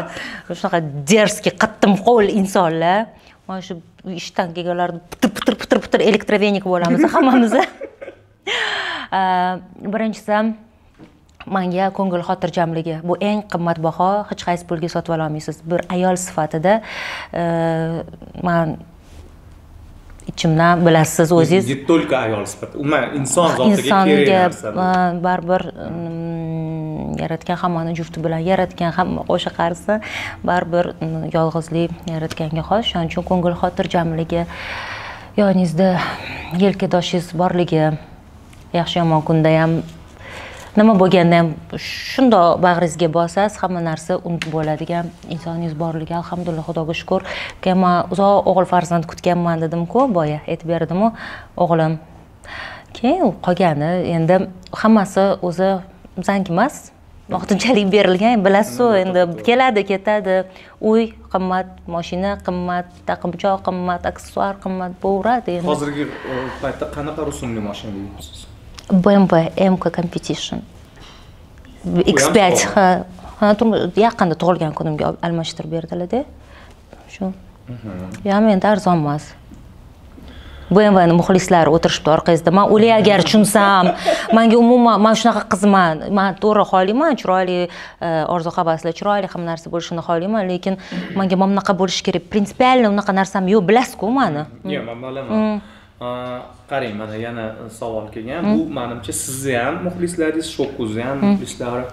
Speaker 2: shunaqa дерзкий qattimqo'l insonlar. Mana shu ishdan kelganlarni putir putir putir putir elektrovenik bo'lamiz hammamiz. Э, birinchisi manga ko'ngil xotirjamligi. Bu eng qimmatbaho hech qaysi pulga sotib ololmaysiz bir ayol sifatida э, man ichimdan bilasiz o'zingiz
Speaker 1: не только ayol sifatida umuman inson zotiga kerak
Speaker 2: insonga э, baribir mm, yaratgan hammani jufti bilan yaratgan hamma qo'sha qarisa baribir mm, yolg'izlik yaratganga xos. Shuning uchun ko'ngil xotirjamligi yoningizda yelkadoshingiz borligi yaxshi yomon kunda ham nima bo'lganda ham shundoq bag'ringizga bosasiz hamma narsa unutib bo'ladigan insoningiz borligi alhamdulillah xudoga shukur. Man uzoq o'g'il farzand kutganman dedimku boya aytib berdimu o'g'lim. Keyin u qolgani endi hammasi o'zi bizaniki emas vaqtinchalik berilgan bilasizu endi keladi ketadi. Uy qimmat moshina qimmat taqinchoq qimmat aksessuar qimmat bo'laveradi endi.
Speaker 1: Hozirgi e, paytda qanaqa rusumli mashinada yuribsiz
Speaker 2: bmw mk competition. X5
Speaker 1: sovg'a.
Speaker 2: ha yaqinda tug'ilgan kunimga almashtirib berdilarda shu ham endi arzon emas bmwni muxlislari o'tirishibdi orqangizda man o'lay agar tushunsam manga umuman man shunaqa qizman man to'g'ri xohlayman chiroyli orzu havaslar chiroyli hamma narsa bo'lishini xohlayman lekin manga mana bunaqa bo'lishi kerak принципиально unaqa narsam yo'q bilasizku mani
Speaker 1: yo'q man bilaman qarang mana yana savol kelgan. Bu manimcha sizni ham muxlislaringiz shokuzni ham muxlislari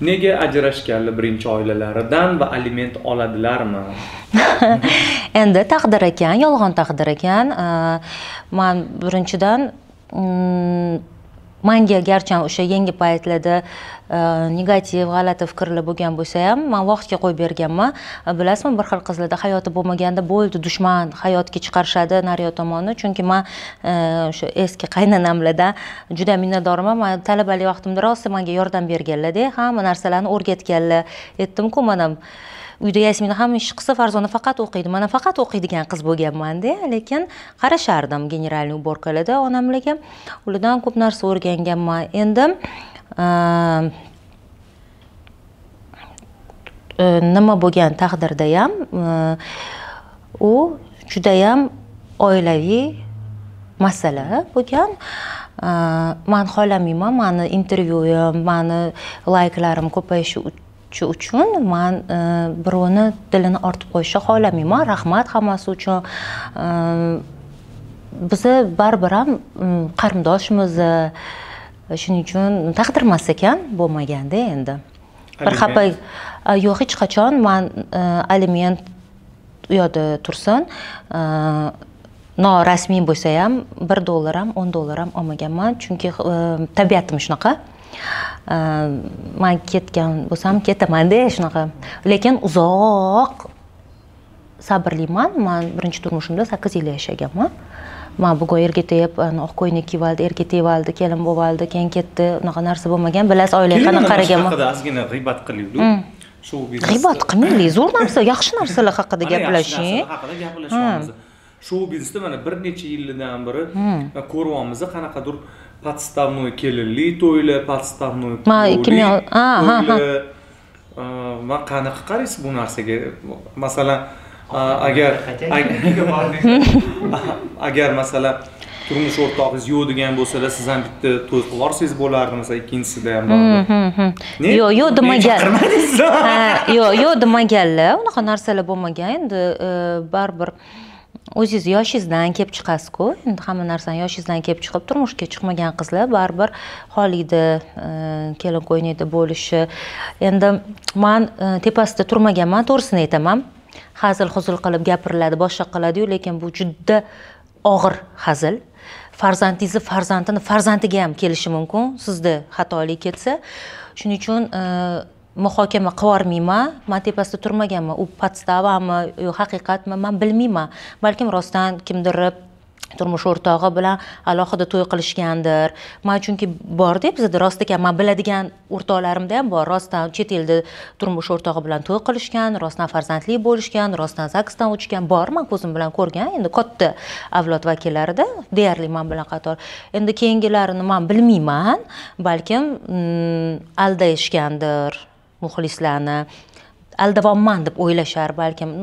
Speaker 1: nega ajrashganlar birinchi oilalaridan va aliment oladilarmi?
Speaker 2: Endi taqdir ekan yolg'on taqdir ekan. Man birinchidan mm, manga garchi o'sha yangi paytlarda e, negativ g'alati fikrlar bo'lgan bo'lsa ham man vaqtga qo'yib berganman. E, bilasizmi bir xil qizlarda hayoti bo'lmaganda bo'ldi dushman hayotga chiqarishadi naryo tomonni chunki man e, o'sha eski qaynonamlardan juda minnatdorman. Man talabalik vaqtimda rosa menga yordam berganlarda hamma narsalarni o'rgatganlar. Aytdimku mana uyda yasmina hamma ish qilsa farzona faqat o'qiydi. Mana faqat o'qiydigan qiz bo'lganmanda lekin qarashardim generalniy уборкаlarda onamlarga. Ulardan ko'p narsa o'rganganman. Endi e, nima bo'lgan taqdirda ham u judayam oilaviy masala bo'lgan. Man xohlamayman mani intervyuim mani layklarim ko'payishi uch- uchun man e, birovni dilini ortib qo'yishni xohlamayman. Rahmat hammasi uchun. E, biza baribir ham qarindoshmiz shuning uchun taqdir emas ekan bo'lmaganda endi. Bir xafa yo'q hech qachon man e, aliment u yoqda tursin norasmiy bo'lsa ham bir dollar ham o'n dollar ham olmaganman. Chunki tabiatim shunaqa man ketgan bo'lsam ketamanda shunaqa. Lekin uzoq sabrliman. Man birinchi turmushimda sakkiz yil yashaganman. Man bugun erga tegib oq ko'ylak kiyib oldi erga tegib oldi kelin bo'lib oldi keyin ketdi. Unaqa narsa bo'lmagan bilasiz oilaga qanaqa qaraganman
Speaker 1: haqida ozgina g'iybat qilaylik shu biznes
Speaker 2: g'iybat qilmaylik zo'r narsa yaxshi narsalar haqida gaplashing.
Speaker 1: haqida gaplashyapmiz shou biznesda mana bir necha yildan beri ko'ryapmiz qanaqadir подставной kelinli to'ylar подставной
Speaker 2: Ma, ikki ming ha, ha,
Speaker 1: man qanaqa qaraysiz bu narsaga masalan agar agar masalan turmush o'rtog'ingiz yo'q degan bo'lsalar siz ham bitta to'y qilib yuborsangiz bo'lardi masalan ikkinchisida ham
Speaker 2: yo'q yo'q demagan yo'q yo'q demaganlar unaqa narsalar bo'lmagan endi baribir o'zingiz yoshingizdan kelib chiqasizku. Endi hamma narsani yoshingizdan kelib chiqib turmushga chiqmagan qizlar baribir xohlaydi e, kelin qo'ynakda bo'lishi. Endi man e, tepasida turmaganman to'g'risini aytaman. Hazil huzul qilib gapiriladi boshqa qiladiyu lekin bu juda og'ir hazil. Farzandingizni farzandini farzandiga ham kelishi mumkin. Sizda xatolik ketsa. Shuning uchun e, muhokama qilyormayman man tepasida turmaganman u podstavami? Yo haqiqatmi? Man bilmayman balkim rostdan kimdir turmush o'rtog'i bilan alohida to'y qilishgandir. Man chunki borda bizada rost ekan. Man biladigan o'rtoqlarimda ham bor. Rostdan chet elda turmush o'rtog'i bilan to'y qilishgan rostdan farzandli bo'lishgan rostdan zagsdan o'tishgan bor man ko'zim bilan ko'rgan. Endi katta avlod vakillarida deyarli man bilan qator. Endi keyingilarini man bilmayman balkim mm, aldashgandir muxlislarni aldayapman deb o'ylashar balkim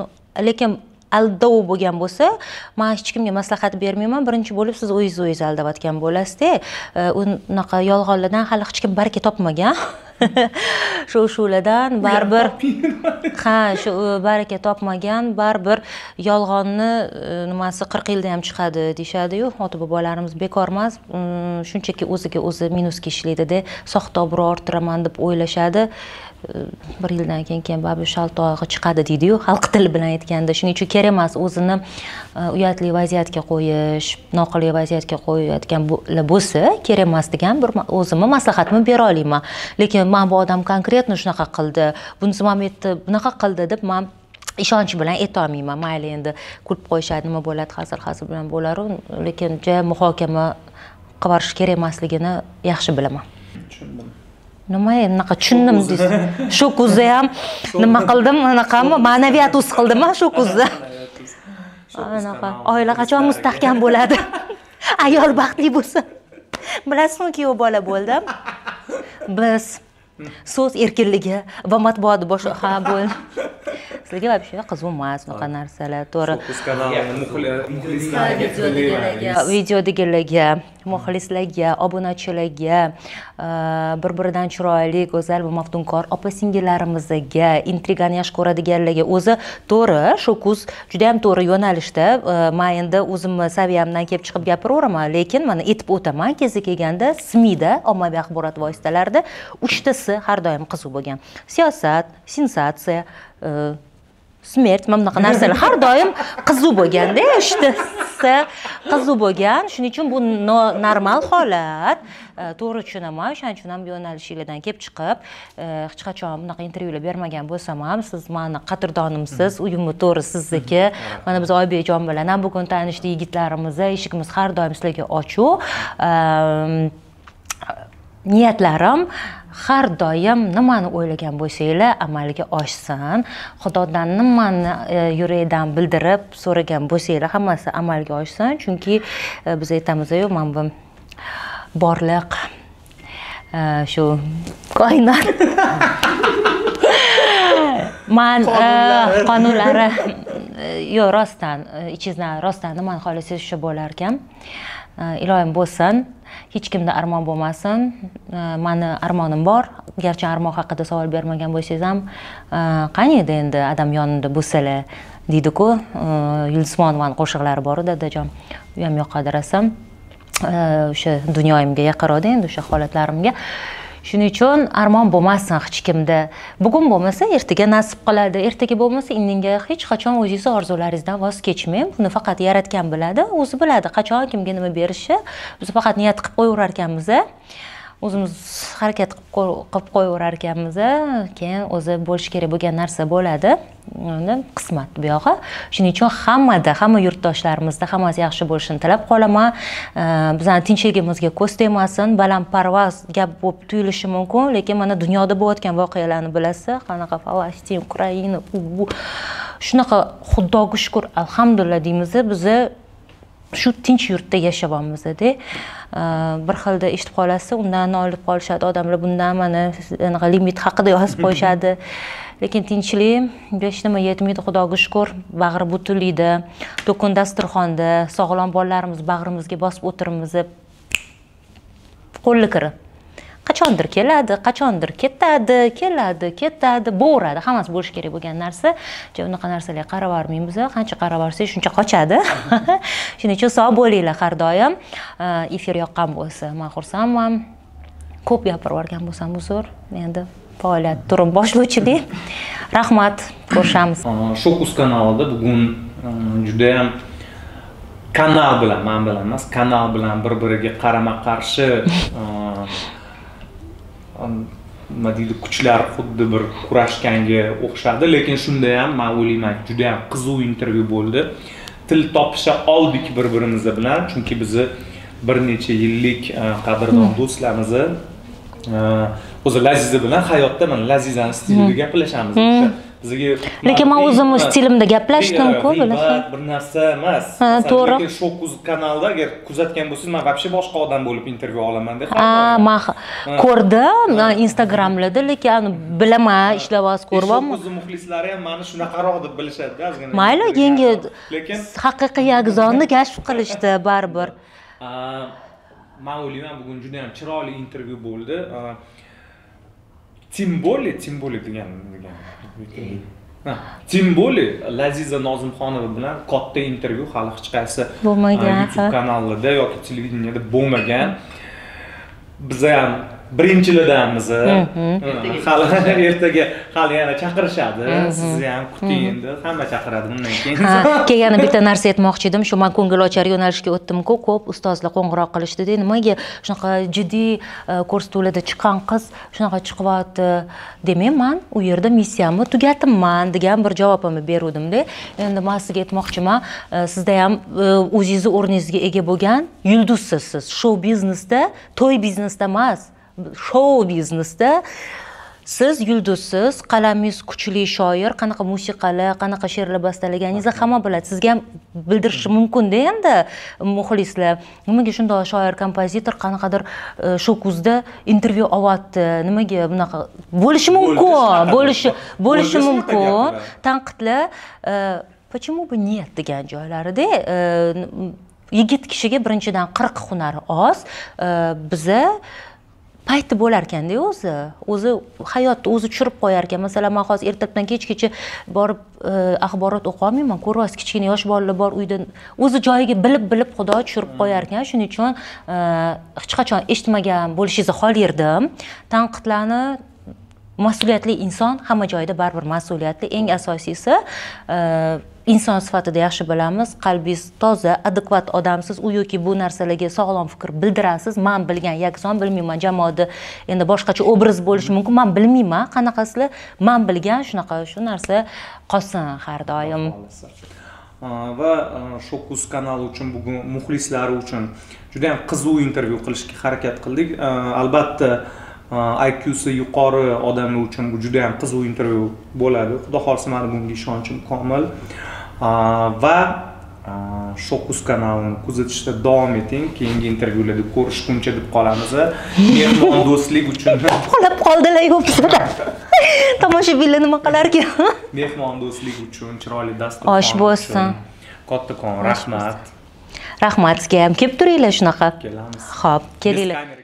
Speaker 2: lekin aldov bo'lgan bo'lsa man hech kimga maslahat bermayman. Birinchi bo'lib siz o'zingizni o'zingiz aldayotgan bo'lasizda. Unaqa yolg'onlardan hali hech kim baraka topmagan. Shu shulardan baribir ha shu e, baraka topmagan baribir yolg'onni e, nimasi qirq yilda ham chiqadi deyishadiyu. Ota bobolarimiz bekor emas Mm, shunchaki o'ziga o'zi minusga ishlaydida soxta obro' orttiraman deb o'ylashadi bir yildan keyin keyin baribir shaltog'i chiqadi deydiyu xalq tili bilan aytganda. Shuning uchun kerak emas o'zini e, uyatli vaziyatga qo'yish noqulay vaziyatga qo'yayotgan bo'lsa kerak emas degan bir o'zimni maslahatimni bera olaman lekin mana bu odam konkretno shunaqa qildi bunisi mana bu yerda bunaqa qildi deb man ishonch bilan aytolmayman mayli endi kulib qo'yishadi nima bo'ladi hazil hazil bilan bo'laru lekin juda muhokama qilib yuborish kerak emasligini yaxshi bilaman. Nima unaqa tushundim deysiz shu kuzda ham nima qildim anaqami ma'naviyat us qildimi shu kuzda anaqa. oila qachon mustahkam bo'ladi? Ayol baxtli bo'lsa bilasizmi kuyov bola bo'ldim biz so'z erkinligi va matbuot bosh ha bo'ldi. Sizlarga вообще qiziq emas unaqa narsalar to'g'ri. Videodagilarga muxlislarga obunachilarga e, bir biridan chiroyli go'zal va maftunkor opa singillarimizga intrigani yaxshi ko'radiganlarga o'zi to'g'ri shu kuz juda yam to'g'ri yo'nalishda e, man endi o'zimni saviyamdan kelib chiqib gapiraveraman lekin mana aytib o'taman kezi kelganda smida ommaviy axborot vositalarida uchtasi har doim qiziq bo'lgan. Siyosat sensatsiya e, smert mana bunaqa narsalar har doim qiziq bo'lganda uchtasi qiziq bo'lgan shuning uchun bu normal holat to'g'ri tushunaman o'shaning uchun ham bu yo'nalishinglardan kelib chiqib hech qachon bunaqa intervyular bermagan bo'lsam ham siz mani qadrdonimsiz uyimni to'g'ri sizniki mana biz oybekjon bilan ham bugun tanishdik yigitlarimiz eshigimiz har doim sizlarga ochiq niyatlarim har doim nimani o'ylagan bo'lsanglar amalga oshsin. Xudodan nimani e, yurakdan bildirib so'ragan bo'lsanglar hammasi amalga oshsin. Chunki e, biz aytamizu mana bu borliq e, shu koinot. Man qonunlari. yo'q rostdan ichingizdan rostdan nimani xohlasangiz o'sha bo'lar ekan E, Э, iloyim bo'lsin hech kimda armon bo'lmasin. Э, mani armonim bor. Garchi armon haqida savol bermagan bo'lsangiz ham э, qani edi endi adam yonida bo'lsalar deydiku yulduzmonovani qo'shiqlari bor edi dadajon u ham yoqadi rasm o'sha dunyoyimga yaqinroqda endi o'sha holatlarimga. Shuning uchun armon bo'lmasin hech kimda bugun bo'lmasa ertaga nasib qiladi. Ertaga bo'lmasa indinga hech qachon o'zingizni orzularingizdan voz kechmang. Buni faqat yaratgan biladi o'zi biladi qachon kimga nima berishni biz faqat niyat qilib qo'yaverar ekanmiz o'zimiz harakat qilib qo'yaverar ekanmiz keyin o'zi bo'lishi kerak bo'lgan narsa bo'ladi. Endi qismat bu yog'i. Shuning uchun hammada hamma yurtdoshlarimizda hammasi yaxshi bo'lishini tilab qolaman. Bizani tinchligimizga ko'z tegmasin. Balandparvoz gap bo'lib tuyulishi mumkin lekin mana dunyoda bo'layotgan voqealarni bilasiz. Qanaqa falastin ukraina shunaqa xudoga shukur alhamdulillah deymiz bizni shu tinch yurtda yashayapmizda bir xilda eshitib qolasiz undan olib qolishadi odamlar bundan mana anaqa limit haqida yozib qo'yishadi. Lekin tinchlik hech nima yetmaydi xudoga shukur bag'ri butunlikda to'kin dasturxonda sog'lom bolalarimiz bag'rimizga bosib o'tiribmiz qo'lli kiri qachondir keladi qachondir ketadi keladi ketadi bo'radi. Hammasi bo'lishi kerak bo'lgan narsa. Unaqa narsalarga qarab yubormaymiz qancha qarab shuncha qochadi. Shuning uchun sog' bo'linglar har doim. Efir yoqqan bo'lsa man xursandman. Ko'p gapirib yuborgan bo'lsam uzr endi faoliyat turim boshlovchilik rahmat ko'rishamiz.
Speaker 1: Shokus kanalida bugun judayam kanal bilan man bilan emas kanal bilan bir biriga qarama qarshi nima deydi kuchlar xuddi bir kurashganga o'xshadi. Lekin shunda ham man o'ylayman judayam qiziq intervyu bo'ldi. Til topisha oldik bir birimiz bilan chunki bizni bir necha yillik e, qadrdon do'stlarimiz e, o'zi laziza bilan hayotda mana lazizani stilida gaplashamiz bizga
Speaker 2: Lekin men o'zim o'z stilimda gaplashdim-ku, bilasan.
Speaker 1: bir narsa emas.
Speaker 2: Ha, to'g'ri.
Speaker 1: lekin shu kuz kanalda agar kuzatgan bo'lsangiz man вообще boshqa odam bo'lib intervyu olaman deb
Speaker 2: ha man ko'rdim instagramlarda lekin bilaman ishlayapsiz ko'ryapman
Speaker 1: Shokuzni muxlislari ham mani shunaqaroq deb bilishadi ozgina
Speaker 2: mayli yangi
Speaker 1: lekin
Speaker 2: haqiqiy yagzonni kashf qilishdi baribir.
Speaker 1: Man o'ylayman bugun juda ham chiroyli intervyu bo'ldi A, timboli timboli degan degan Ha, timboli laziza nozimxonova bilan katta intervyu hali hech qaysi
Speaker 2: Bo'lmagan,
Speaker 1: youtube kanalida yoki televideniyada bo'lmagan. Biza ham birinchilardanmiz hali ertaga. Hali yana chaqirishadi. Sizni ham kuting endi hamma chaqiradi bundan keyin.
Speaker 2: Ha keyin yana bitta narsa aytmoqchi edim. Shu man ko'ngilochar yo'nalishga o'tdimku ko'p ustozlar qo'ng'iroq qilishdi nimaga? Shunaqa jiddiy e, ko'rsatuvlarda chiqqan qiz shunaqa chiqyapti. Demak man u yerda missiyamni tugatibman degan bir javobimni beruvdimda endi man sizga aytmoqchiman e, sizda ham e, o'zingizni o'rningizga ega bo'lgan yulduzsiz siz. Shou biznesda to'y biznesda emas shou biznesda siz yulduzsiz qalamingiz kuchli shoir qanaqa musiqalar qanaqa she'rlar bastalaganingizda hamma biladi. Sizga ham bildirishi mumkinda endi muxlislar. Nimaga shundoq shoir kompozitor qanaqadir e, shu kuzda intervyu olyapti? Nimaga bunaqa? Bo'lishi mumkin. bo'lishi bo'lishi mumkin tanqidlar e, почему бы нет degan joylarida e, yigit kishiga birinchidan qirq hunari oz biza payti bo'lar ekanda o'zi. O'zi hayotni o'zi tushirib qo'yar ekan masalan man hozir ertalabdan kechgacha borib e, axborot o'qiy olmayman ko'ryapsiz kichkina yosh bolalar bor uyda. O'zi joyiga bilib bilib xudo tushirib qo'yar ekan shuning uchun e, hech qachon eshitmagan bo'lishingizni xohlardim tanqidlarni mas'uliyatli inson hamma joyda baribir mas'uliyatli. Eng asosiysi e, inson sifatida yaxshi bilamiz qalbingiz toza adekvat odamsiz. U yoki bu narsalarga sog'lom fikr bildirasiz. Man bilgan yakson bilmayman jamoada endi boshqacha obraz bo'lishi mumkin. Man bilmayman qanaqasizlar man bilgan shunaqa shu narsa qolsin har doim.
Speaker 1: Va shokus kanali uchun bugun muxlislari uchun juda ham qiziq intervyu qilishga harakat qildik. Albatta IQsi yuqori odamlar uchun bu juda ham qiziq intervyu bo'ladi. Xudo xohlasa mani bunga ishonchim komil. Va shokus kanalini kuzatishda davom eting. Keyingi intervyularda ko'rishguncha deb qolamiz. Mehmon do'stlik uchun.
Speaker 2: Qolib qoldilar yo'qsa tomoshabinlar nima qilarkan
Speaker 1: mehmon do'stlik uchun chiroyli dastur
Speaker 2: Osh bo'lsin.
Speaker 1: kattakon rahmat.
Speaker 2: rahmat sizga ham. Kelib turinglar shunaqa.
Speaker 1: Kelamiz.
Speaker 2: Ho'p kelinglar